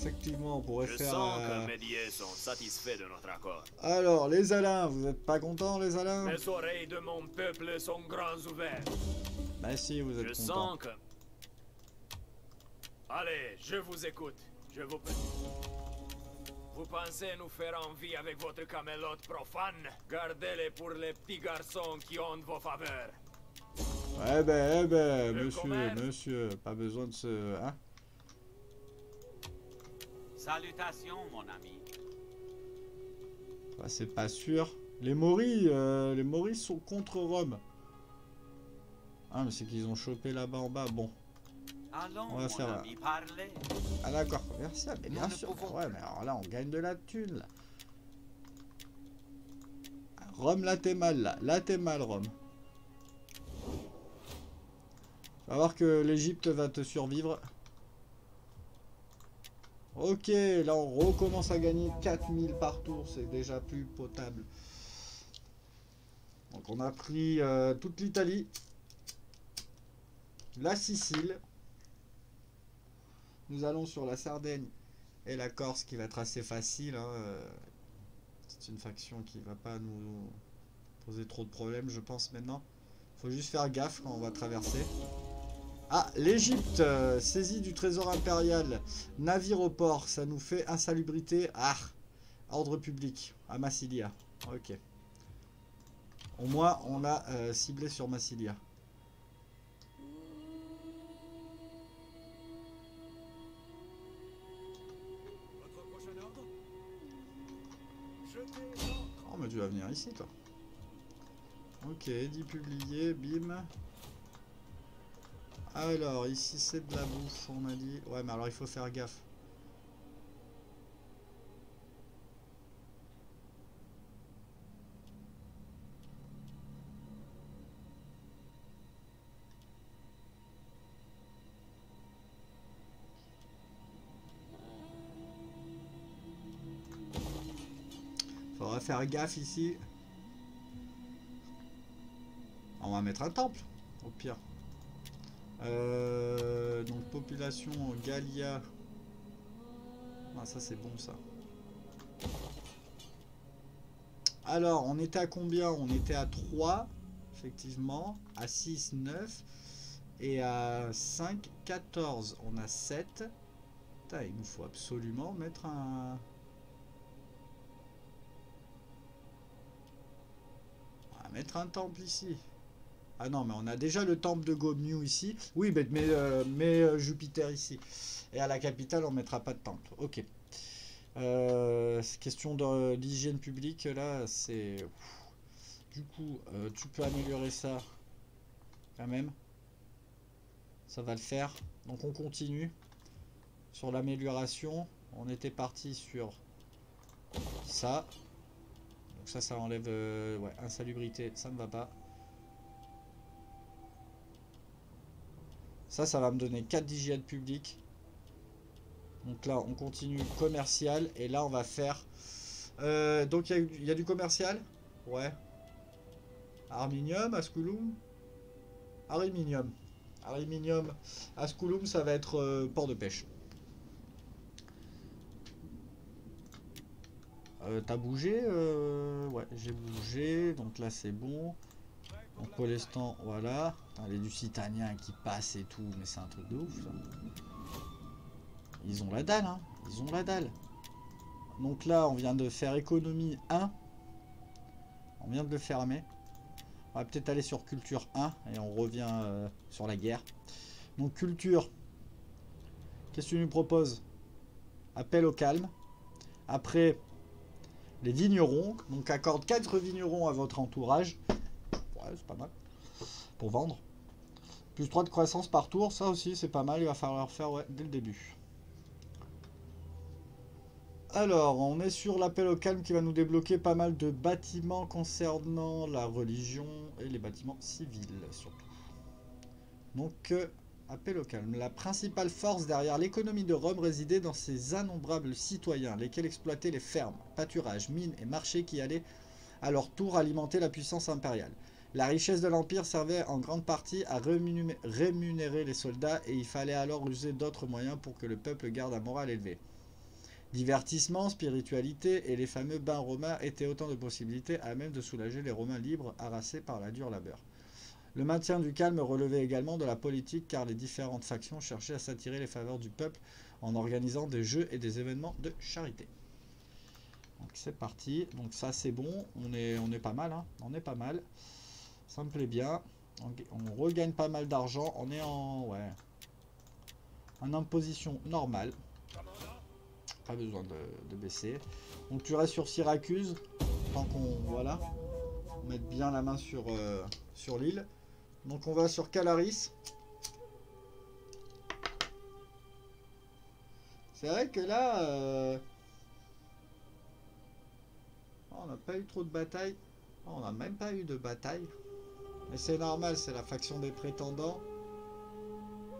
effectivement, on pourrait Je faire... sens euh, que mes dieux sont satisfaits de notre accord. Alors, les Alains, vous êtes pas contents, les Alains? Les oreilles de mon peuple sont grands ouvertes. Bah si, vous Je êtes contents. sens que... Allez, je vous écoute. Je vous prie. Vous pensez nous faire envie avec votre camelote profane? Gardez-les pour les petits garçons qui ont de vos faveurs. Eh ben, eh ben, Le monsieur, commerce. monsieur, pas besoin de se... Hein? Salutations, mon ami. Bah, c'est pas sûr. Les Moris, euh, les Moris sont contre Rome. Ah, mais c'est qu'ils ont chopé là-bas en bas. Bon. Allons, On va faire, parlez. Ah d'accord, merci. Mais Nous bien ne sûr. Ouais, mais alors là, on gagne de la thune, là. Rome, là, t'es mal, là. Là, t'es mal, Rome. Tu vas voir que l'Égypte va te survivre. Ok, là, on recommence à gagner 4000 par tour. C'est déjà plus potable. Donc, on a pris euh, toute l'Italie. La Sicile. Nous allons sur la Sardaigne et la Corse qui va être assez facile. hein, euh, C'est une faction qui va pas nous poser trop de problèmes, je pense, maintenant. Faut juste faire gaffe quand on va traverser. Ah, l'Égypte, euh, saisie du trésor impérial, navire au port, ça nous fait insalubrité. Ah, ordre public, à Massilia. Ok. Au moins, on a euh, ciblé sur Massilia. Mais tu vas venir ici, toi. Ok, dit publié, bim. Alors, ici c'est de la bouffe, on a dit. Ouais, mais alors il faut faire gaffe. Faire gaffe ici. On va mettre un temple, au pire. Euh, donc population Gallia. Ah ça c'est bon ça. Alors on était à combien? On était à 3 effectivement, à 6, 9 et à 5, 14. On a 7. Putain, il nous faut absolument mettre un... mettre un temple ici. Ah non, mais on a déjà le temple de Gomnu ici. Oui, mais, mais, euh, euh, Jupiter ici. Et à la capitale, on mettra pas de temple. Ok. Euh, question de- d'hygiène publique, là, c'est... Du coup, euh, tu peux améliorer ça quand même. Ça va le faire. Donc on continue sur l'amélioration. On était parti sur ça. Ça, ça enlève... euh, insalubrité, ça ne va pas. Ça, ça va me donner 4 d'hygiène publique. Donc là, on continue commercial. Et là, on va faire... Euh, donc, il y a- il y, a du commercial? Ouais. Arminium, Asculum Ariminium. Ariminium, Asculum, ça va être euh, port de pêche. Euh, T'as bougé euh, Ouais, j'ai bougé. Donc là, c'est bon. Donc pour l'instant, voilà. Les Lusitaniens qui passent et tout, mais c'est un truc de ouf. ça. Ils ont la dalle, hein. Ils ont la dalle. Donc là, on vient de faire économie 1. On vient de le fermer. On va peut-être aller sur culture 1 et on revient euh, sur la guerre. Donc culture. Qu'est-ce que tu nous proposes? Appel au calme. Après, les vignerons. Donc accorde 4 vignerons à votre entourage. Ouais, c'est pas mal. Pour vendre. Plus 3 de croissance par tour, ça aussi c'est pas mal, il va falloir faire ouais, dès le début. Alors, on est sur l'appel au calme qui va nous débloquer pas mal de bâtiments concernant la religion et les bâtiments civils surtout. Donc, euh, La principale force derrière l'économie de Rome résidait dans ses innombrables citoyens, lesquels exploitaient les fermes, pâturages, mines et marchés qui allaient à leur tour alimenter la puissance impériale. La richesse de l'Empire servait en grande partie à rémuné- rémunérer les soldats et il fallait alors user d'autres moyens pour que le peuple garde un moral élevé. Divertissement, spiritualité et les fameux bains romains étaient autant de possibilités à même de soulager les Romains libres harassés par la dure labeur. Le maintien du calme relevait également de la politique car les différentes factions cherchaient à s'attirer les faveurs du peuple en organisant des jeux et des événements de charité. Donc c'est parti, donc ça c'est bon, on est, on est pas mal, hein. on est pas mal, ça me plaît bien, on, ga- on regagne pas mal d'argent, on est en, ouais, en imposition normale, pas besoin de, de baisser. Donc tu restes sur Syracuse, tant qu'on, voilà, on met bien la main sur, euh, sur l'île. Donc on va sur Calaris. C'est vrai que là, euh, on n'a pas eu trop de batailles. On n'a même pas eu de bataille. Mais c'est normal, c'est la faction des prétendants.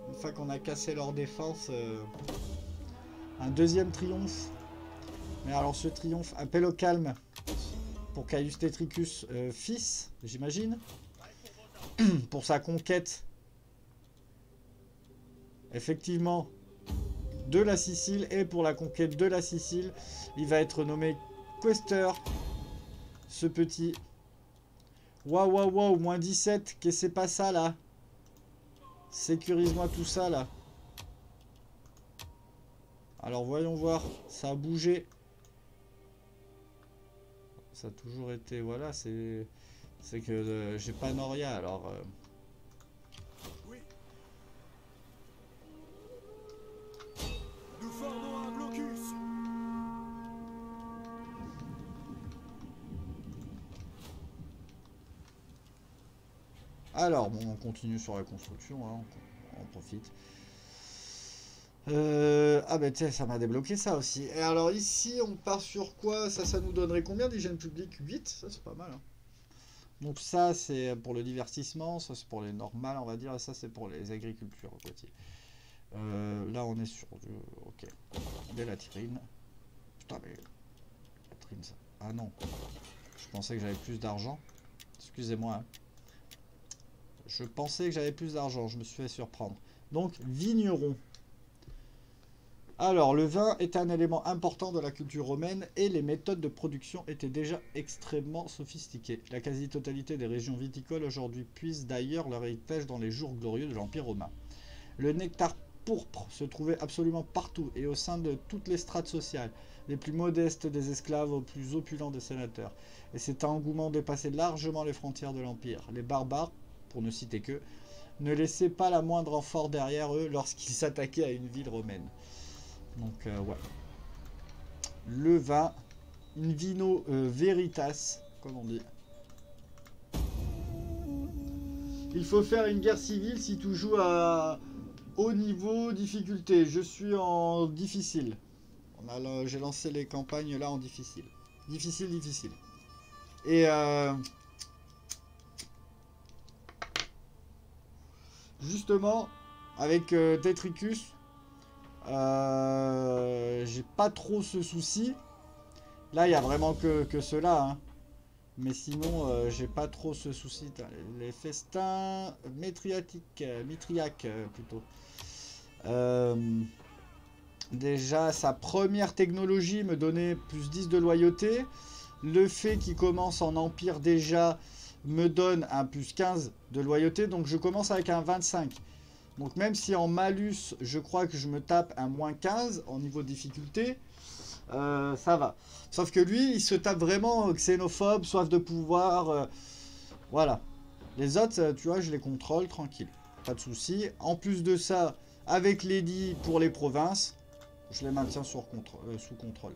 Une fois qu'on a cassé leur défense, euh, un deuxième triomphe. Mais alors ce triomphe, appel au calme pour Caius Tetricus euh, fils, j'imagine, [clears throat] pour sa conquête, effectivement, de la Sicile et pour la conquête de la Sicile, il va être nommé Quester, ce petit. Waouh, waouh, waouh, moins 17, qu'est-ce que c'est pas ça là? Sécurise-moi tout ça là. Alors voyons voir, ça a bougé. Ça a toujours été, voilà, c'est... C'est que euh, j'ai pas Noria, alors... euh, Oui. Nous formons un blocus. Alors, bon, on continue sur la construction, hein, on, on profite. Euh, ah ben tiens, ça m'a débloqué ça aussi. Et alors ici, on part sur quoi? Ça, ça nous donnerait combien d'hygiène publique? 8 Ça, c'est pas mal. hein. Donc ça, c'est pour le divertissement, ça, c'est pour les normales, on va dire, et ça, c'est pour les agricultures au Poitiers. Euh, là, on est sur du... Ok. Des latrines. Putain, mais... Latrines, ça. Ah non. Je pensais que j'avais plus d'argent. Excusez-moi. hein. Je pensais que j'avais plus d'argent, je me suis fait surprendre. Donc, vigneron. Alors, le vin est un élément important de la culture romaine et les méthodes de production étaient déjà extrêmement sophistiquées. La quasi-totalité des régions viticoles aujourd'hui puisent d'ailleurs leur héritage dans les jours glorieux de l'Empire romain. Le nectar pourpre se trouvait absolument partout et au sein de toutes les strates sociales, les plus modestes des esclaves aux plus opulents des sénateurs. Et cet engouement dépassait largement les frontières de l'Empire. Les barbares, pour ne citer que, ne laissaient pas la moindre renfort derrière eux lorsqu'ils s'attaquaient à une ville romaine. Donc, euh, ouais. Le vin, in vino euh, veritas, comme on dit. Il faut faire une guerre civile si tu joues à haut niveau difficulté. Je suis en difficile. J'ai lancé les campagnes là en difficile. Difficile, difficile. Et euh, justement, avec euh, Tetricus, euh, j'ai pas trop ce souci. Là, il y a vraiment que, cela. hein. Mais sinon, euh, j'ai pas trop ce souci. Les festins métriatiques, mitriaques euh, plutôt. Déjà, sa première technologie me donnait plus 10 de loyauté. Le fait qu'il commence en empire déjà me donne un plus 15 de loyauté. Donc je commence avec un 25. Donc même si en malus, je crois que je me tape un moins 15 en niveau de difficulté, euh, ça va. Sauf que lui, il se tape vraiment euh, xénophobe, soif de pouvoir. euh, voilà. Les autres, tu vois, je les contrôle tranquille. Pas de souci. En plus de ça, avec Lady pour les provinces, je les maintiens sous contrôle.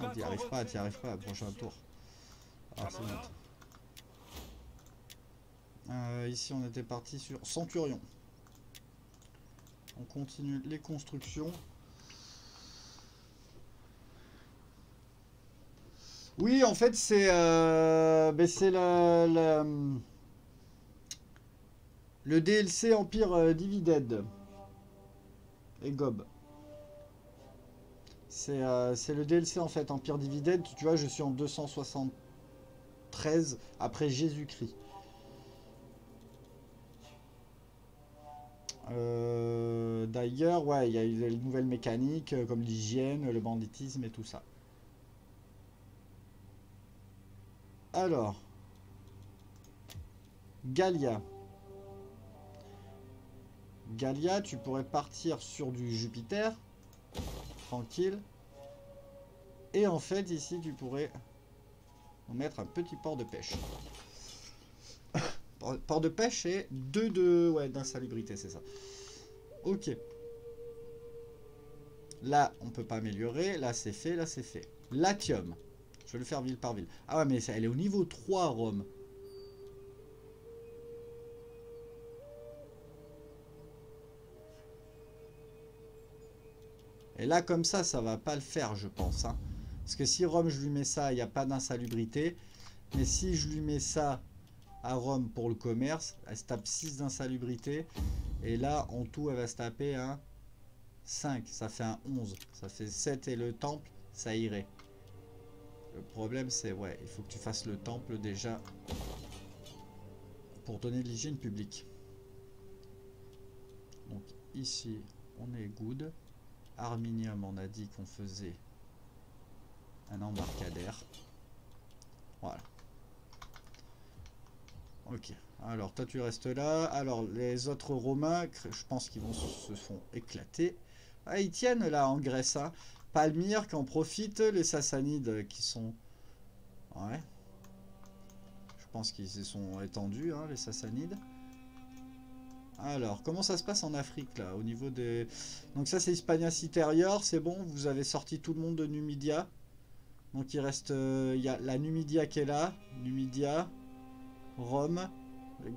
Ah, t'y arrives pas, t'y arrives pas, prochain tour. Ah, c'est bon. Euh, ici, on était parti sur Centurion. On continue les constructions. Oui, en fait, c'est euh, ben, le, le DLC Empire euh, Divided et Gob. C'est euh, c'est le DLC en fait Empire Divided. Tu vois, je suis en 273 après Jésus-Christ. Euh, D'ailleurs, ouais, il y a eu des nouvelles mécaniques euh, comme l'hygiène, le banditisme et tout ça. Alors, Galia. Galia, tu pourrais partir sur du Jupiter, tranquille. Et en fait, ici, tu pourrais mettre un petit port de pêche. [laughs] Port- de pêche et 2 de ouais, d'insalubrité, c'est ça. Ok. Là, on peut pas améliorer. Là, c'est fait. Là, c'est fait. Latium. Je vais le faire ville par ville. Ah ouais, mais ça, elle est au niveau 3, Rome. Et là, comme ça, ça va pas le faire, je pense. hein. Parce que si Rome, je lui mets ça, il n'y a pas d'insalubrité. Mais si je lui mets ça à Rome pour le commerce, elle se tape 6 d'insalubrité. Et là, en tout, elle va se taper un 5. Ça fait un 11. Ça fait 7 et le temple, ça irait. Le problème, c'est, ouais, il faut que tu fasses le temple déjà pour donner de l'hygiène publique. Donc ici, on est good. Arminium, on a dit qu'on faisait un embarcadère. Voilà. Ok. Alors, toi, tu restes là. Alors, les autres Romains, je pense qu'ils vont se, font éclater. Ah, ils tiennent là en Grèce. Hein. Palmyre qui en profite. Les Sassanides qui sont... Ouais. Je pense qu'ils se sont étendus, hein, les Sassanides. Alors, comment ça se passe en Afrique, là, au niveau des... Donc ça, c'est Hispania Citerior, c'est bon, vous avez sorti tout le monde de Numidia. Donc il reste... euh, Il y a la Numidia qui est là, Numidia, Rome,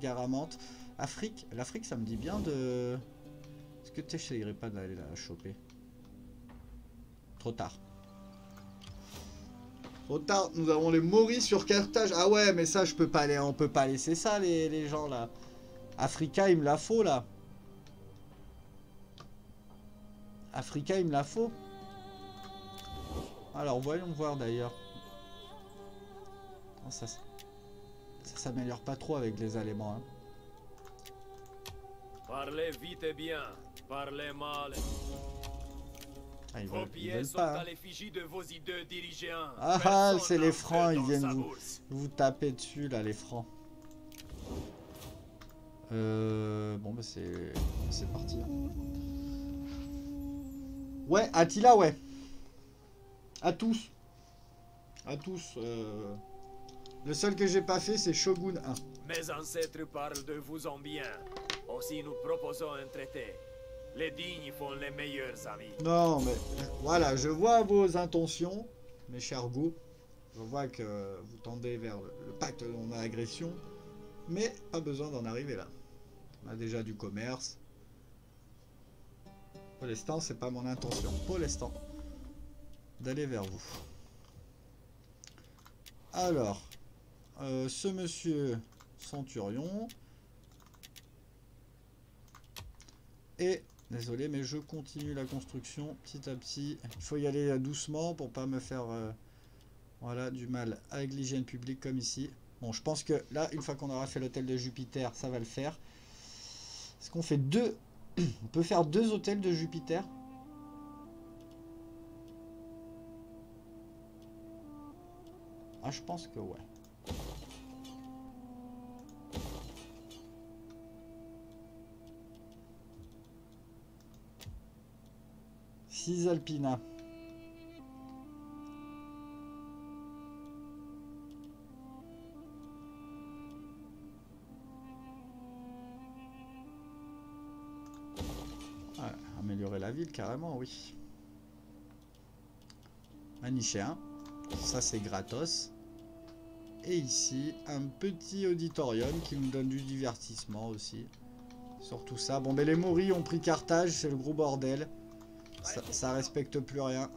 Garamante. Afrique, l'Afrique, ça me dit bien de... Est-ce que tu n'essayerais pas d'aller la choper? Trop tard. Trop tard, nous avons les Maurice sur Carthage. Ah ouais, mais ça, je peux pas aller, on peut pas laisser ça, les gens, là. Africa, il me la faut, là. Africa, il me la faut. Alors, voyons voir, d'ailleurs. Oh, ça, ça s'améliore pas trop avec les Allemands, hein. Parlez vite et bien, parlez mal. Ah, ils Vos veulent, pieds sont pas, à hein. l'effigie de vos hideux dirigeants. Ah, Personne c'est les Francs, ils viennent vous-. Vous tapez dessus, là, les Francs. Euh, bon, bah, c'est c'est parti. hein. Ouais, Attila, ouais. À tous. À tous. euh, Le seul que j'ai pas fait, c'est Shogun 1. Mes ancêtres parlent de vous en bien. Aussi nous proposons un traité. Les dignes font les meilleurs amis. Non, mais voilà, je vois vos intentions, mes chers goûts. Je vois que vous tendez vers le, le pacte de non-agression, mais pas besoin d'en arriver là. On a déjà du commerce. Pour l'instant, c'est pas mon intention. Pour l'instant, d'aller vers vous. Alors, euh, ce monsieur Centurion. Et Désolé, mais je continue la construction petit à petit. Il faut y aller doucement pour pas me faire euh, voilà, du mal avec l'hygiène publique comme ici. Bon, je pense que là, une fois qu'on aura fait l'hôtel de Jupiter, ça va le faire. Est-ce qu'on fait deux [clears throat] On peut faire deux hôtels de Jupiter Ah, je pense que ouais. Six Alpina. La ville, carrément, oui. Manichéen. Ça, c'est gratos. Et ici, un petit auditorium qui nous donne du divertissement aussi. Sur tout ça. Bon, ben les Mauris ont pris Carthage, c'est le gros bordel. Ça, ça respecte plus rien.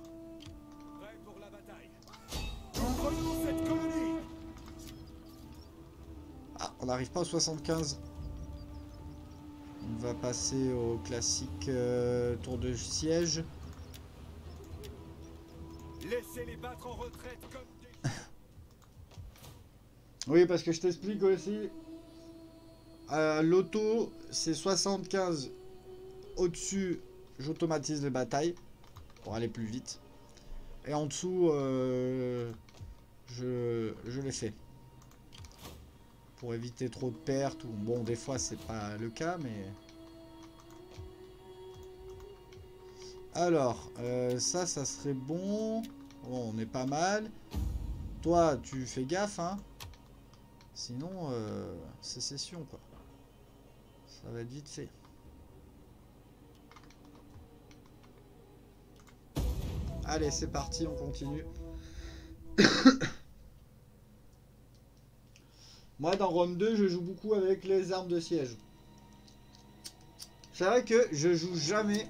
Ah, on n'arrive pas au 75. On va passer au classique euh, tour de siège. Laissez-les battre en retraite comme des... [laughs] Oui, parce que je t'explique aussi. Euh, L'auto, c'est 75 au-dessus, j'automatise les batailles pour aller plus vite. Et en dessous, euh, je, je les fais. Pour éviter trop de pertes. Ou, bon, des fois, c'est pas le cas, mais... Alors, euh, ça, ça serait bon. Bon, on est pas mal. Toi, tu fais gaffe, hein. Sinon, euh, sécession, quoi. Ça va être vite fait. Allez, c'est parti, on continue. [coughs] Moi, dans Rome 2, je joue beaucoup avec les armes de siège. C'est vrai que je joue jamais...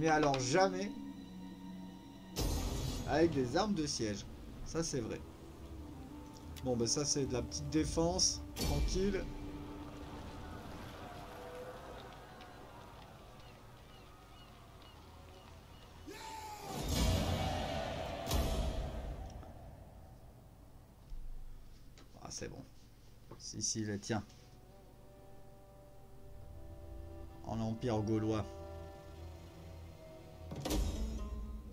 Mais alors jamais... Avec des armes de siège. Ça, c'est vrai. Bon, bah ça, c'est de la petite défense. Tranquille. Ah, c'est bon. Si, si, les tiens. En empire gaulois.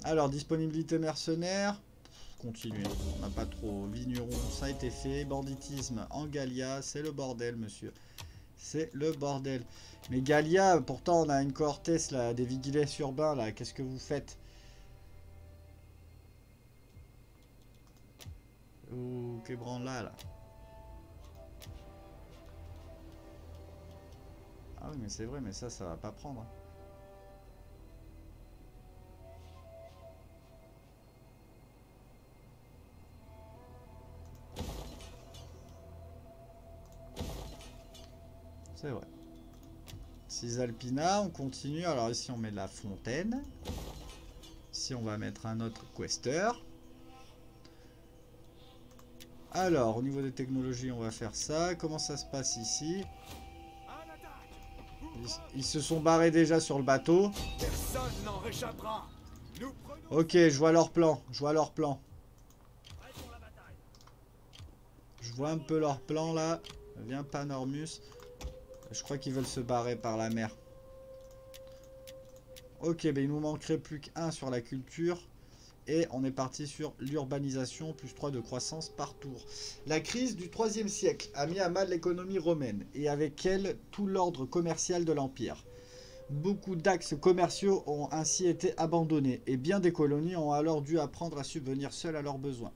Alors, disponibilité mercenaire. Continuer. On n'a pas trop. Vigneron, ça a été fait. Banditisme en Gallia. C'est le bordel, monsieur. C'est le bordel. Mais Gallia, pourtant, on a une Cortés, là, des vigilés urbains, là. Qu'est-ce que vous faites? Ouh, qu'ébranle là, là? Ah oui, mais c'est vrai, mais ça, ça va pas prendre. hein. C'est vrai. 6 Alpina, on continue. Alors ici, on met la fontaine. Ici, on va mettre un autre quester. Alors, au niveau des technologies, on va faire ça. Comment ça se passe ici? Ils, ils se sont barrés déjà sur le bateau. Personne n'en réchappera Nous prenons Ok, je vois leur plan. Je vois leur plan. Je vois un peu leur plan là. Viens pas Normus. Je crois qu'ils veulent se barrer par la mer. Ok, ben il nous manquerait plus qu'un sur la culture. Et on est parti sur l'urbanisation, plus 3 de croissance par tour. La crise du 3 siècle a mis à mal l'économie romaine et avec elle tout l'ordre commercial de l'Empire. Beaucoup d'axes commerciaux ont ainsi été abandonnés et bien des colonies ont alors dû apprendre à subvenir seules à leurs besoins.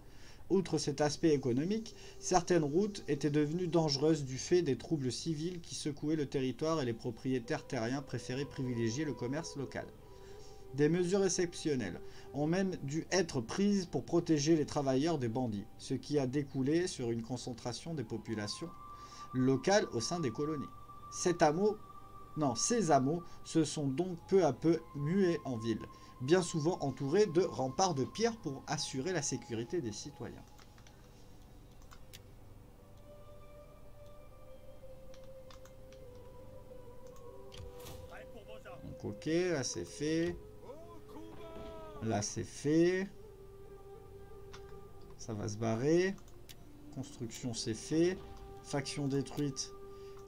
Outre cet aspect économique, certaines routes étaient devenues dangereuses du fait des troubles civils qui secouaient le territoire et les propriétaires terriens préféraient privilégier le commerce local. Des mesures exceptionnelles ont même dû être prises pour protéger les travailleurs des bandits, ce qui a découlé sur une concentration des populations locales au sein des colonies. Non, ces hameaux se sont donc peu à peu mués en ville, bien souvent entourés de remparts de pierre pour assurer la sécurité des citoyens. Donc ok, là c'est fait. Là c'est fait. Ça va se barrer. Construction c'est fait. Faction détruite.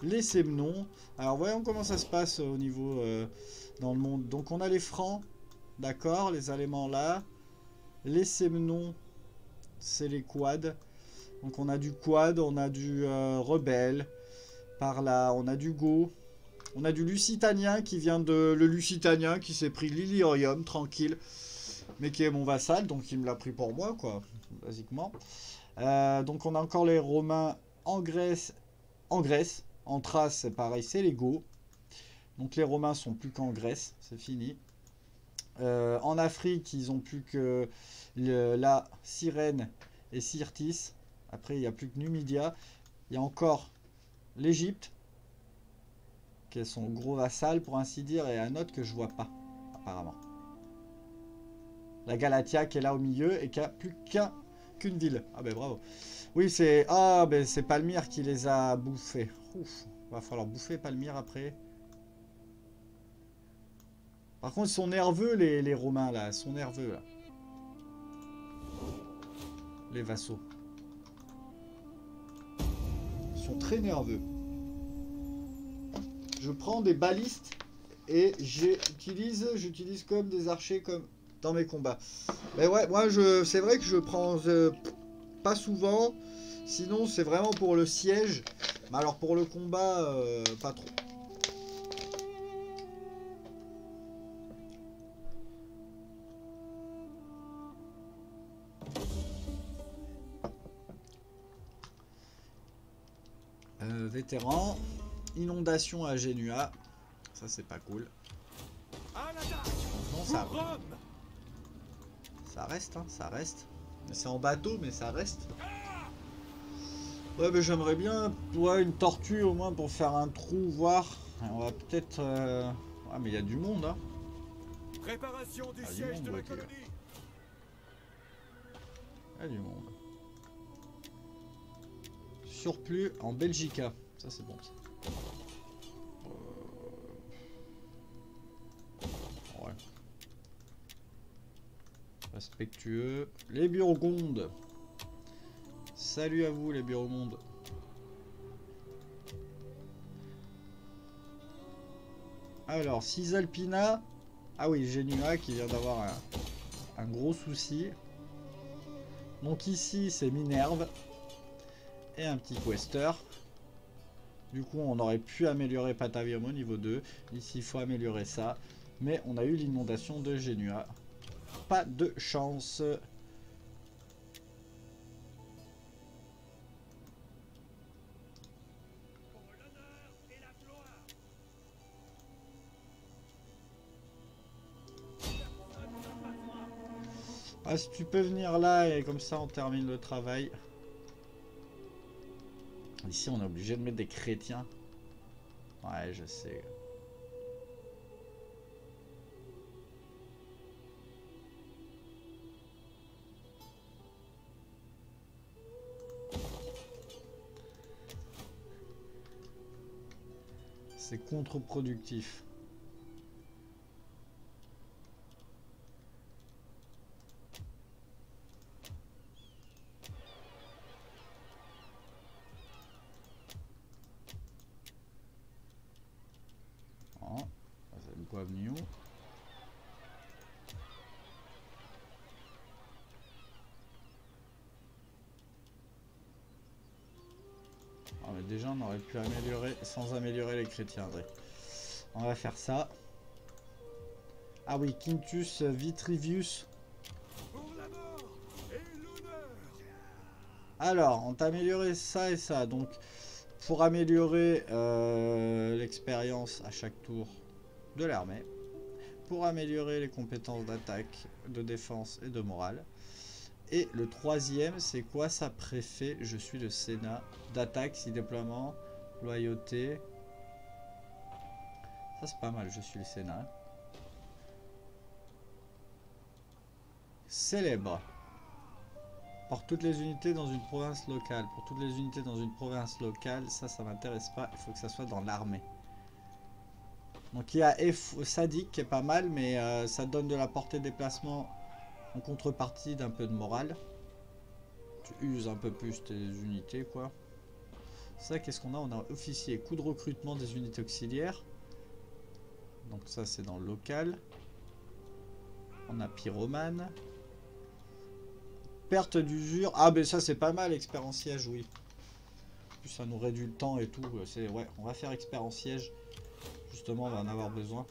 Les Semnons. Alors voyons comment ça se passe au niveau euh, dans le monde. Donc on a les Francs. D'accord, les Allemands là. Les Semnons, c'est les quads. Donc on a du quad, on a du euh, rebelle. Par là, on a du go. On a du Lusitanien qui vient de... Le Lusitanien qui s'est pris l'Illyrium, tranquille. Mais qui est mon vassal, donc il me l'a pris pour moi, quoi, basiquement. Euh, donc on a encore les Romains en Grèce. En Grèce. En Thrace, c'est pareil, c'est les Goths. Donc les Romains sont plus qu'en Grèce, c'est fini. Euh, en Afrique, ils ont plus que la Sirène et Syrtis. Après, il n'y a plus que Numidia. Il y a encore l'Égypte, qui est son gros vassal, pour ainsi dire, et un autre que je vois pas, apparemment. La Galatia qui est là au milieu et qui a plus qu'un qu'une ville. Ah ben bravo. Oui, c'est ah ben c'est Palmyre qui les a bouffés. Ouf, va falloir bouffer Palmyre après. Par contre, ils sont nerveux les, Romains là, ils sont nerveux là. Les vassaux. Ils sont très nerveux. Je prends des balistes et j'utilise j'utilise comme des archers dans mes combats. Mais ouais, moi je c'est vrai que je prends euh, pas souvent. Sinon c'est vraiment pour le siège. Mais alors pour le combat, euh, pas trop. Inondation à Genua, ça c'est pas cool. Non, ça, reste, hein, ça reste. C'est en bateau, mais ça reste. Ouais, mais j'aimerais bien, ouais, une tortue au moins pour faire un trou, voir. On va peut-être. euh, Ah, mais il y a du monde, hein. Préparation du Ah, du siège monde, de la ouais, colonie Il y a du monde. Surplus en Belgica. Ça, c'est bon, ça. Euh. Respectueux. Les Burgondes. Salut à vous, les Burgondes. Alors, Cisalpina. Ah oui, Genua qui vient d'avoir un, un gros souci. Donc ici, c'est Minerve. Et un petit quester. Du coup, on aurait pu améliorer Patavium au niveau 2. Ici, il faut améliorer ça. Mais on a eu l'inondation de Genua. Pas de chance. Ah, si tu peux venir là et comme ça on termine le travail. Ici on est obligé de mettre des chrétiens. Ouais, je sais. C'est contre-productif. Oh, ça, c'est le Guavignon. Ah, mais améliorer sans améliorer les chrétiens. On va faire ça. Ah oui, Quintus Vitrivius. Alors, on t'a amélioré ça et ça. Donc, pour améliorer euh, l'expérience à chaque tour de l'armée, pour améliorer les compétences d'attaque, de défense et de morale. Et le troisième, c'est quoi ça préfet? Je suis le Sénat. D'attaque, si déploiement, loyauté. Ça, c'est pas mal, je suis le Sénat. Célèbre. Pour toutes les unités dans une province locale. Pour toutes les unités dans une province locale, ça, ça m'intéresse pas. Il faut que ça soit dans l'armée. Donc il y a F Sadique qui est pas mal, mais euh, ça donne de la portée déplacement en contrepartie d'un peu de morale. Tu uses un peu plus tes unités, quoi. Ça, qu'est-ce qu'on a? On a officier, coût de recrutement des unités auxiliaires. Donc ça, c'est dans le local. On a pyromane. Perte d'usure. Ah, ben ça, c'est pas mal, expert en siège, oui. En plus, ça nous réduit le temps et tout. On va faire expert en siège. Justement, on va en avoir besoin.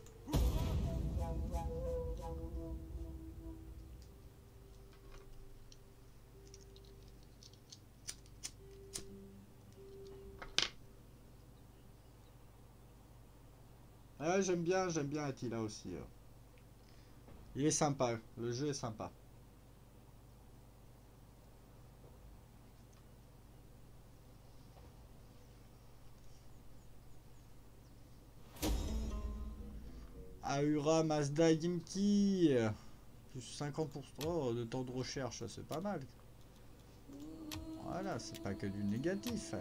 j'aime bien, j'aime bien Attila aussi. Hein. Il est sympa, le jeu est sympa. Ahura Mazda Gimki plus 50% de temps de recherche, c'est pas mal. Voilà, c'est pas que du négatif.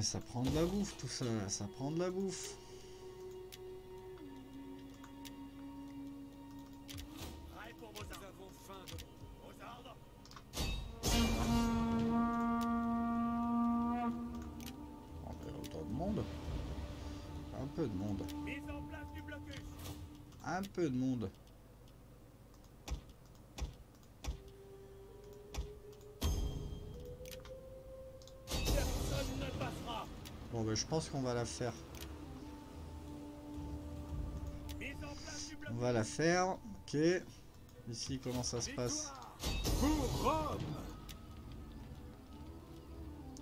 Mais ça prend de la bouffe tout ça, ça prend de la bouffe. Monde. Un peu de monde. Je pense qu'on va la faire. On va la faire. Ok. Ici comment ça se passe?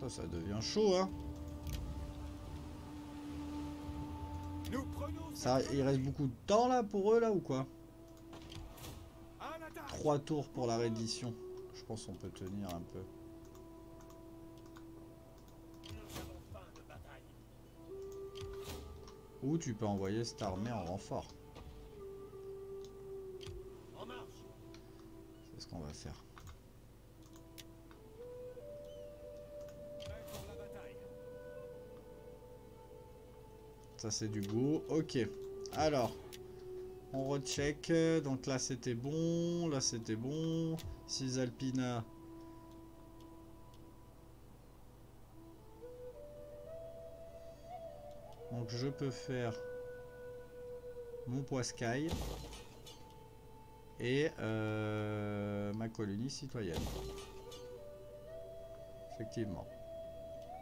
Ça, ça devient chaud hein. Ça, il reste beaucoup de temps là pour eux là ou quoi? Trois tours pour la reddition. Je pense qu'on peut tenir un peu. Ou tu peux envoyer cette armée en renfort. C'est ce qu'on va faire. Ça c'est du go. Ok. Alors. On recheck. Donc là c'était bon. Là c'était bon. 6 Alpina. Je peux faire mon poiscaille et euh, ma colonie citoyenne. Effectivement.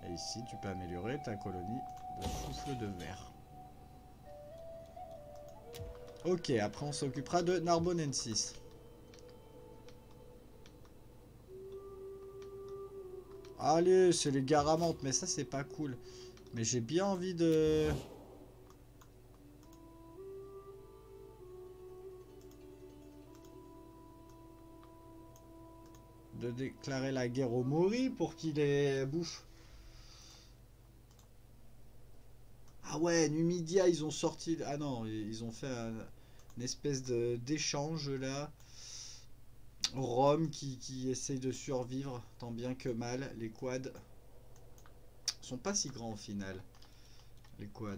Et ici tu peux améliorer ta colonie de souffle de verre. Ok, après on s'occupera de Narbonensis. Allez, c'est les garamantes, mais ça c'est pas cool. Mais j'ai bien envie de... De déclarer la guerre aux Mori pour qu'il les bouffe. Ah ouais, Numidia, ils ont sorti... Ah non, ils ont fait un- une espèce d'échange là. Rome qui, qui essaye de survivre tant bien que mal. Les quads sont pas si grands au final. Les quads.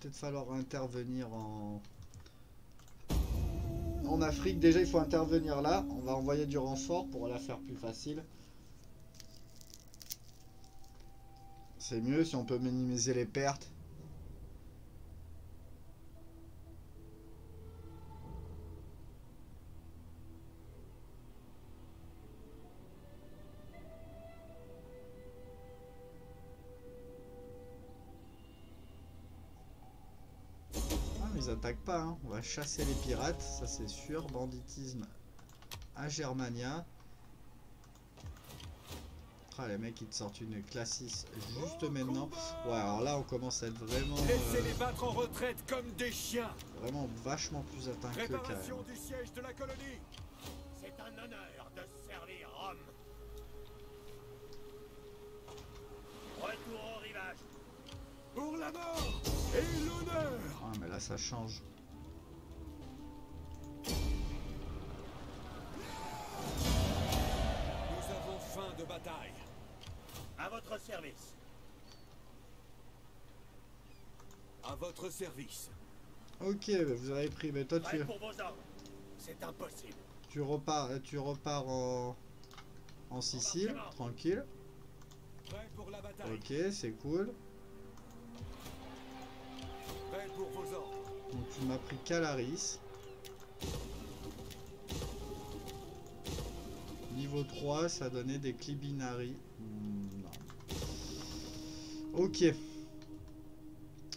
Peut-être falloir intervenir en... En Afrique, déjà il faut intervenir là. On va envoyer du renfort pour la faire plus facile. C'est mieux si on peut minimiser les pertes. Attaquent pas, hein. On va chasser les pirates, ça c'est sûr. Banditisme à Germania. Ah, les mecs ils te sortent une classis juste Au maintenant. combat Ouais, alors là on commence à être vraiment, Laissez-les euh, battre en retraite comme des chiens. vraiment vachement plus atteint que même. du siège de la colonie. C'est un honneur de servir Rome. Retour au rivage. Pour la mort et l'honneur. Ah, mais là ça change. Nous avons faim de bataille. À votre service. À votre service. Ok, bah, vous avez pris, mais toi tu. C'est impossible. tu repars, tu repars en, en Sicile, tranquille. Prêt pour la bataille. Ok, c'est cool. Donc tu m'as pris Calaris. Niveau 3, ça donnait des Clibinari. Ok.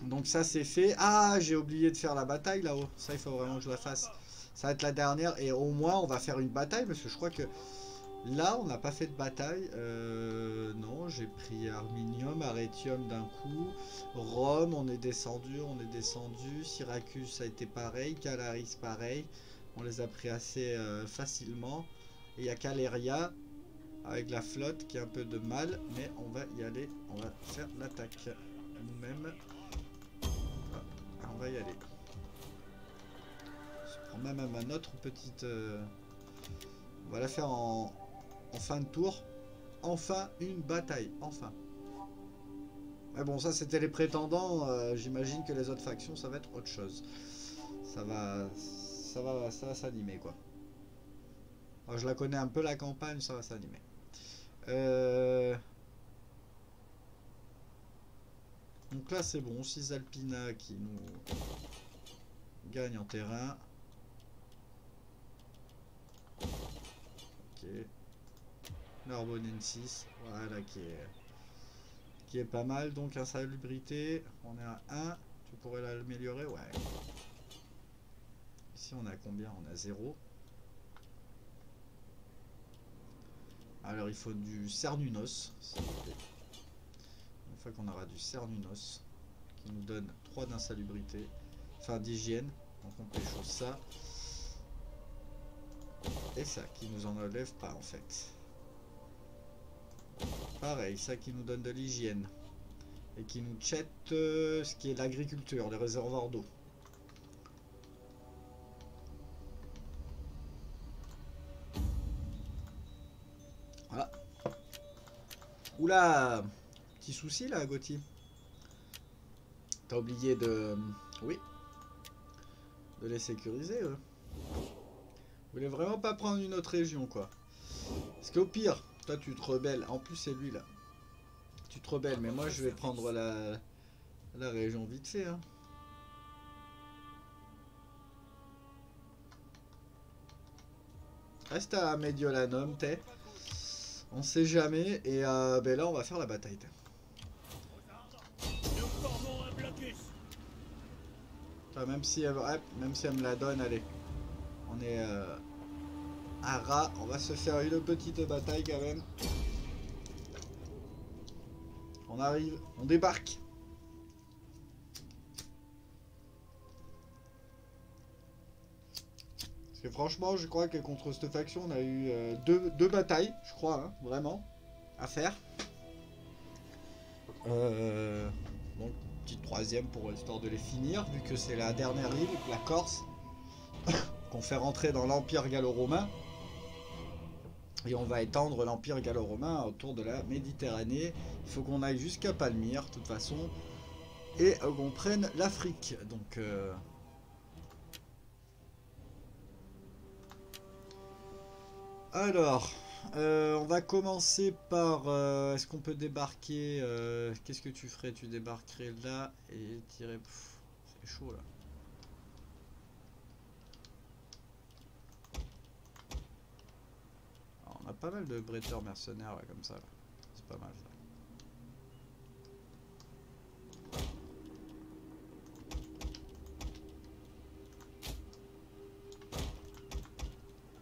Donc ça c'est fait. Ah, j'ai oublié de faire la bataille là-haut. Ça, il faut vraiment que je la fasse. Ça va être la dernière. Et au moins, on va faire une bataille. Parce que je crois que Là, on n'a pas fait de bataille. Euh, non, j'ai pris Arminium, Aretium d'un coup. Rome, on est descendu, on est descendu. Syracuse, ça a été pareil. Calaris, pareil. On les a pris assez euh, facilement. Et il y a Caleria avec la flotte qui a un peu de mal. Mais on va y aller. On va faire l'attaque nous-mêmes. On va y aller. Je prends même un autre petite... euh, On va la faire en, en fin de tour. Enfin une bataille. Enfin. Mais bon, ça c'était les prétendants. euh, J'imagine que les autres factions, ça va être autre chose. Ça va, ça va, ça va s'animer quoi. Je la connais un peu la campagne, ça va s'animer. Euh, Donc là c'est bon, 6 Alpina qui nous gagne en terrain. Ok. Narbonensis, voilà qui est qui est pas mal. Donc insalubrité, on est à 1. Tu pourrais l'améliorer, ouais. Ici on a combien? On a 0. Alors il faut du Cernunos. Une fois qu'on aura du Cernunos, qui nous donne 3 d'insalubrité, enfin d'hygiène, donc on pécho ça. Et ça, qui nous en enlève pas en fait. Pareil, ça qui nous donne de l'hygiène. Et qui nous chette euh, ce qui est l'agriculture, les réservoirs d'eau. Voilà. Oula Petit souci là, Gauthier. T'as oublié de... Oui. De les sécuriser, eux. Vous voulez vraiment pas prendre une autre région, quoi. Parce qu'au pire, toi tu te rebelles. En plus, c'est lui là. Tu te rebelles, mais moi je vais prendre la, la région vite fait. Hein. Reste à Mediolanum, t'es. On sait jamais. Et euh, ben là, on va faire la bataille. Enfin, même si elle, même si elle me la donne, allez. On est euh, à ras. On va se faire une petite bataille quand même. On arrive, on débarque. Parce que franchement, je crois que contre cette faction, on a eu euh, deux, deux batailles, je crois, hein, vraiment, à faire. Euh, donc, petite troisième pour histoire de les finir, vu que c'est la dernière île, la Corse, [laughs] qu'on fait rentrer dans l'Empire gallo-romain. Et on va étendre l'Empire gallo-romain autour de la Méditerranée. Il faut qu'on aille jusqu'à Palmyre, de toute façon. Et qu'on prenne l'Afrique. Donc... euh, Alors, euh, on va commencer par... euh, Est-ce qu'on peut débarquer Qu'est-ce que tu ferais? Tu débarquerais là et tirer... C'est chaud là. On a pas mal de bretteurs mercenaires là, comme ça. C'est pas mal ça.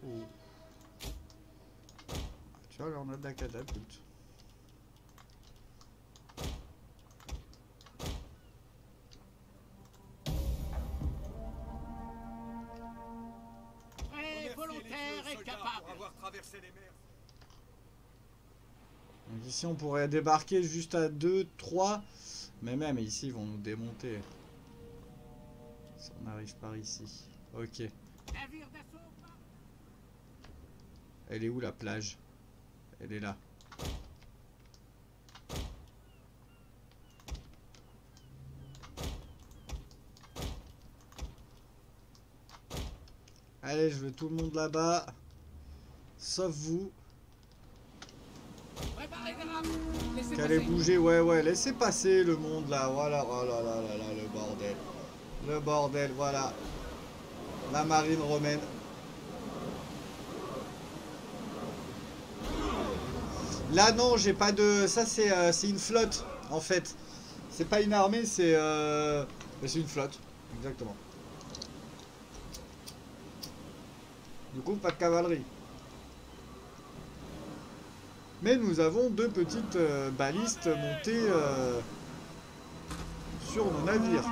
Oh. Tu vois, là on a de la catapulte. Les mers. Donc ici on pourrait débarquer juste à 2, 3. Mais même ici ils vont nous démonter. Si on arrive par ici. Ok. Elle est où la plage? Elle est là. Allez, je veux tout le monde là-bas. Sauf vous. Qu'allez bouger, ouais, ouais, laissez passer le monde là, voilà, oh là là là là, le bordel. Le bordel, voilà. La marine romaine. Là, non, j'ai pas de. Ça, c'est euh, c'est une flotte, en fait. C'est pas une armée, c'est. Euh... mais C'est une flotte, exactement. Du coup, pas de cavalerie. Mais nous avons deux petites euh, balistes montées euh, sur nos navires.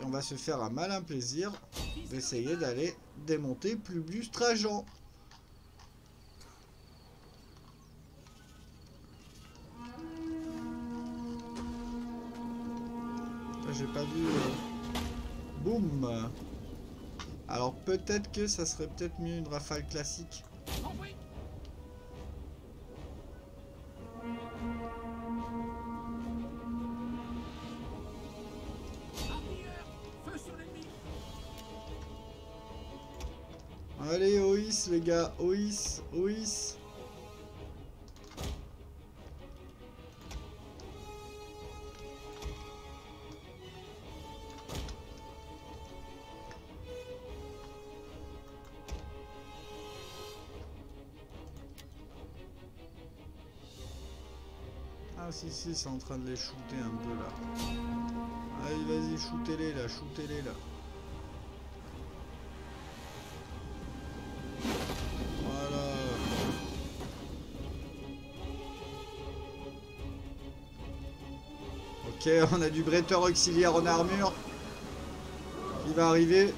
Et on va se faire un malin plaisir d'essayer d'aller démonter Publius Trajan. Ah, J'ai pas vu. euh, Boum Alors peut-être que ça serait peut-être mieux une rafale classique. Allez, OIS les gars, OIS, OIS. Ah si si, c'est en train de les shooter un peu là. Allez, vas-y, shootez-les là, shootez-les là. Ok, on a du bretteur auxiliaire en armure qui va arriver.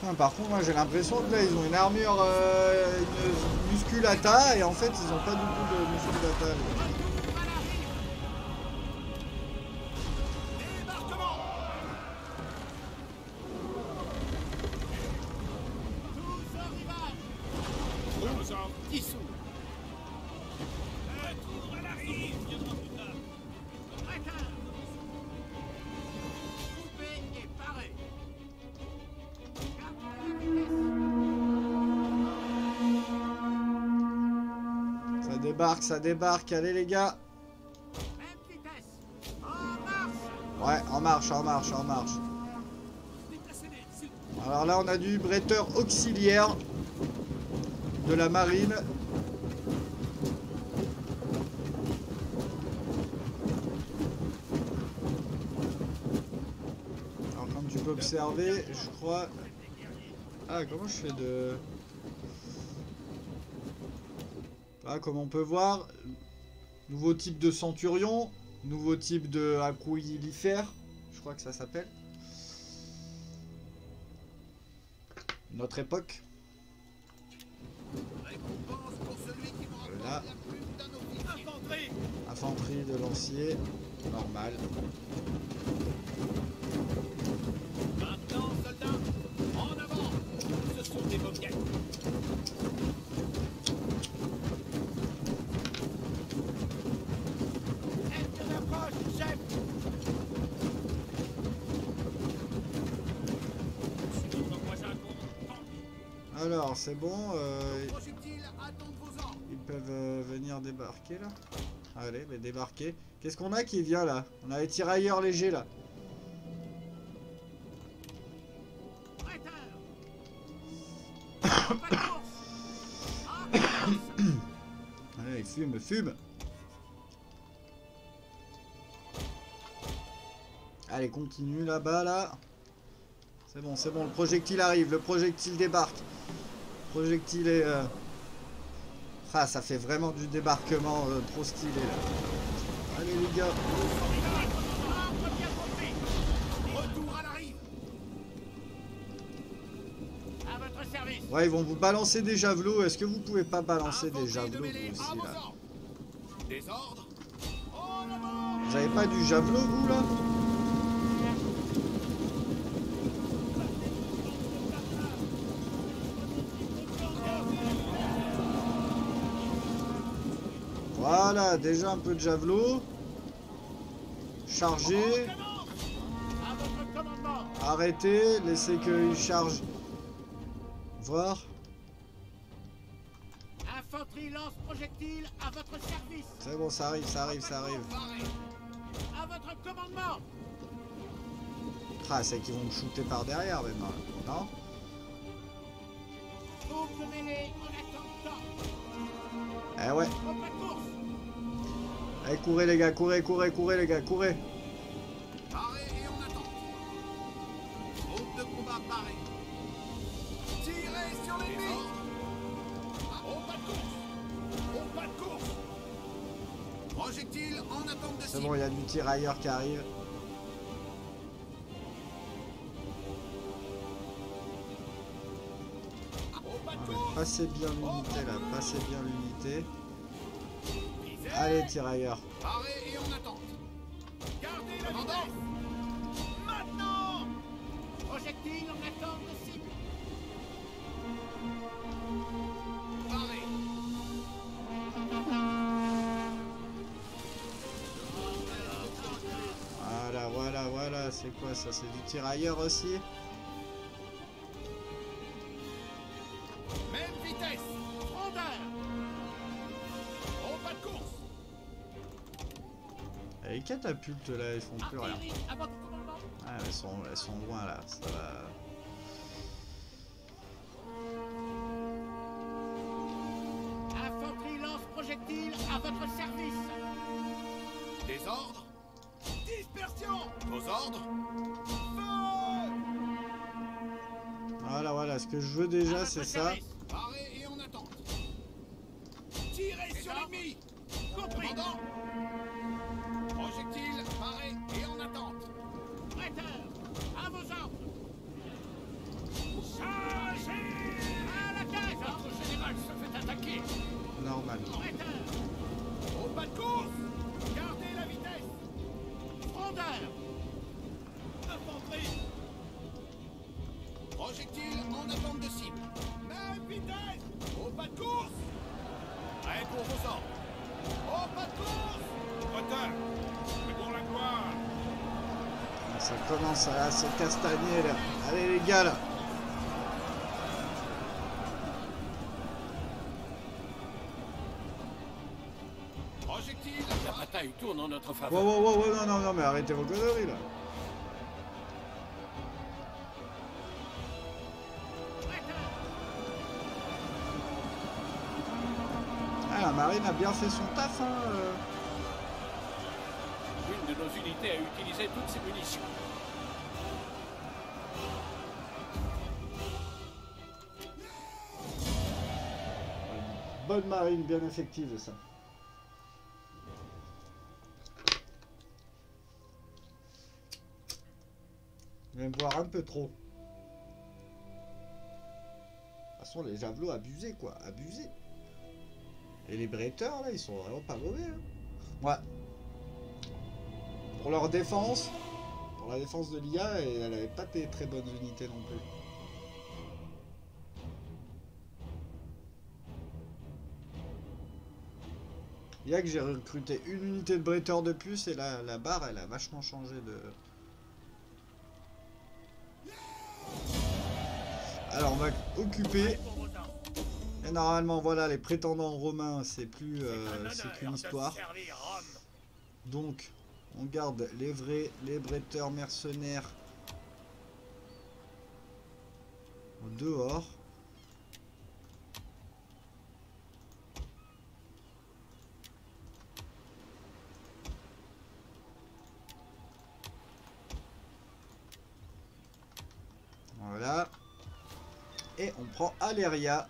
Enfin, par contre, moi j'ai l'impression que là ils ont une armure, euh, musculata et en fait ils ont pas du de musculata. Ça débarque, allez les gars. Ouais, en marche, en marche, en marche. Alors là, on a du bretteur auxiliaire de la marine. Alors comme tu peux observer, je crois... Ah, comment je fais de... Ah, comme on peut voir, nouveau type de centurion, nouveau type de aquilifère, je crois que ça s'appelle. Notre époque. Infanterie Infanterie de lancier, normal. Maintenant, soldats, en avant Ce sont des moquettes Aide d'approche, chef Si notre voisin compte, Alors, c'est bon, euh, ils peuvent euh, venir débarquer là. Allez, mais débarquer. Qu'est-ce qu'on a qui vient là? On a les tirailleurs légers là. [coughs] [coughs] Allez, fume, fume. Allez, continue là-bas là. C'est bon, c'est bon, le projectile arrive, le projectile débarque. Le projectile est... euh, Ah, ça fait vraiment du débarquement euh, trop stylé là. Allez les gars. Ouais, ils vont vous balancer des javelots. Est-ce que vous pouvez pas balancer des javelots vous aussi là avant Vous avez pas du javelot vous là? Voilà, déjà un peu de javelot. Chargé, arrêtez, laissez qu'il charge. Voir. Infanterie lance projectile à votre service C'est bon, ça arrive, ça arrive, ça arrive. À votre commandement Ah, c'est qu'ils vont me shooter par derrière maintenant. Non Eh ouais. Allez, courez les gars, courez, courez, courez les gars, courez. Paré et on attend paré. Tirez sur l'ennemi Au pas de course Au pas de course Projectile en attente de C'est bon, il y a du tirailleur qui arrive. De course Passez bien l'unité là, passez bien l'unité. Allez, tirailleur. Paré et en attente. Gardez la vitesse Maintenant Projectile en attente de cible. Paré. Voilà, voilà, voilà. C'est quoi ça? C'est du tirailleur aussi? Catapultes là, elles font plus rien. Commandement Ah, elles sont, elles sont loin là. Ça va. Infanterie lance-projectile à votre service. Des ordres Dispersion Vos ordres Feu Voilà, voilà. Ce que je veux déjà, c'est ça. service. Commence à se castagner là. Allez les gars là. Projectile La bataille tourne en notre faveur. wow, wow, wow, non, non, non, mais arrêtez vos conneries là. Ah, la marine a bien fait son taf, hein. euh. Une de nos unités a utilisé toutes ses munitions. Bonne marine, bien effective ça. Même voir un peu trop. De toute façon, les javelots abusés quoi, abusés. Et les bretteurs là, ils sont vraiment pas mauvais. Hein. Ouais. Pour leur défense, pour la défense de l'IA, elle avait pas des très bonnes unités non plus. Il y a que j'ai recruté une unité de bretteur de plus et la, la barre elle a vachement changé de. Alors on va occuper. Et normalement voilà les prétendants romains c'est plus euh, c'est qu'une histoire. Donc on garde les vrais, les bretteurs mercenaires au dehors. Voilà. Et on prend Aléria.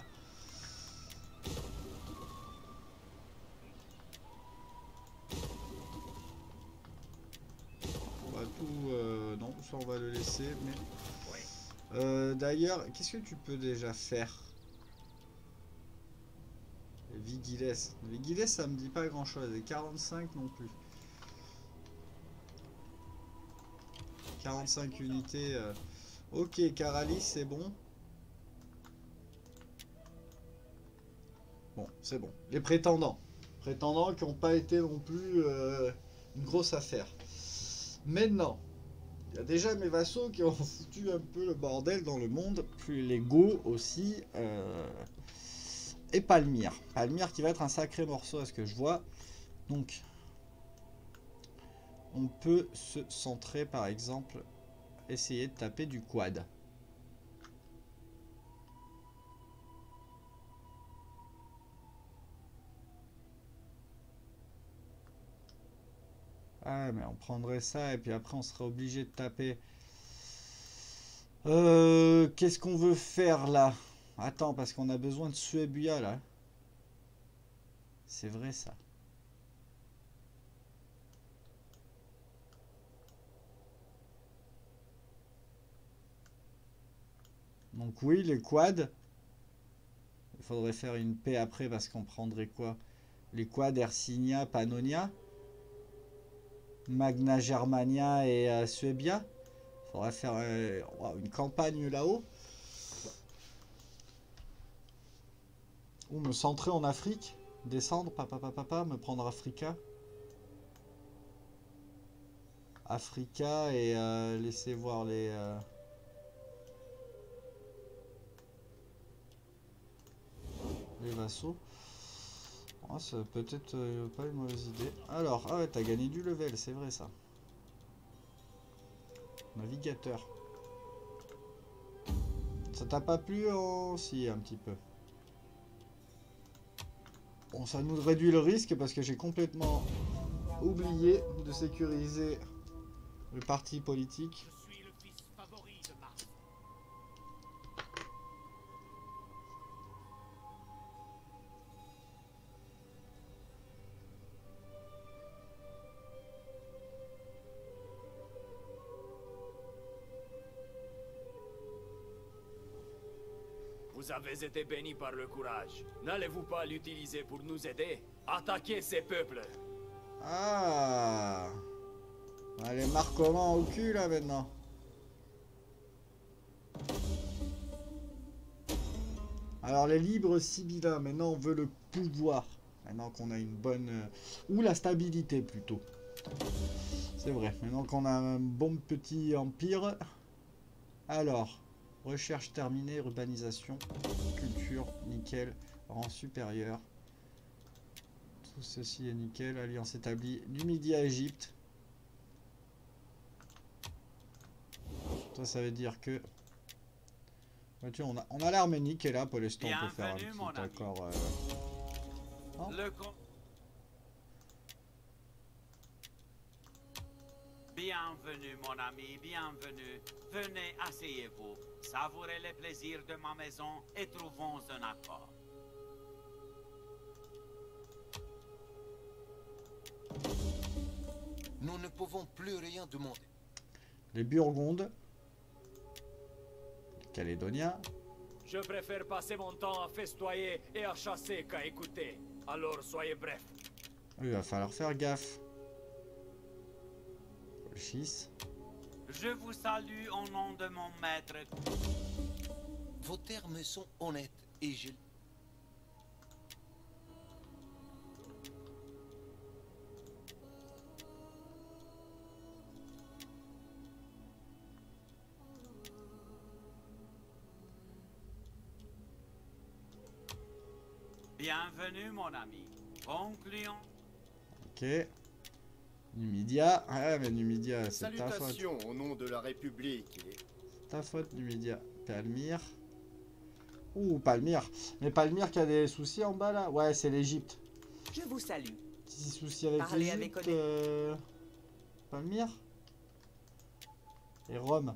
On va tout... euh, non, ça on va le laisser, mais... Euh, D'ailleurs, qu'est-ce que tu peux déjà faire? Vigiles. Vigiles, ça me dit pas grand-chose. Et 45 non plus. 45 unités. euh. Ok, Caralis, c'est bon. Bon, c'est bon. Les prétendants. Prétendants qui n'ont pas été non plus euh, une grosse affaire. Maintenant, il y a déjà mes vassaux qui ont [laughs] foutu un peu le bordel dans le monde. Puis les Go aussi. euh, et Palmyre. Palmyre qui va être un sacré morceau à ce que je vois. Donc, on peut se centrer par exemple, essayer de taper du quad. Ah mais on prendrait ça et puis après on serait obligé de taper Euh, Qu'est-ce qu'on veut faire là? Attends, parce qu'on a besoin de Suebuya là. C'est vrai ça. Donc oui, les quads. Il faudrait faire une paix après parce qu'on prendrait quoi? Les quads Ersinia, Pannonia Magna Germania et euh, Suebia. Il faudrait faire euh, une campagne là-haut. Ou me centrer en Afrique. Descendre, papa, papa, papa, me prendre Africa. Africa et euh, laisser voir les... les vassaux. Ah, c'est peut-être euh, pas une mauvaise idée. Alors, ah ouais, t'as gagné du level, c'est vrai ça. Navigateur. Ça t'a pas plu en... Si, un petit peu. Bon, ça nous réduit le risque parce que j'ai complètement oublié de sécuriser le parti politique. Avez été béni par le courage. N'allez-vous pas l'utiliser pour nous aider? Attaquez ces peuples Ah marque comment au cul là maintenant Alors les libres sibyllins, maintenant on veut le pouvoir. Maintenant qu'on a une bonne... euh, Ou la stabilité plutôt. C'est vrai, maintenant qu'on a un bon petit empire. Alors, recherche terminée, urbanisation, culture, nickel, rang supérieur. Tout ceci est nickel, alliance établie du Midi à Égypte. Ça, ça veut dire que... Ouais, tu on a, on a l'Arménie qui est là pour l'instant, on peut faire un petit accord... euh, Oh. Le Bienvenue, mon ami, bienvenue. Venez, asseyez-vous. Savourez les plaisirs de ma maison et trouvons un accord. Nous ne pouvons plus rien demander. Les Burgondes. Les Calédoniens. Je préfère passer mon temps à festoyer et à chasser qu'à écouter. Alors soyez bref. Il va falloir faire gaffe. Je vous salue au nom de mon maître. Vos termes sont honnêtes et je... Bienvenue, mon ami. Concluons. Ok. Numidia. Ah, mais Numidia, c'est ta faute. Salutations au nom de la République. C'est ta faute, Numidia. Palmyre. Ouh, Palmyre. Mais Palmyre qui a des soucis en bas là Ouais, c'est l'Égypte. Je vous salue. Petit souci avec honnête- euh, Palmyre. Et Rome.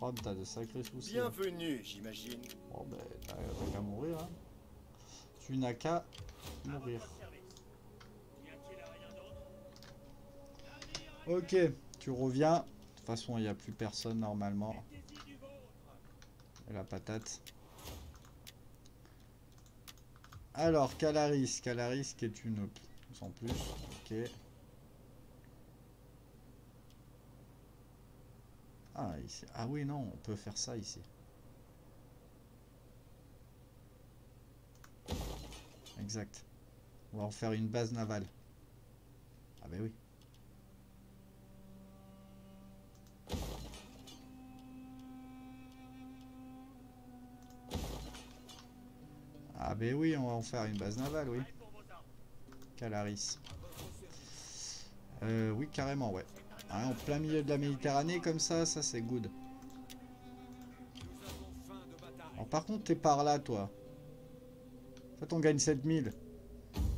Rome, t'as de sacrés soucis. hein. Bienvenue, j'imagine. Bon, ben, t'as t'as qu'à mourir. Hein. Tu n'as qu'à mourir. Y a-t-il rien d'autre Ok, tu reviens. De toute façon, il n'y a plus personne normalement. Et la patate. Alors, Calaris. Calaris qui est une... Sans plus. Ok. Ah, ici. ah oui, non, on peut faire ça ici. Exact. On va en faire une base navale. Ah ben oui. Ah ben oui, on va en faire une base navale, oui. Calaris. Euh, oui, carrément, ouais. En plein milieu de la Méditerranée, comme ça, ça c'est good. Alors, par contre, t'es par là, toi. En fait, on gagne 7000.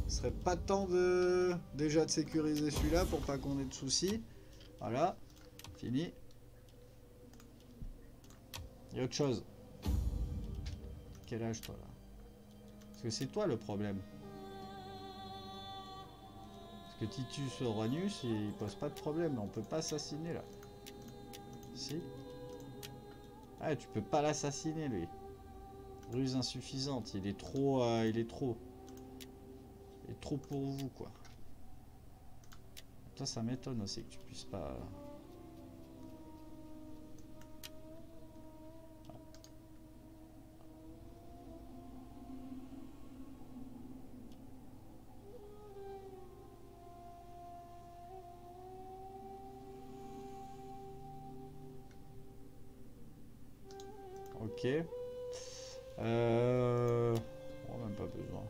Ce serait pas temps de déjà de sécuriser celui-là pour pas qu'on ait de soucis. Voilà, fini. Il y a autre chose. Quel âge toi là? C'est toi le problème. Parce que Titus Oranius, il pose pas de problème. On peut pas assassiner là. Si Ah, tu peux pas l'assassiner lui. Ruse insuffisante. Il est trop... euh, il est trop... Il est trop pour vous quoi. Toi, ça m'étonne aussi que tu puisses pas... Ok. Euh... On n'a même pas besoin.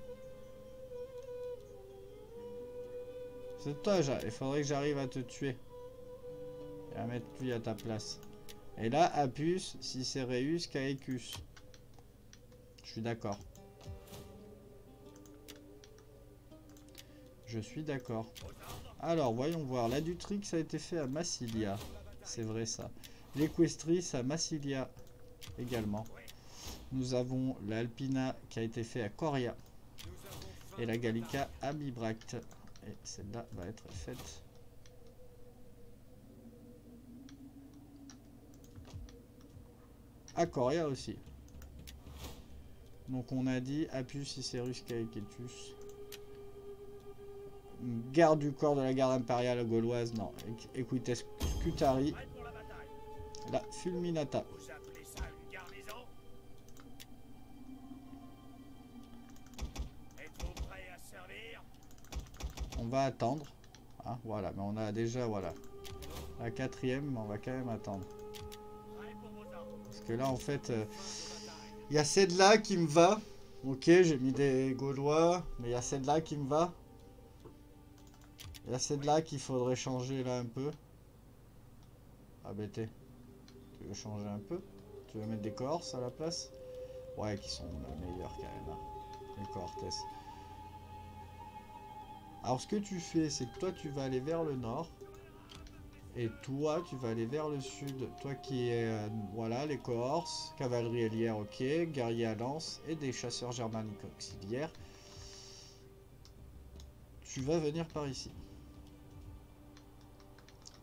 C'est toi, il faudrait que j'arrive à te tuer. Et à mettre lui à ta place. Et là, Apus, Cicereus, Caecus. Je suis d'accord. Je suis d'accord. Alors, voyons voir. L'adutrix a été fait à Massilia. C'est vrai ça. L'Equestris à Massilia également. Nous avons l'Alpina qui a été fait à Coria. Et la Gallica à Bibract. Et celle-là va être faite. À Coria aussi. Donc on a dit Apus, Cicerus, Caequetus. Garde du corps de la garde impériale gauloise, non. Equites Scutari, la la Fulminata. Va attendre. Ah, voilà, mais on a déjà, voilà. La quatrième, mais on va quand même attendre. Parce que là, en fait, euh, il y a celle-là qui me va. Ok, j'ai mis des Gaulois, mais il y a celle-là qui me va. Il y a celle-là qu'il faudrait changer là un peu. Ah, BT. Tu veux changer un peu? Tu veux mettre des Corses à la place? Ouais, qui sont meilleurs quand même. hein, Les Cortes. Alors, ce que tu fais, c'est que toi, tu vas aller vers le nord. Et toi, tu vas aller vers le sud. Toi qui es, euh, voilà, les cohortes, cavalerie ailière, ok, guerrier à lance et des chasseurs germaniques auxiliaires. Tu vas venir par ici.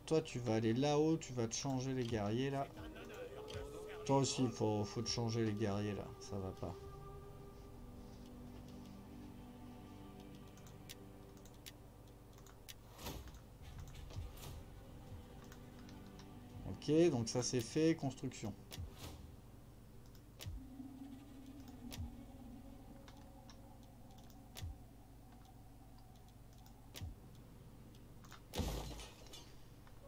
Toi, tu vas aller là-haut, tu vas te changer les guerriers là. Toi aussi, il faut, faut te changer les guerriers là, ça va pas. Ok, donc ça c'est fait, construction.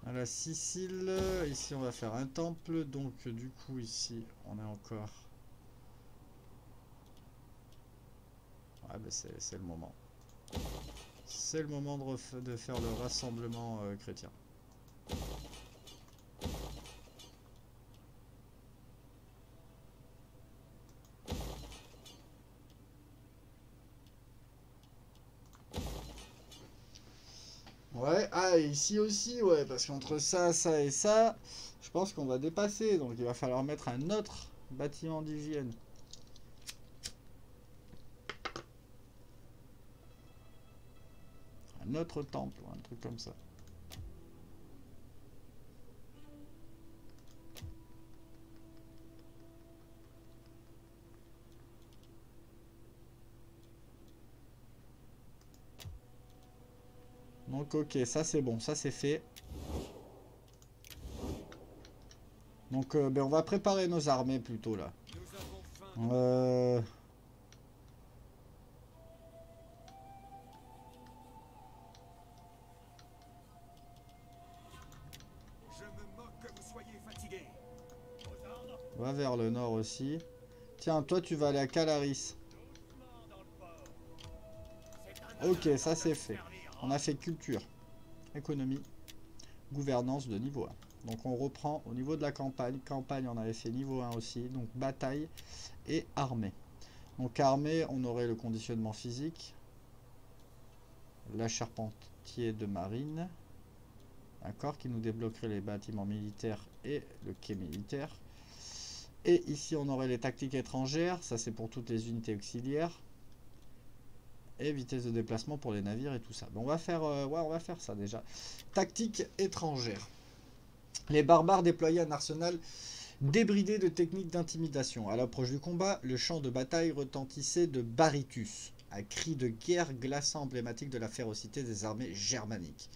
À la Sicile, ici on va faire un temple, donc du coup ici on est encore... Ouais bah c'est c'est le moment. C'est le moment de, de faire le rassemblement euh, chrétien. Et ici aussi, ouais, parce qu'entre ça, ça et ça, je pense qu'on va dépasser. Donc il va falloir mettre un autre bâtiment d'hygiène. Un autre temple, un truc comme ça. Donc ok, ça c'est bon, ça c'est fait. Donc euh, ben, on va préparer nos armées plutôt là. Euh... Ordres Va vers le nord aussi. Tiens, toi tu vas aller à Calaris. Ok, ça c'est fait. On a fait culture, économie, gouvernance de niveau 1. Donc on reprend au niveau de la campagne. Campagne, on avait fait niveau 1 aussi. Donc bataille et armée. Donc armée, on aurait le conditionnement physique, la charpentier de marine, d'accord, qui nous débloquerait les bâtiments militaires et le quai militaire. Et ici, on aurait les tactiques étrangères. Ça, c'est pour toutes les unités auxiliaires. Et vitesse de déplacement pour les navires et tout ça. Bon, on va faire, euh, on va faire ça déjà. Tactique étrangère. Les barbares déployaient un arsenal débridé de techniques d'intimidation. À l'approche du combat, le champ de bataille retentissait de baritus, un cri de guerre glaçant emblématique de la férocité des armées germaniques.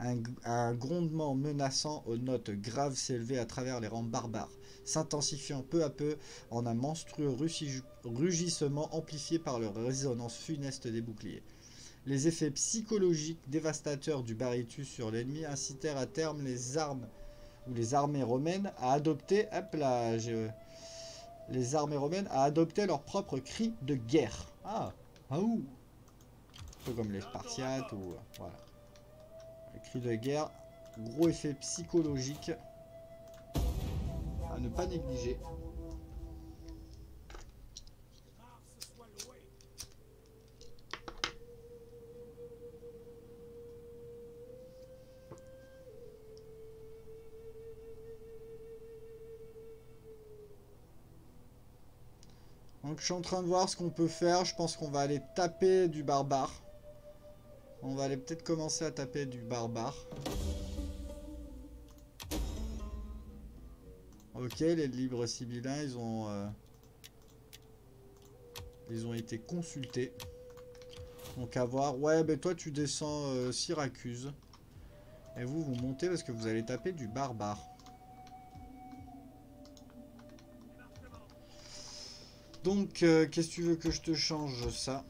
Un, grondement menaçant aux notes graves s'élevait à travers les rangs barbares, s'intensifiant peu à peu en un monstrueux rugi- rugissement amplifié par leur résonance funeste des boucliers. Les effets psychologiques dévastateurs du baritus sur l'ennemi incitèrent à terme les armes ou les armées romaines à adopter, hop là, les leur propre cri de guerre. Ah, ah. Un peu comme les Spartiates ou euh, voilà. De guerre, gros effet psychologique à ne pas négliger. Donc je suis en train de voir ce qu'on peut faire. Je pense qu'on va aller taper du barbare. On va aller peut-être commencer à taper du barbare. Ok, les libres sibyllins, ils ont... euh, Ils ont été consultés. Donc à voir. Ouais, ben toi tu descends euh, Syracuse. Et vous, vous montez parce que vous allez taper du barbare. Donc, euh, qu'est-ce que tu veux que je te change ça?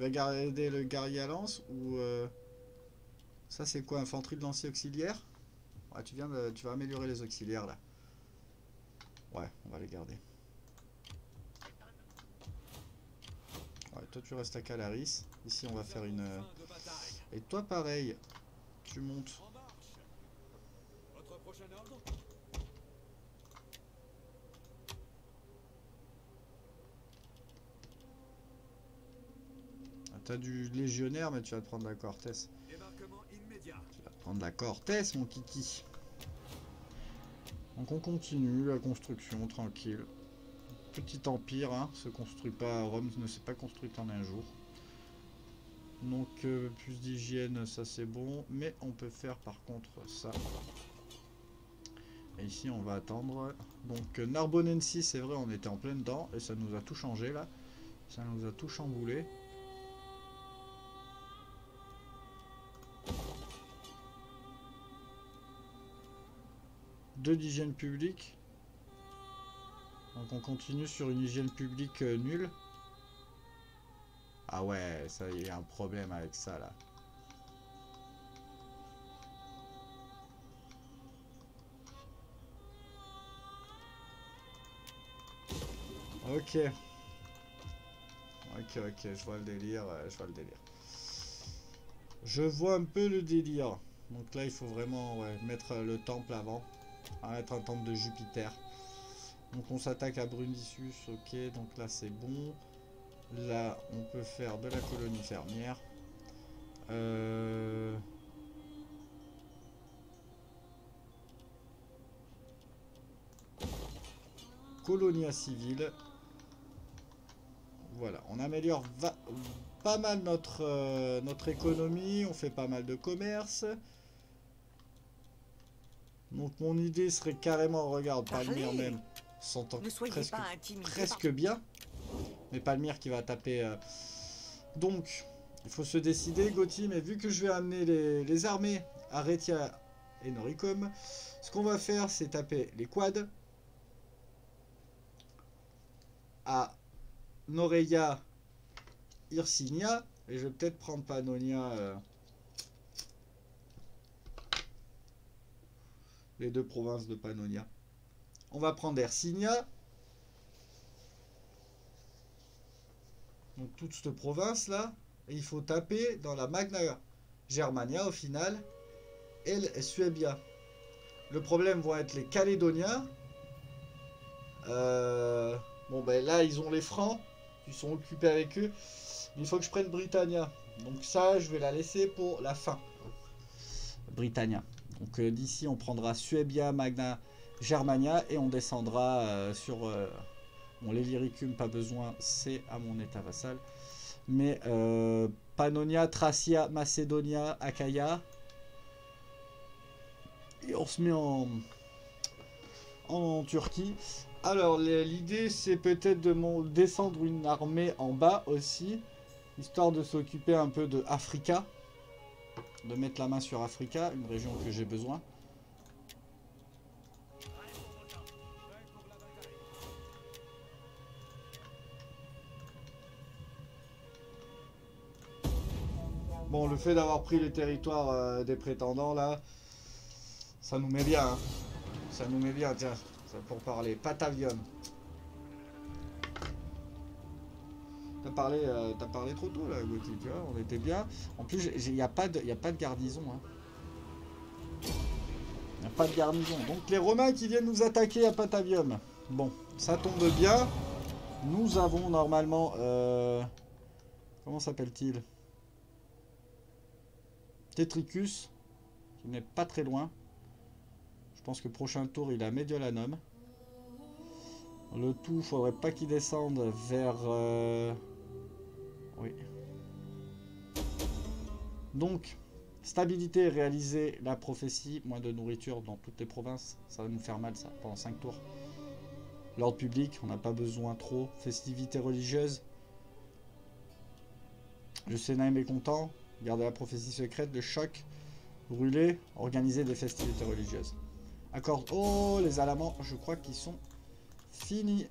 Tu vas garder le guerrier à lance ou... euh, Ça c'est quoi Infanterie de lancier auxiliaire Ouais, tu, viens de... tu vas améliorer les auxiliaires là. Ouais, on va les garder. Ouais, toi tu restes à Calaris. Ici on va faire une... euh. Et toi pareil, tu montes. En marche. Votre prochain ordre Ah, T'as du légionnaire mais tu vas te prendre la immédiat. Tu vas te prendre la Cortés mon kiki. Donc on continue la construction tranquille. Petit empire, hein, se construit pas, Rome ne s'est pas construite en un jour. Donc euh, plus d'hygiène, ça c'est bon, mais on peut faire par contre ça. Et ici on va attendre. Donc euh, Narbonensis, c'est vrai, on était en plein dedans et ça nous a tout changé là. Ça nous a tout chamboulé. Deux d'hygiène publique. Donc on continue sur une hygiène publique euh, nulle. Ah ouais, ça il y a un problème avec ça là. Ok. Ok, ok, je vois le délire, euh, je vois le délire. Je vois un peu le délire. Donc là, il faut vraiment mettre euh, le temple avant. Un temple de Jupiter. Donc on s'attaque à Brundisius, ok, donc là c'est bon. Là, on peut faire de la colonie fermière. Euh... Colonia civile. Voilà, on améliore pas mal notre, euh, notre économie, on fait pas mal de commerce. Donc mon idée serait carrément, regarde, Palmyre même, s'entend presque, presque bien. Mais Palmyre qui va taper... euh. Donc, il faut se décider, Gauthier, mais vu que je vais amener les, les armées à Retia et Noricum, ce qu'on va faire, c'est taper les quads à Noreia, Hircinia, et je vais peut-être prendre Pannonia, euh, les deux provinces de Pannonia. On va prendre Hercinia, donc toute cette province là, il faut taper dans la Magna Germania au final, et Suebia. Le problème vont être les Calédoniens. Euh, bon ben là ils ont les Francs, ils sont occupés avec eux. Il faut que je prenne Britannia. Donc ça je vais la laisser pour la fin. Britannia. Donc euh, d'ici, on prendra Suebia, Magna, Germania et on descendra euh, sur... euh, bon, l'Illyricum, pas besoin, c'est à mon état vassal. Mais Pannonia, Thracia, Macedonia, Achaia. Et on se met en, en Turquie. Alors, l'idée, c'est peut-être de mon- descendre une armée en bas aussi, histoire de s'occuper un peu de Africa, de mettre la main sur Africa, une région que j'ai besoin. Bon, le fait d'avoir pris les territoires euh, des prétendants, là, ça nous met bien. hein. Ça nous met bien, tiens, pour parler. Patavium. T'as parlé, euh, t'as parlé trop tôt, là, Gauthier, on était bien. En plus, il n'y a, pas de- y garnison. Hein. Il a pas de garnison. Donc, les Romains qui viennent nous attaquer à Patavium. Bon, ça tombe bien. Nous avons normalement... euh, Comment s'appelle-t-il? Tetricus, qui n'est pas très loin. Je pense que prochain tour, il a Mediolanum. Le tout, faudrait pas qu'il descende vers... euh, Oui. Donc, stabilité, réaliser la prophétie, moins de nourriture dans toutes les provinces. Ça va nous faire mal, ça, pendant 5 tours. L'ordre public, on n'a pas besoin trop. Festivités religieuses. Le Sénat est mécontent. Garder la prophétie secrète, le choc, brûler, organiser des festivités religieuses. Accord. Oh, les alamans, je crois qu'ils sont finis.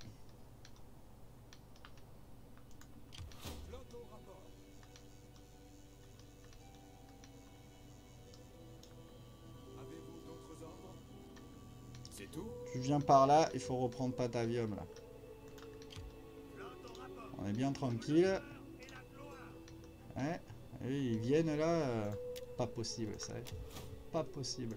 Par là, il faut reprendre Patavium là. On est bien tranquille. Ouais, et ils viennent là. euh, Pas possible, ça. Pas possible.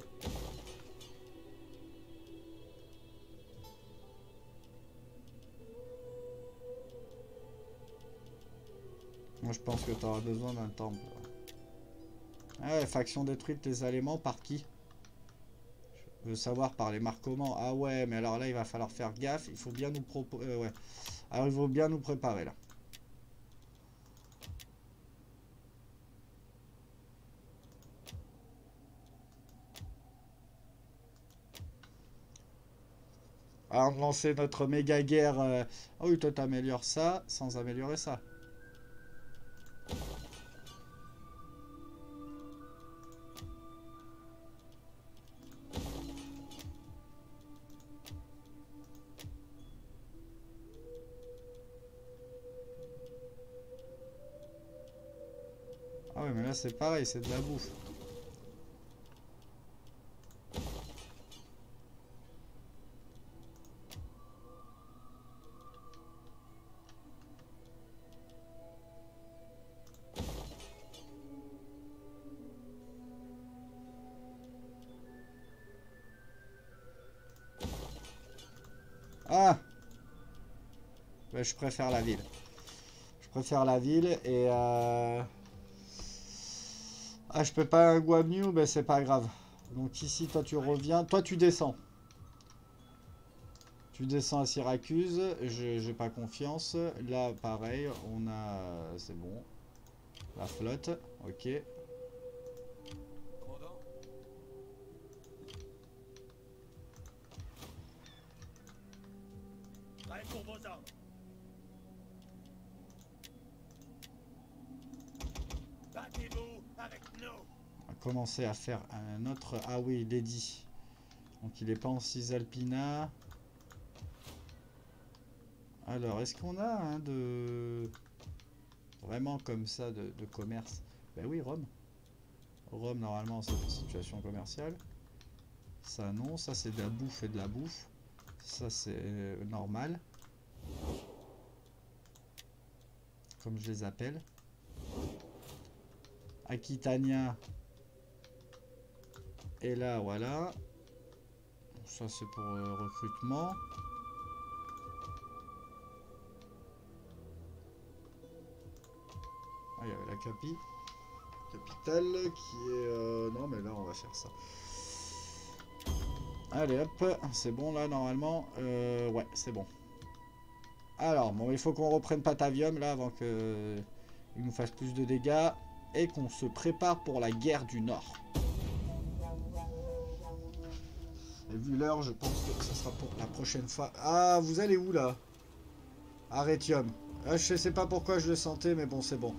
Moi je pense que tu besoin d'un temple. Ah faction détruite les éléments par qui? Savoir par les. Ah ouais, mais alors là il va falloir faire gaffe. Il faut bien nous proposer. ouais. Alors il faut bien nous préparer là. Alors lancer notre méga guerre. euh, Ah oui, toi t'améliores ça sans améliorer ça. C'est pareil, c'est de la bouffe. Ah Ouais, Je préfère la ville. Je préfère la ville et... Euh... Ah, je peux pas un Guamnu, ben c'est pas grave. Donc ici, toi tu reviens. Toi tu descends. Tu descends à Syracuse. Je j'ai pas confiance. Là, pareil, on a... C'est bon. La flotte. Ok. À faire un autre... Ah oui, Lady. Donc il est pas en Cisalpina. Alors, est-ce qu'on a un de... Vraiment comme ça de, de commerce? Ben oui, Rome. Rome, normalement, c'est une situation commerciale. Ça, non. Ça, c'est de la bouffe et de la bouffe. Ça, c'est euh, normal. Comme je les appelle. Aquitania. Et là, voilà. Ça, c'est pour euh, recrutement. Ah, il y avait la capi. Capitale qui est... euh, Non, mais là, on va faire ça. Allez hop, c'est bon là normalement. Euh, ouais, c'est bon. Alors, bon, il faut qu'on reprenne Patavium là avant que il nous fasse plus de dégâts et qu'on se prépare pour la guerre du Nord. Vu l'heure, je pense que ce sera pour la prochaine fois. Ah, vous allez où là? Arrêtium. Ah, je sais pas pourquoi je le sentais, mais bon, c'est bon.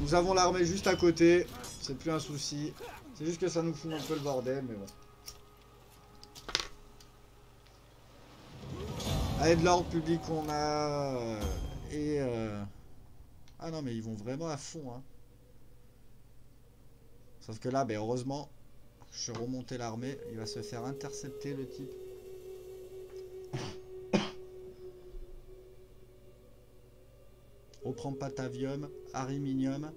Nous avons l'armée juste à côté. C'est plus un souci. C'est juste que ça nous fout un peu le bordel, mais bon. Allez, de l'ordre public qu'on a. euh, Et... euh, Ah non, mais ils vont vraiment à fond. Hein. Sauf que là, ben, heureusement, je suis remonté l'armée. Il va se faire intercepter, le type. [coughs] Reprend Patavium, Ariminium.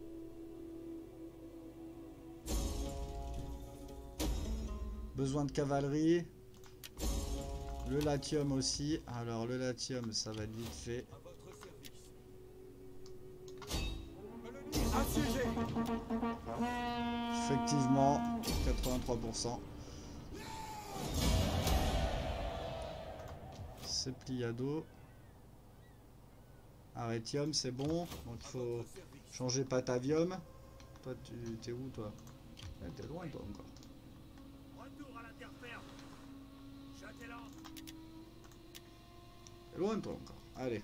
Besoin de cavalerie. Le latium aussi. Alors le latium, ça va être vite fait. Effectivement, 83%. C'est pliado. Arrêtium, c'est bon. Donc il faut changer Patavium. Toi, tu t'es où toi? Ouais, T'es loin toi encore. Retour à la terre ferme. Châtelain. T'es loin toi encore. Allez.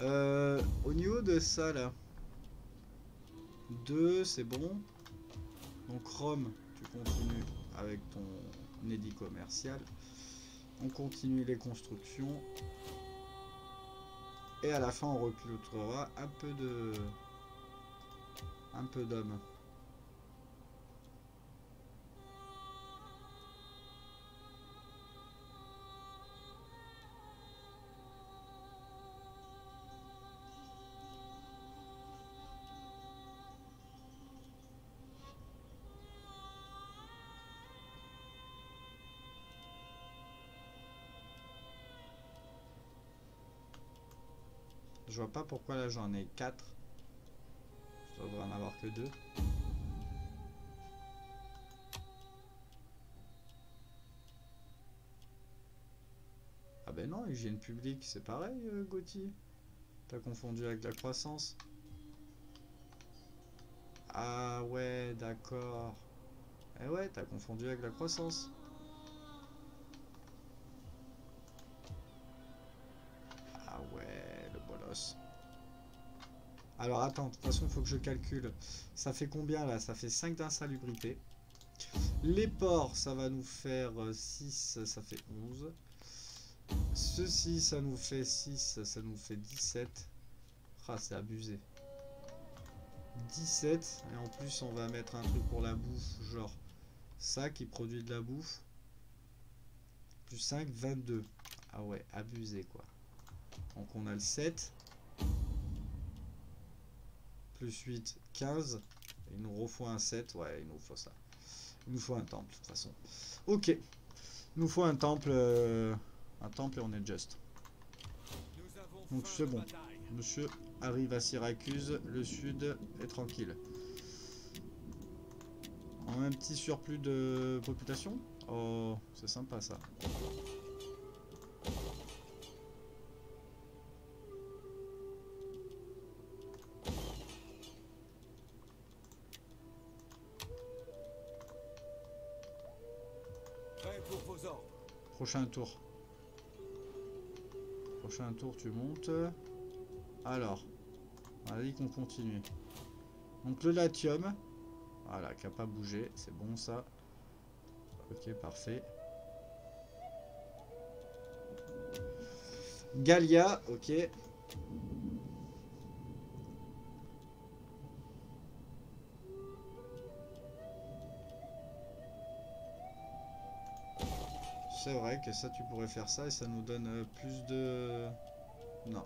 Euh, au niveau de ça là. 2, c'est bon. Donc Rome, tu continues avec ton édit commercial. On continue les constructions. Et à la fin, on recrutera un peu de... Un peu d'hommes. Je vois pas pourquoi là j'en ai 4. Je devrais en avoir que 2. Ah ben non, hygiène publique, c'est pareil, euh, Gauthier. T'as confondu avec la croissance. Ah ouais, d'accord. Eh ouais, t'as confondu avec la croissance. Alors attends, de toute façon, il faut que je calcule. Ça fait combien là? Ça fait 5 d'insalubrité. Les ports, ça va nous faire 6, ça fait 11. Ceci, ça nous fait 6, ça nous fait 17. Ah, c'est abusé. 17. Et en plus, on va mettre un truc pour la bouffe, genre ça qui produit de la bouffe. Plus 5, 22. Ah ouais, abusé quoi. Donc on a le 7. Plus 8, 15. Il nous refaut un 7. Ouais, il nous faut ça. Il nous faut un temple, de toute façon. Ok. Il nous faut un temple. euh, Un temple et on est just. Donc c'est bon. Monsieur arrive à Syracuse. Le sud est tranquille. On a un petit surplus de population? Oh, c'est sympa ça. Prochain tour. Prochain tour, tu montes. Alors, on a dit qu'on continue. Donc le latium. Voilà, qui n'a pas bougé. C'est bon ça. Ok, parfait. Gallia, ok. C'est vrai que ça tu pourrais faire ça et ça nous donne euh, plus de... Non.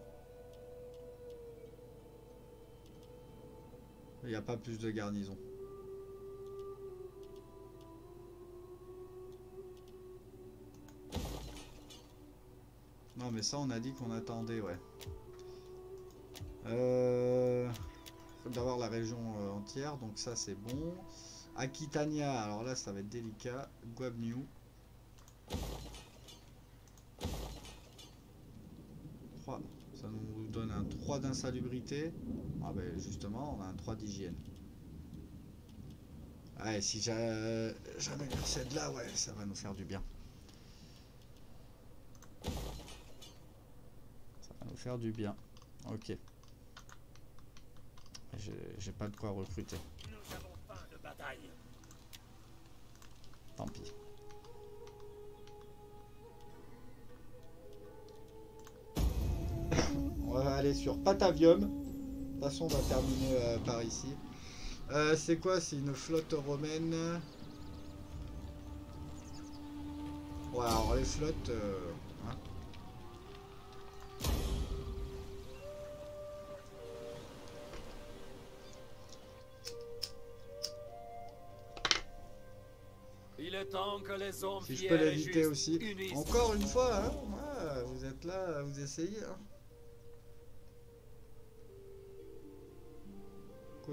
Il n'y a pas plus de garnison. Non mais ça on a dit qu'on attendait ouais. Euh... D'avoir la région euh, entière donc ça c'est bon. Aquitania alors là ça va être délicat. Guabniou. Trois. Ça nous donne un 3 d'insalubrité. Ah ben justement, on a un 3 d'hygiène. Ouais, si j'a- j'améliore cette là, ouais, ça va nous faire du bien. Ça va nous faire du bien. Ok. J'ai j'ai pas de quoi recruter. Nous avons faim de bataille. Tant pis. Sur Patavium. De toute façon, on va terminer euh, par ici. Euh, c'est quoi? C'est une flotte romaine. Ouais, alors les flottes. euh, hein. Il est temps que les hommes Si je peux l'éviter aussi. unissent Encore une fois, hein, ouais, vous êtes là, vous essayez. Hein.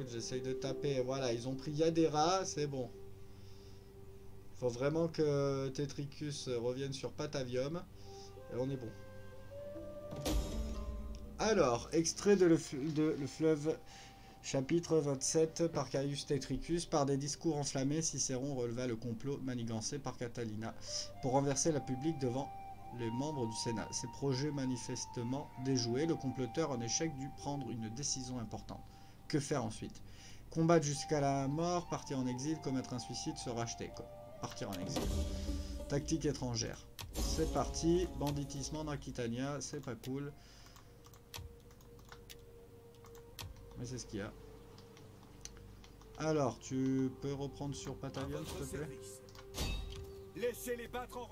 J'essaye de taper. Voilà, ils ont pris Yadera, c'est bon. Faut vraiment que Tetricus revienne sur Patavium. Et on est bon. Alors, extrait de le, de le fleuve, chapitre 27, par Caius Tetricus. Par des discours enflammés, Cicéron releva le complot manigancé par Catalina pour renverser la publique devant les membres du Sénat. Ses projets manifestement déjoués, le comploteur en échec dut prendre une décision importante. Que faire ensuite? Combattre jusqu'à la mort, partir en exil, commettre un suicide, se racheter. Partir en exil. Tactique étrangère. C'est parti. Banditisme en Aquitania, c'est pas cool. Mais c'est ce qu'il y a. Alors, tu peux reprendre sur À Patavium, s'il te plaît? Laissez-les battre en...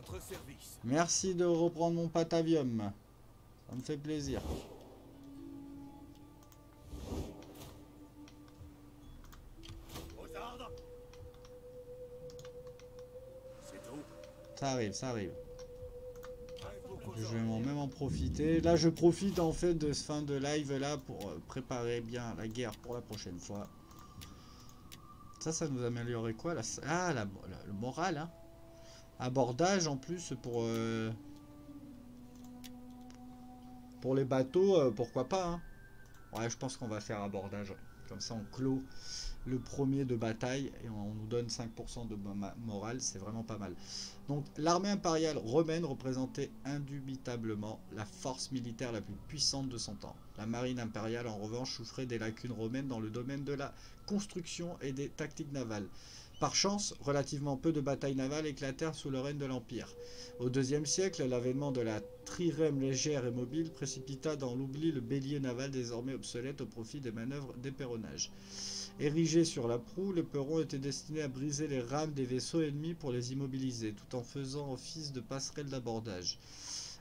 votre service. Merci de reprendre mon patavium. Ça me fait plaisir. Ça arrive, ça arrive. Vos Je vais même en profiter. Là, je profite en fait de ce fin de live là pour euh, préparer bien la guerre pour la prochaine fois. Ça, ça nous améliorerait quoi là Ah, la, la- le moral, hein. Abordage en plus pour euh, pour les bateaux, euh, pourquoi pas. hein. Ouais, je pense qu'on va faire abordage. Comme ça, on clôt le premier de bataille et on, nous donne 5% de morale, c'est vraiment pas mal. Donc l'armée impériale romaine représentait indubitablement la force militaire la plus puissante de son temps. La marine impériale en revanche souffrait des lacunes romaines dans le domaine de la construction et des tactiques navales. Par chance, relativement peu de batailles navales éclatèrent sous le règne de l'Empire. Au IIe siècle, l'avènement de la trirème légère et mobile précipita dans l'oubli le bélier naval désormais obsolète au profit des manœuvres d'éperonnage. Érigés sur la proue, les perrons étaient destinés à briser les rames des vaisseaux ennemis pour les immobiliser, tout en faisant office de passerelle d'abordage.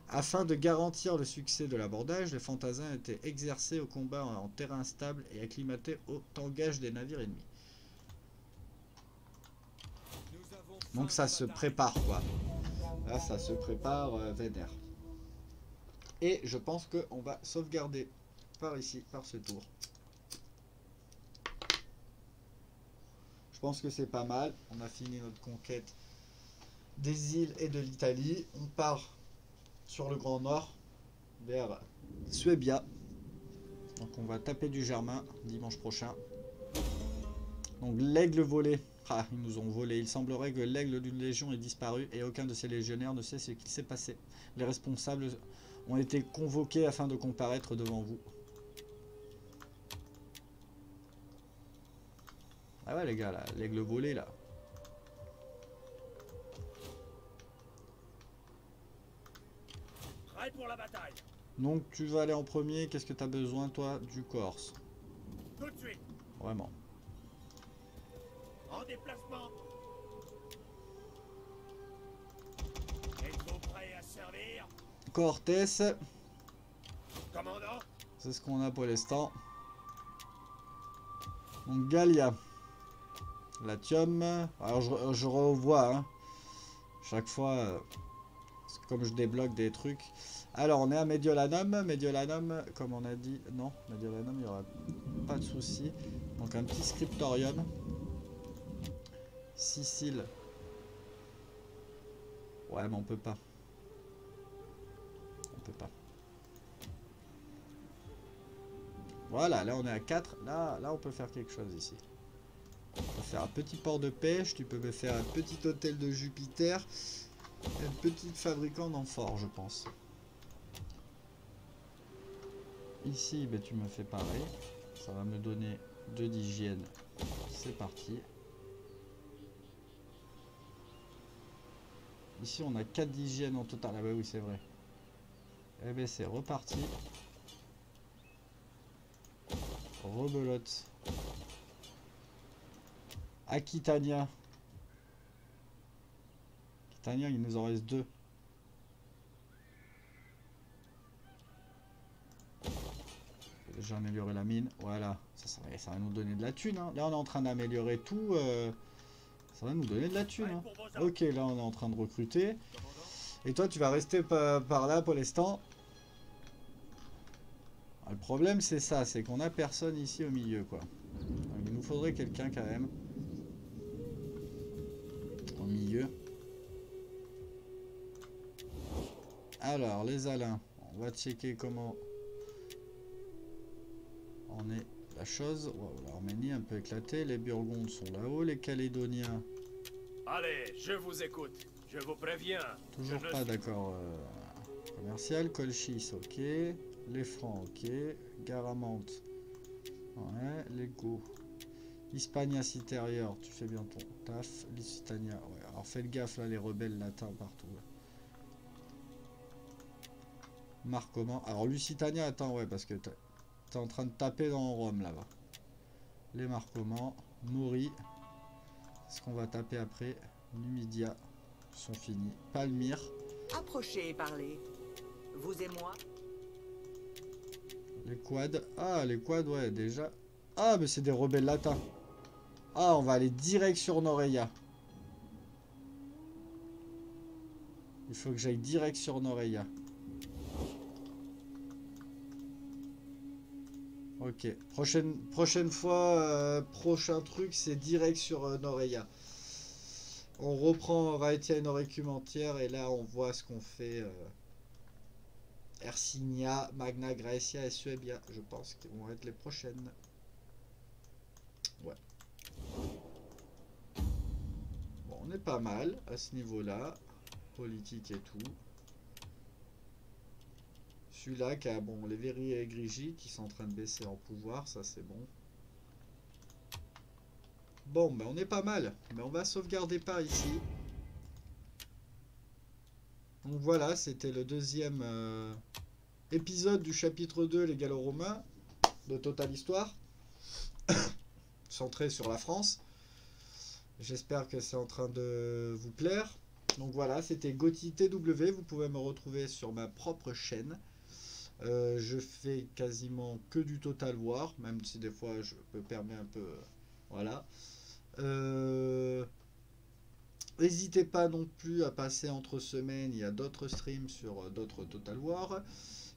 Afin de garantir le succès de l'abordage, les fantassins étaient exercés au combat en terrain stable et acclimatés au tangage des navires ennemis. Nous avons Donc ça se prépare quoi. Là ça se prépare euh. Et je pense qu'on va sauvegarder par ici, par ce tour. Je pense que c'est pas mal. On a fini notre conquête des îles et de l'Italie. On part sur le Grand Nord, vers Suébia. Donc on va taper du Germain dimanche prochain. Donc l'aigle volé. Ah, ils nous ont volé. Il semblerait que l'aigle d'une légion ait disparu et aucun de ses légionnaires ne sait ce qu'il s'est passé. Les responsables ont été convoqués afin de comparaître devant vous. Ah ouais les gars, là, l'aigle volé là. Prêt pour la bataille. Donc tu vas aller en premier, qu'est-ce que tu as besoin toi Du Corse? Tout de suite. Vraiment. En déplacement. Êtes-vous prêt à servir? Cortés, Commandant? C'est ce qu'on a pour l'instant. Donc Gallia. Latium. Alors je, je revois. hein. Chaque fois. euh, comme je débloque des trucs. Alors, on est à Mediolanum. Mediolanum, comme on a dit, non, Mediolanum, il n'y aura pas de souci. Donc, un petit scriptorium. Sicile. Ouais, mais on peut pas. On peut pas. Voilà, là on est à 4. Là, là on peut faire quelque chose ici. On peut faire un petit port de pêche. Tu peux me faire un petit hôtel de Jupiter. Et une petite fabricant d'amphores, je pense. Ici, ben, tu me fais pareil. Ça va me donner 2 d'hygiène. C'est parti. Ici, on a 4 d'hygiène en total. Ah bah oui, c'est vrai. Eh ben, c'est reparti. Rebelote. Aquitania. Aquitania, il nous en reste deux. J'ai déjà amélioré la mine. Voilà. Ça, ça va nous donner de la thune. hein. Là, on est en train d'améliorer tout. euh, Ça va nous donner de la thune. hein. Ok, là, on est en train de recruter. Et toi, tu vas rester pa- par là pour l'instant. Ah, Le problème, c'est ça, c'est qu'on a personne ici au milieu, quoi. Donc, il nous faudrait quelqu'un quand même. Au milieu. Alors, les Alains. On va checker comment on est la chose. Wow, L'Arménie un peu éclatée. Les Burgondes sont là-haut. Les Calédoniens, Allez, je vous écoute. Je vous préviens. toujours je pas d'accord. euh, commercial. Colchis, ok. Les Francs, ok. Garamante. Ouais. Les Go. Hispania Citérieur, tu fais bien ton taf. Lusitania, ouais. Alors faites gaffe là, les rebelles latins partout. là. Marcoman. Alors Lusitania, attends, ouais, parce que t'es en train de taper dans Rome là-bas. Les Marcomans. Mori. Ce qu'on va taper après. Numidia. Sont finis. Palmyre. Approchez et parlez. Vous et moi Les quads. Ah, les quads, ouais, déjà. Ah, mais c'est des rebelles latins. Ah, on va aller direct sur Noreia. Il faut que j'aille direct sur Noreia. Ok. Prochaine, prochaine fois, euh, prochain truc, c'est direct sur euh. On reprend Raetia et Norecum entière et là on voit ce qu'on fait. euh, Ersinia, Magna Graecia et Suebia, je pense qu'ils vont être les prochaines. Ouais. Bon, on est pas mal à ce niveau-là. Politique et tout. Celui-là qui a, bon, les Véry et Grigi qui sont en train de baisser en pouvoir, ça c'est bon. Bon, ben on est pas mal. Mais on va sauvegarder pas ici. Donc voilà, c'était le deuxième euh, épisode du chapitre 2, les Gallo-Romains, de Total Histoire, [coughs] centré sur la France. J'espère que c'est en train de vous plaire. Donc voilà, c'était Gotti TW, vous pouvez me retrouver sur ma propre chaîne. Euh, je fais quasiment que du Total War, même si des fois je me permets un peu... euh, voilà. Euh, N'hésitez pas non plus à passer entre semaines, il y a d'autres streams sur d'autres Total War.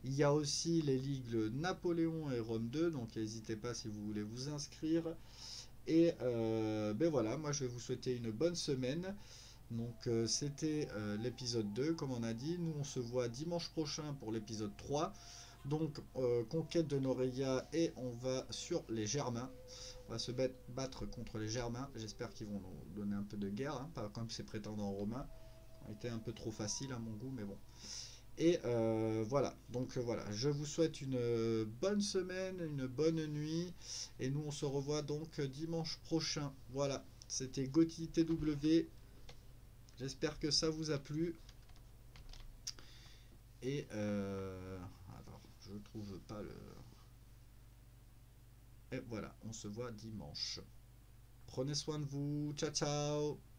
Il y a aussi les ligues Napoléon et Rome 2, donc n'hésitez pas si vous voulez vous inscrire. Et ben voilà, moi je vais vous souhaiter une bonne semaine. Donc euh, c'était euh, l'épisode 2, comme on a dit. Nous on se voit dimanche prochain pour l'épisode 3. Donc euh, conquête de Noreia et on va sur les Germains. On va se bat- battre contre les Germains. J'espère qu'ils vont nous donner un peu de guerre, hein, pas comme ces prétendants romains. Ont été un peu trop faciles à mon goût, mais bon. Et voilà, donc voilà, je vous souhaite une bonne semaine, une bonne nuit, et nous on se revoit donc dimanche prochain. Voilà, c'était Gotti TW. J'espère que ça vous a plu. Et euh, alors, je trouve pas le. Et voilà, on se voit dimanche. Prenez soin de vous. Ciao ciao